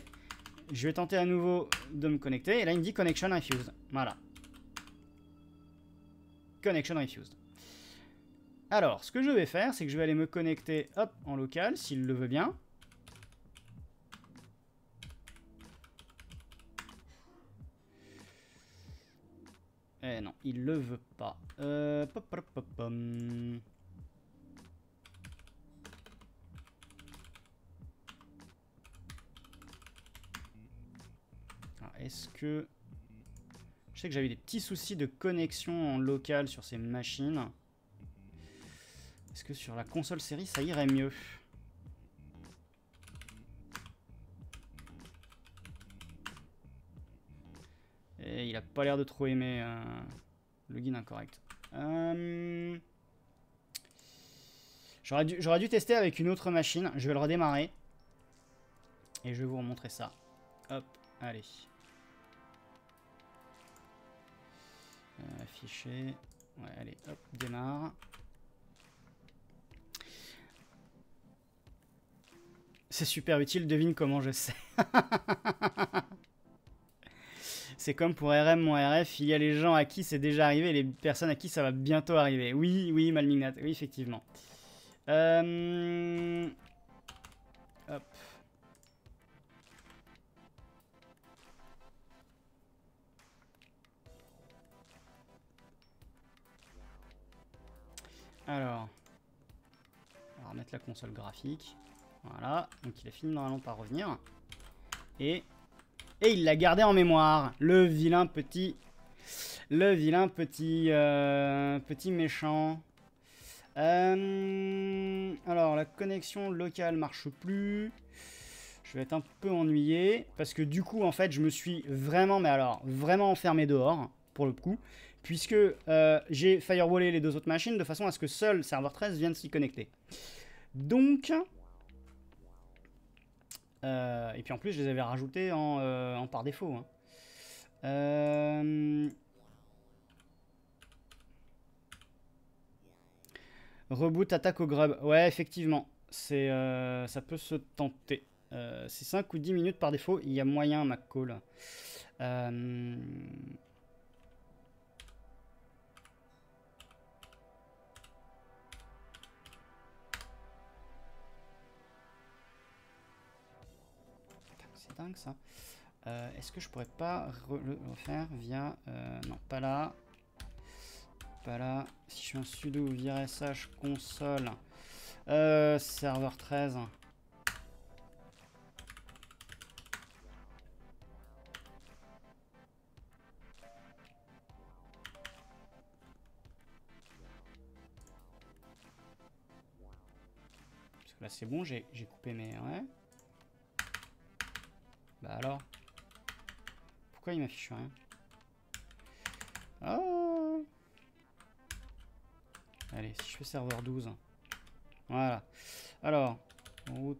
Je vais tenter à nouveau de me connecter. Et là il me dit connection refused. Voilà. Connection refused. Alors, ce que je vais faire, c'est que je vais aller me connecter, en local, s'il le veut bien. Eh non, il le veut pas. Euh, Est-ce que Je sais que j'avais des petits soucis de connexion en local sur ces machines. Est-ce que sur la console série, ça irait mieux? Il a pas l'air de trop aimer euh, le guide incorrect. Euh, j'aurais dû, dû, tester avec une autre machine. Je vais le redémarrer. Et je vais vous remontrer ça. Hop, allez. Euh, afficher. Ouais, allez, hop, démarre. C'est super utile, devine comment je sais. c'est comme pour RM, mon RF, il y a les gens à qui c'est déjà arrivé et les personnes à qui ça va bientôt arriver. Oui, oui, Malmignat, oui, effectivement. Euh... Hop. Alors, on va remettre la console graphique. Voilà, donc il a fini normalement par revenir. Et, et il l'a gardé en mémoire. Le vilain petit... Le vilain petit... Euh, petit méchant. Euh, alors, la connexion locale marche plus. Je vais être un peu ennuyé. Parce que du coup, en fait, je me suis vraiment, mais alors, vraiment enfermé dehors, pour le coup puisque euh, j'ai firewallé les deux autres machines de façon à ce que seul serveur 13 vienne s'y connecter. Donc, euh, et puis en plus, je les avais rajoutés en, euh, par défaut. Hein. Reboot, attaque au grub. Ouais, effectivement, ça peut se tenter. c'est 5 ou 10 minutes par défaut. Il y a moyen, McCall. Euh, ça. Euh, est-ce que je pourrais pas le refaire via... Euh, non, pas là. Pas là. Si je fais un sudo virsh console euh, serveur 13. Parce que là c'est bon, j'ai coupé mes... Ouais. Bah alors? Pourquoi il m'affiche rien? Oh Allez, si je fais serveur 12. Voilà. Alors, route.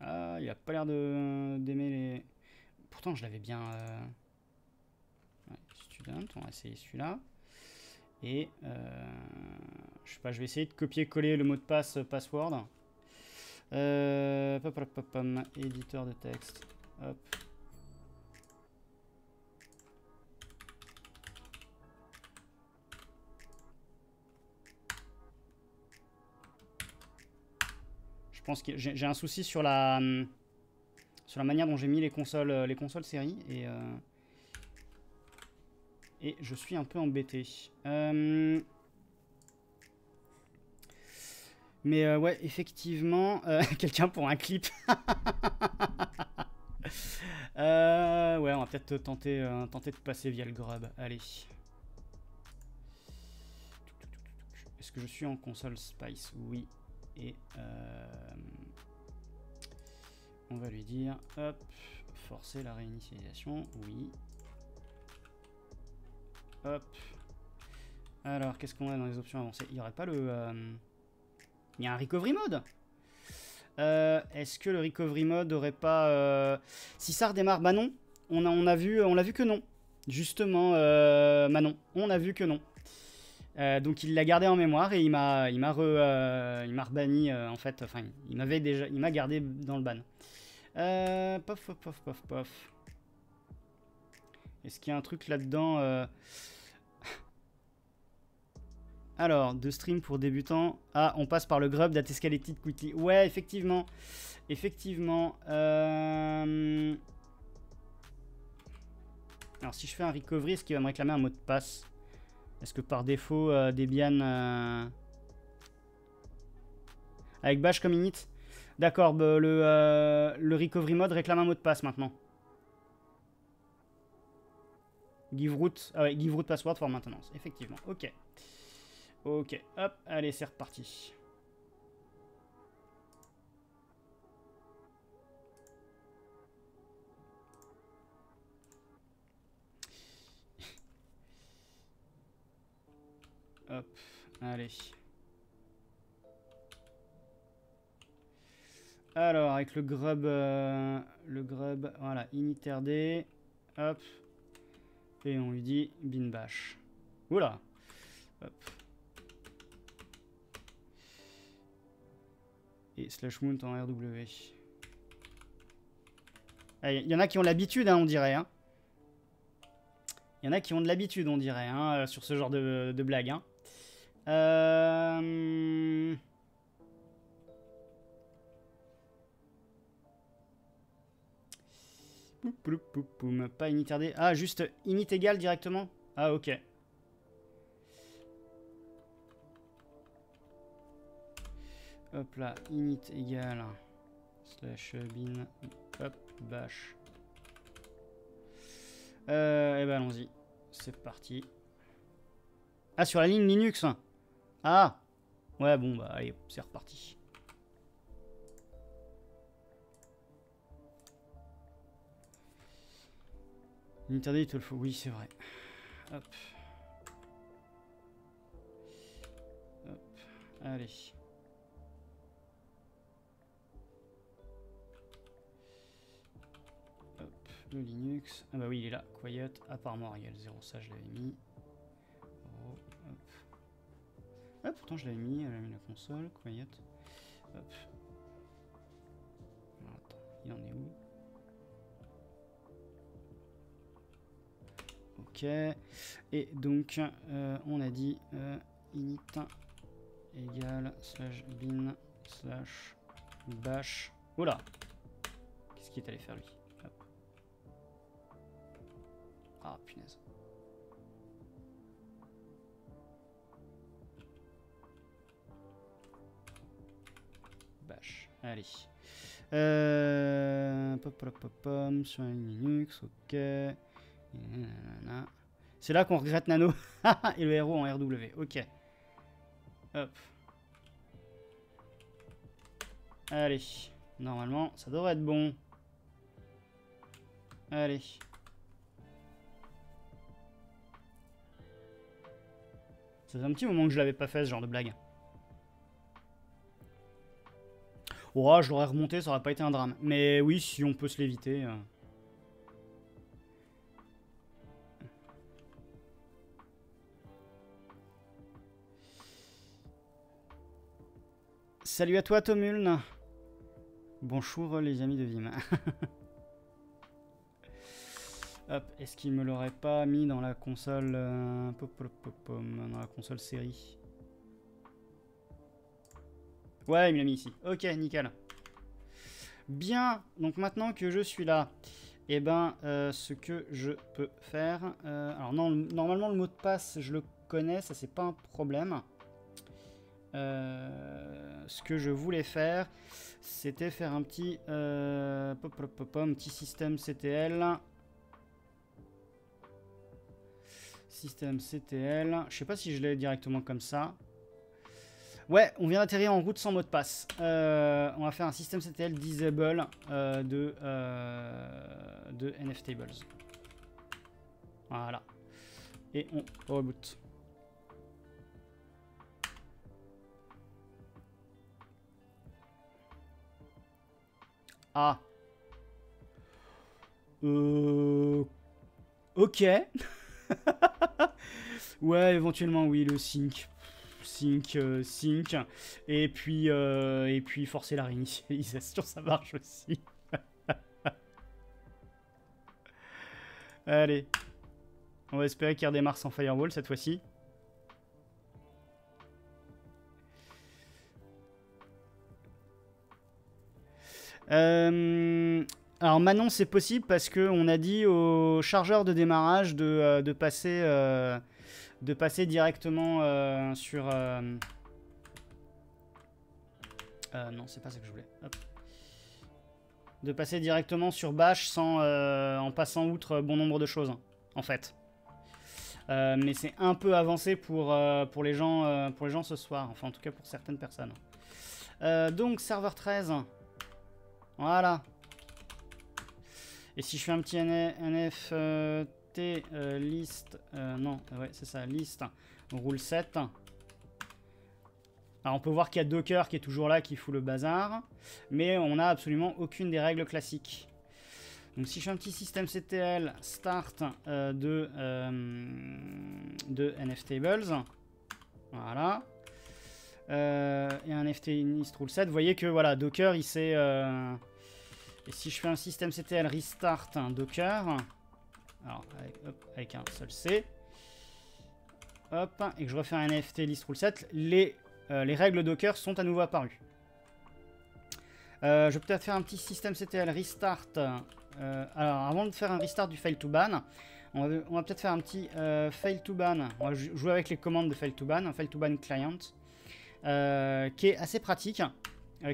Ah, il a pas l'air d'aimer les... Pourtant, je l'avais bien... Euh... Ouais, student, on va essayer celui-là. Et euh, je sais pas, je vais essayer de copier-coller le mot de passe euh, password. Euh, éditeur de texte. Hop. Je pense que j'ai un souci sur la sur la manière dont j'ai mis les consoles les consoles série et et je suis un peu embêté. Euh, mais euh, ouais, effectivement, euh, quelqu'un pour un clip. ouais, on va peut-être tenter, tenter de passer via le grub. Allez. Est-ce que je suis en console Spice? Oui. Et on va lui dire, hop, forcer la réinitialisation. Oui. Hop. Alors, qu'est-ce qu'on a dans les options avancées? Il n'y aurait pas le... Euh, il y a un recovery mode euh, Est-ce que le recovery mode aurait pas... Euh, si ça redémarre, bah non. On a, vu, vu que non. Justement, Manon, on a vu que non. donc il l'a gardé en mémoire et il m'a rebanni en fait enfin il m'avait déjà il m'a gardé dans le ban. pof pof pof pof pof. Est-ce qu'il y a un truc là-dedans euh Alors, de stream pour débutants. Ah, on passe par le grub d'Atescalated Quickly. Ouais, effectivement. Effectivement. Euh, alors, si je fais un recovery, est-ce qu'il va me réclamer un mot de passe? Est-ce que par défaut, euh, Debian... Euh, avec bash comme init? D'accord, bah, le, le recovery mode réclame un mot de passe maintenant. Give root, ah ouais, give root password for maintenance, effectivement. Ok. Ok, hop, allez, c'est reparti. Hop, allez. Alors, avec le grub, euh, le grub, voilà, initRD, hop, et on lui dit bin bash. Oula. Et slash mount en RW. Il y en a qui ont l'habitude, hein, on dirait. Hein. Il y en a qui ont de l'habitude, on dirait, hein, sur ce genre de, de blague. Hein. Euh... Pas init. Ah, juste init égal directement Ah, ok. Hop là, init égal slash bin hop bash. Euh, et eh ben allons-y. C'est parti. Ah, sur la ligne Linux Ah Ouais, bon, bah allez, c'est reparti. L'interdit, il te le faut. Oui, c'est vrai. Hop. Hop. Allez. Le Linux. Ah bah oui, il est là. Quiet. Apparemment, Ariel 0. Ça, je l'avais mis. Oh, hop. Ah, pourtant, je l'avais mis. Elle a mis la console. Quiet. Hop. Attends, il en est où? Ok. Et donc, euh, on a dit euh, init égale slash bin slash bash. Oula Qu'est-ce qu'il est allé faire lui? Ah, punaise. Bash. Allez. Euh, pop, pop, pop, sur Linux, ok. C'est là qu'on regrette Nano. Et le héros en RW. Ok. Hop. Allez. Normalement, ça devrait être bon. Allez. Ça fait un petit moment que je l'avais pas fait ce genre de blague. Oh, je l'aurais remonté, ça aurait pas été un drame. Mais oui, si on peut se l'éviter. Euh. Salut à toi Tomuln. Bonjour les amis de Vim. Hop, est-ce qu'il me l'aurait pas mis dans la console euh, dans la console série? Ouais, il me l'a mis ici. Ok, nickel. Bien, donc maintenant que je suis là, et eh ben, euh, ce que je peux faire... Euh, alors non, normalement le mot de passe, je le connais, ça c'est pas un problème. Euh, ce que je voulais faire, c'était faire un petit, euh, pop, pop, un petit système CTL. Système CTL. Je sais pas si je l'ai directement comme ça. Ouais, on vient d'atterrir en route sans mot de passe. Euh, on va faire un système CTL disable de, de NFTables. Voilà. Et on reboot. Ah. Euh... Ok. ouais, éventuellement, oui, le sync. Sync, euh, sync. Et puis, euh, et puis forcer la réinitialisation, ça marche aussi. Allez. On va espérer qu'il redémarre sans firewall cette fois-ci. Euh, alors Manon, c'est possible parce qu'on a dit au chargeur de démarrage de, euh, passer, euh, passer directement sur... non, c'est pas ça que je voulais. De passer directement sur Bash sans, en passant outre bon nombre de choses, en fait. mais c'est un peu avancé pour, pour, les gens, pour les gens ce soir, enfin en tout cas pour certaines personnes. donc serveur 13, voilà. Et si je fais un petit nft euh, list, euh, non, ouais, c'est ça, list, rule 7. Alors on peut voir qu'il y a Docker qui est toujours là, qui fout le bazar, mais on n'a absolument aucune des règles classiques. Donc si je fais un petit système CTL start euh, de, de nftables, voilà, et un ft list rule 7, vous voyez que voilà, Docker il s'est et si je fais un système CTL restart un Docker, alors avec, un seul C, hop, et que je refais un NFT list rule set, les, euh, les règles Docker sont à nouveau apparues. Euh, je vais peut-être faire un petit système CTL restart. Euh, alors, avant de faire un restart du fail to ban, on va, peut-être faire un petit fail to ban. On va jouer avec les commandes de fail to ban, un fail to ban client, qui est assez pratique,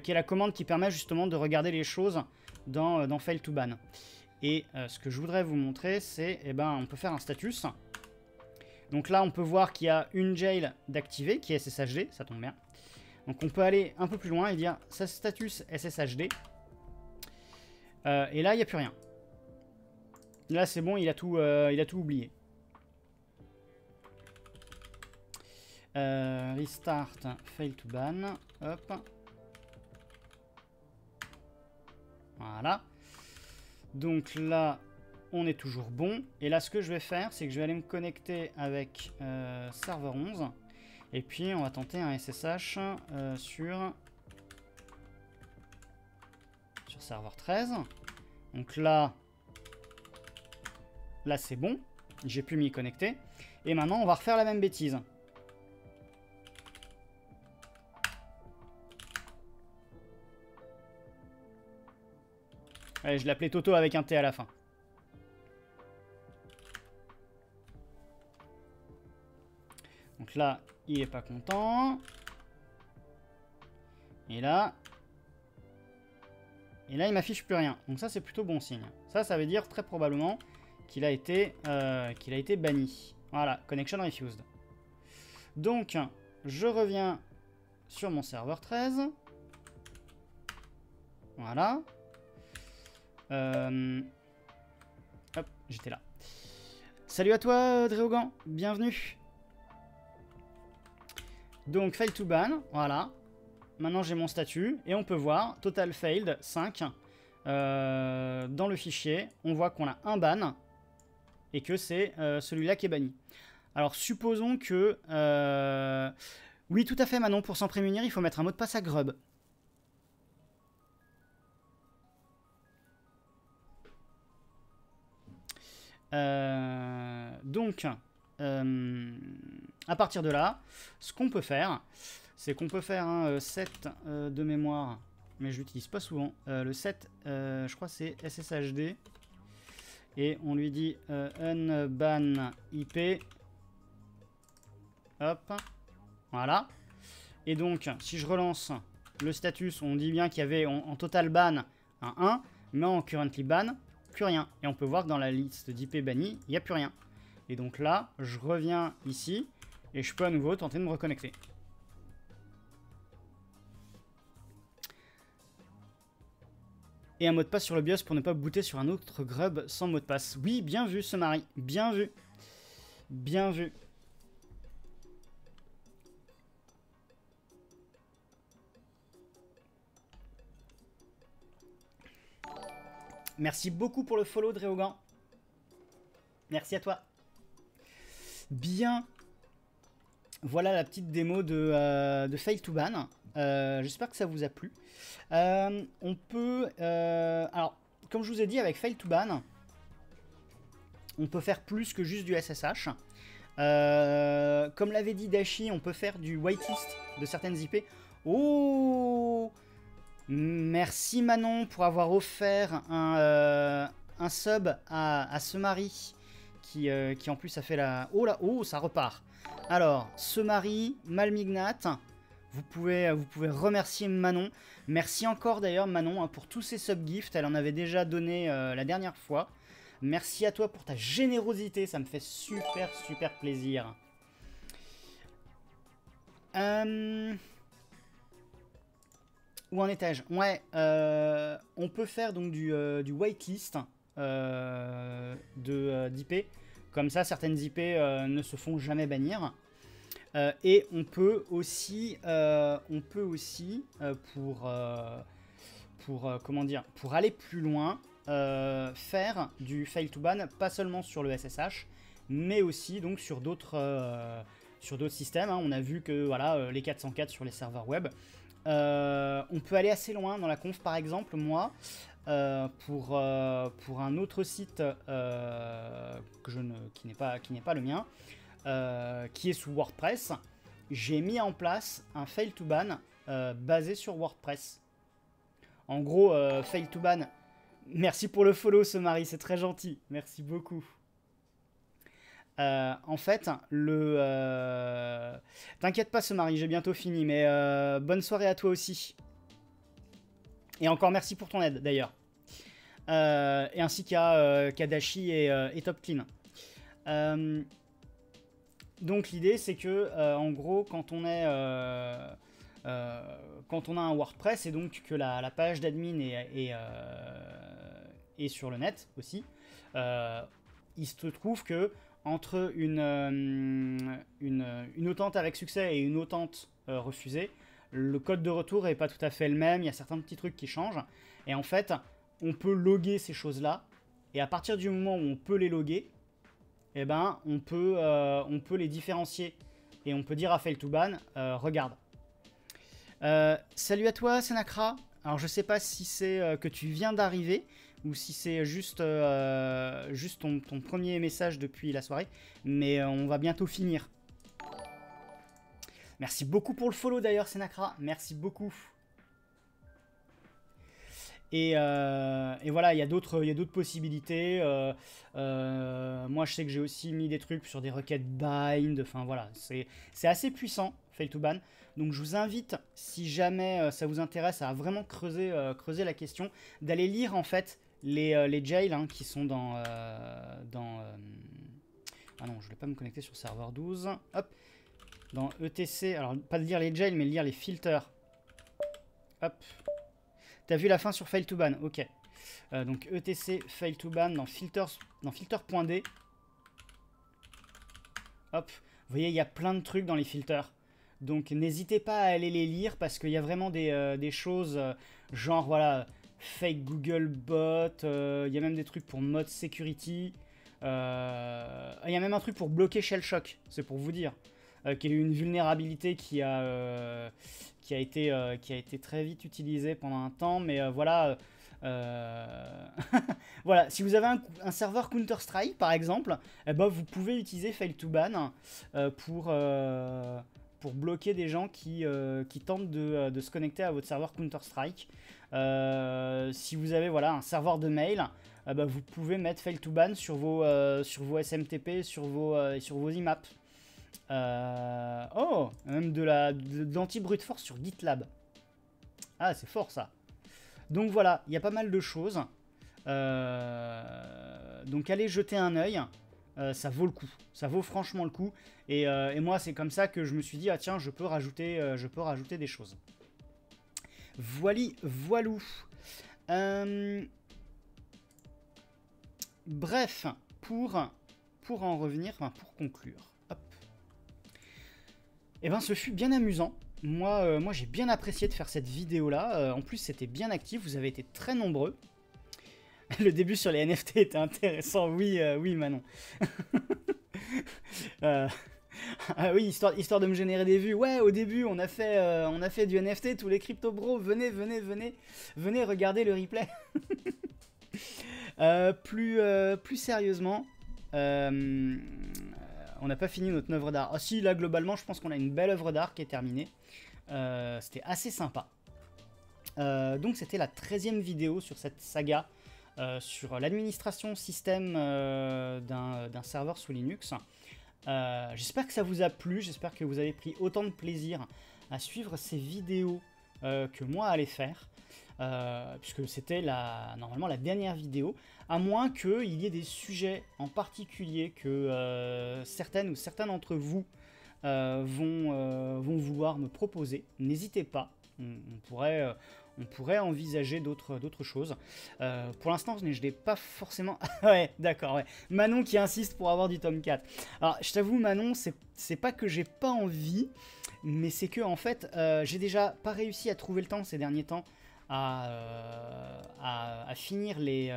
qui est la commande qui permet justement de regarder les choses dans, euh, Fail to Ban. Et euh, ce que je voudrais vous montrer, c'est, eh ben, on peut faire un status. Donc là, on peut voir qu'il y a une jail d'activer, qui est SSHD, ça tombe bien. Donc on peut aller un peu plus loin et dire, ça status SSHD. Euh, et là, il n'y a plus rien. Là, c'est bon, il a tout, il a tout oublié. restart, fail to ban, hop. Voilà. Donc là, on est toujours bon. Et là, ce que je vais faire, c'est que je vais aller me connecter avec euh, serveur 11. Et puis, on va tenter un SSH euh, sur, sur serveur 13. Donc là, là c'est bon. J'ai pu m'y connecter. Et maintenant, on va refaire la même bêtise. Allez, je l'appelais Toto avec un T à la fin. Donc là, il est pas content. Et là... Et là, il m'affiche plus rien. Donc ça, c'est plutôt bon signe. Ça, ça veut dire très probablement qu'il a, été, euh, a été banni. Voilà, connection refused. Donc, je reviens sur mon serveur 13. Voilà. Euh, hop, j'étais là. Salut à toi, Dréogan. Bienvenue. Donc, fail to ban. Voilà. Maintenant, j'ai mon statut. Et on peut voir, total failed, 5. Euh, dans le fichier, on voit qu'on a un ban. Et que c'est euh, celui-là qui est banni. Alors, supposons que... Oui, tout à fait, Manon. Pour s'en prémunir, il faut mettre un mot de passe à grub. Euh, donc, euh, à partir de là, ce qu'on peut faire, c'est qu'on peut faire un 7 euh, de mémoire, mais je l'utilise pas souvent. le 7, je crois c'est SSHD. Et on lui dit unban IP. Hop. Voilà. Et donc, si je relance le status, on dit bien qu'il y avait en, en, total ban un 1, mais en currently ban, plus rien. Et on peut voir que dans la liste d'IP banni, il n'y a plus rien. Et donc là, je reviens ici, et je peux à nouveau tenter de me reconnecter. Et un mot de passe sur le BIOS pour ne pas booter sur un autre grub sans mot de passe. Oui, bien vu ce mari, bien vu. Bien vu. Merci beaucoup pour le follow, Dréogan. Merci à toi. Bien. Voilà la petite démo de, euh, de Fail to Ban. Euh, j'espère que ça vous a plu. Euh, on peut... alors, comme je vous ai dit, avec Fail to Ban, on peut faire plus que juste du SSH. comme l'avait dit Dashi, on peut faire du whitelist de certaines IP. Oh Merci Manon pour avoir offert un, euh, sub à, ce mari qui, euh, qui, en plus a fait la... Oh là, oh ça repart. Alors, ce mari, Malmignat, Vous pouvez, vous pouvez remercier Manon. Merci encore d'ailleurs Manon hein, pour tous ces subgifts. Elle en avait déjà donné la dernière fois. Merci à toi pour ta générosité. Ça me fait super super plaisir. Euh... Où en étage Ouais, euh, on peut faire donc du, euh, du whitelist euh, d'IP. Comme ça, certaines IP ne se font jamais bannir. et on peut aussi, on peut aussi pour, aller plus loin, faire du fail to ban, pas seulement sur le SSH, mais aussi donc sur d'autres systèmes. Hein. On a vu que voilà, les 404 sur les serveurs web, euh, on peut aller assez loin dans la conf, par exemple, moi, euh, pour, euh, pour un autre site qui n'est pas, pas le mien, qui est sous WordPress, j'ai mis en place un fail to ban basé sur WordPress. En gros, fail to ban. Merci pour le follow, ce mari, c'est très gentil. Merci beaucoup. Euh, en fait, le. Euh, t'inquiète pas, ce mari, j'ai bientôt fini, mais euh, bonne soirée à toi aussi. Et encore merci pour ton aide d'ailleurs. et ainsi qu'à Kadashi et, et, Top Clean. donc l'idée c'est que en gros quand on est quand on a un WordPress et donc que la, page d'admin est, est, sur le net aussi, il se trouve que entre une, euh, une, une, autente avec succès et une autente euh, refusée, le code de retour n'est pas tout à fait le même, il y a certains petits trucs qui changent. Et en fait, on peut loguer ces choses-là. Et à partir du moment où on peut les loguer, eh ben, on, peut, euh, les différencier. Et on peut dire à fail2ban, regarde. salut à toi, Senakra. Alors je sais pas si c'est que tu viens d'arriver, ou si c'est juste, euh, juste ton, premier message depuis la soirée. Mais euh, on va bientôt finir. Merci beaucoup pour le follow d'ailleurs, Senakra. Merci beaucoup. Et, euh, voilà, il y a d'autres possibilités. moi, je sais que j'ai aussi mis des trucs sur des requêtes bind. Enfin voilà, c'est assez puissant, fail to ban. Donc je vous invite, si jamais ça vous intéresse, à vraiment creuser, creuser la question, d'aller lire en fait les, euh, les jails hein, qui sont dans... Euh, dans euh, ah non, je vais pas me connecter sur serveur 12. Hop. Dans ETC, alors pas de lire les jails, mais lire les filters. Hop. T'as vu la fin sur fail to ban, ok. donc ETC fail to ban dans filters, dans filter.d. Hop. Vous voyez, il y a plein de trucs dans les filters. Donc n'hésitez pas à aller les lire parce qu'il y a vraiment des, des choses genre voilà fake Google bot, il euh, y a même des trucs pour mode security. Il euh, y a même un truc pour bloquer Shell Shock, c'est pour vous dire. Euh, qui est une vulnérabilité qui a, qui, a été, qui a été très vite utilisée pendant un temps, mais voilà. voilà, si vous avez un, serveur Counter-Strike par exemple, eh ben, vous pouvez utiliser Fail2Ban pour, pour bloquer des gens qui, qui tentent de, de, se connecter à votre serveur Counter-Strike. Euh, si vous avez voilà, un serveur de mail, euh, bah, vous pouvez mettre fail to ban sur vos, euh, sur vos SMTP, sur vos, sur vos IMAP. oh, même de la l'anti-brute force sur GitLab. Ah, c'est fort ça. Donc voilà, il y a pas mal de choses. donc allez jeter un œil. ça vaut le coup. Ça vaut franchement le coup. Et, et moi, c'est comme ça que je me suis dit, ah tiens, je peux rajouter, je peux rajouter des choses. Voili, voilou. Euh, bref, pour, en revenir, enfin pour conclure. Hop. Eh ben, ce fut bien amusant. Moi, euh, moi j'ai bien apprécié de faire cette vidéo-là. Euh, en plus, c'était bien actif. Vous avez été très nombreux. Le début sur les NFT était intéressant. Oui, oui, Manon. ah oui, histoire, de me générer des vues. Ouais, au début, on a fait, euh, du NFT. Tous les crypto bros, venez, venez, venez, venez regarder le replay. Euh, plus, euh, plus sérieusement, on n'a pas fini notre œuvre d'art. Ah si, là, globalement, je pense qu'on a une belle œuvre d'art qui est terminée. C'était assez sympa. donc, c'était la 13e vidéo sur cette saga. sur l'administration système d'un serveur sous Linux. Euh, j'espère que ça vous a plu, j'espère que vous avez pris autant de plaisir à suivre ces vidéos que moi allais faire. puisque c'était la, normalement la dernière vidéo, à moins qu'il y ait des sujets en particulier que certaines ou certains d'entre vous vont, vont vouloir me proposer. N'hésitez pas, on, pourrait, on pourrait envisager d'autres choses. Euh, pour l'instant, je n'ai pas forcément... ouais, d'accord, ouais. Manon qui insiste pour avoir du tome 4. Alors, je t'avoue, Manon, c'est pas que j'ai pas envie, mais c'est que, en fait, euh, j'ai déjà pas réussi à trouver le temps ces derniers temps à, euh, finir les,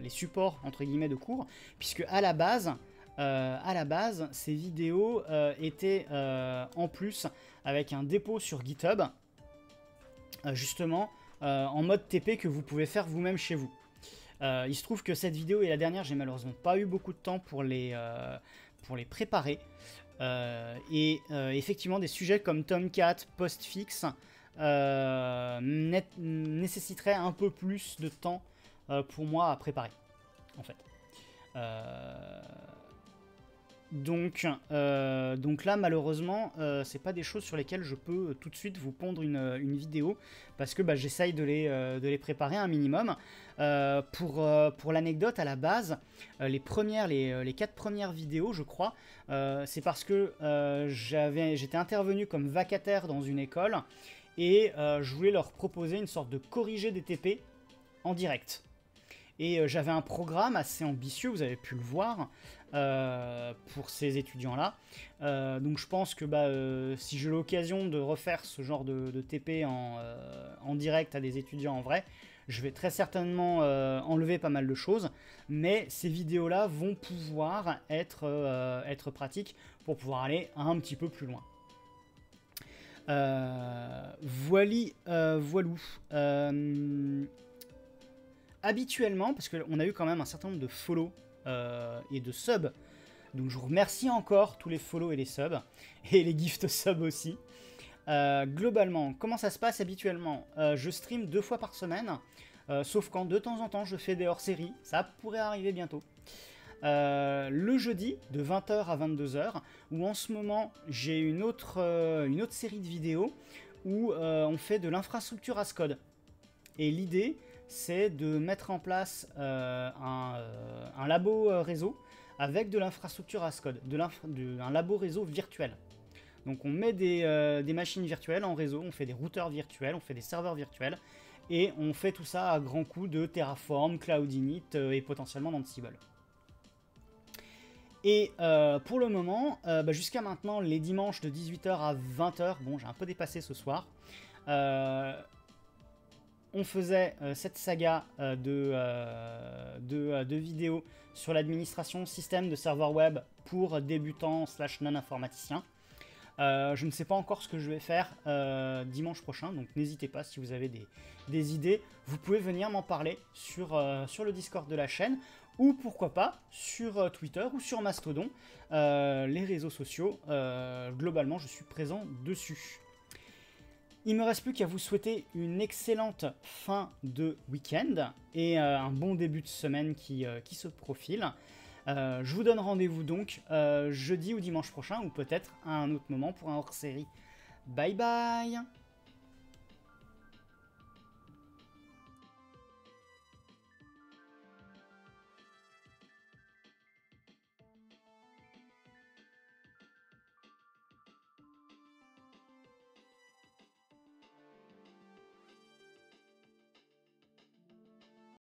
les, supports, entre guillemets, de cours, puisque à la base... à la base, ces vidéos étaient en plus avec un dépôt sur GitHub justement euh, en mode TP que vous pouvez faire vous-même chez vous. Euh, il se trouve que cette vidéo et la dernière, j'ai malheureusement pas eu beaucoup de temps pour les, pour les préparer. et effectivement, des sujets comme Tomcat, Postfix nécessiteraient un peu plus de temps pour moi à préparer, en fait. Donc, euh, donc là, malheureusement, euh, c'est pas des choses sur lesquelles je peux tout de suite vous pondre une, vidéo parce que bah, j'essaye de les, euh, préparer un minimum. pour l'anecdote, à la base, les premières, quatre premières vidéos, je crois, c'est parce que j'étais intervenu comme vacataire dans une école et je voulais leur proposer une sorte de corrigé des TP en direct. Et j'avais un programme assez ambitieux, vous avez pu le voir, euh, pour ces étudiants-là. Euh, donc je pense que bah, euh, si j'ai l'occasion de refaire ce genre de, TP en, direct à des étudiants en vrai, je vais très certainement enlever pas mal de choses, mais ces vidéos-là vont pouvoir être, être pratiques pour pouvoir aller un petit peu plus loin. voili, voilou. habituellement, parce qu'on a eu quand même un certain nombre de follow et de subs. Donc je vous remercie encore tous les follow et les subs, et les gift subs aussi. Euh, globalement, comment ça se passe habituellement? Euh, Je stream deux fois par semaine, sauf quand de temps en temps je fais des hors-séries, ça pourrait arriver bientôt. le jeudi de 20h à 22h, où en ce moment j'ai une, autre une autre série de vidéos où on fait de l'infrastructure as code. Et l'idée, c'est de mettre en place euh, euh, un, labo euh, réseau avec de l'infrastructure Ascode, de, un labo réseau virtuel. Donc on met des, machines virtuelles en réseau, on fait des routeurs virtuels, on fait des serveurs virtuels, et on fait tout ça à grands coups de Terraform, Cloud Init et potentiellement d'Ansible. Et pour le moment, bah, jusqu'à maintenant, les dimanches de 18h à 20h, bon j'ai un peu dépassé ce soir, on faisait euh, cette saga euh, euh, de, vidéos sur l'administration système de serveur web pour débutants slash non-informaticiens. je ne sais pas encore ce que je vais faire dimanche prochain, donc n'hésitez pas si vous avez des, idées. Vous pouvez venir m'en parler sur, sur, le Discord de la chaîne ou pourquoi pas sur Twitter ou sur Mastodon, les réseaux sociaux. globalement, je suis présent dessus. Il me reste plus qu'à vous souhaiter une excellente fin de week-end et euh, un bon début de semaine qui, euh, se profile. Euh, je vous donne rendez-vous donc jeudi ou dimanche prochain ou peut-être à un autre moment pour un hors-série. Bye bye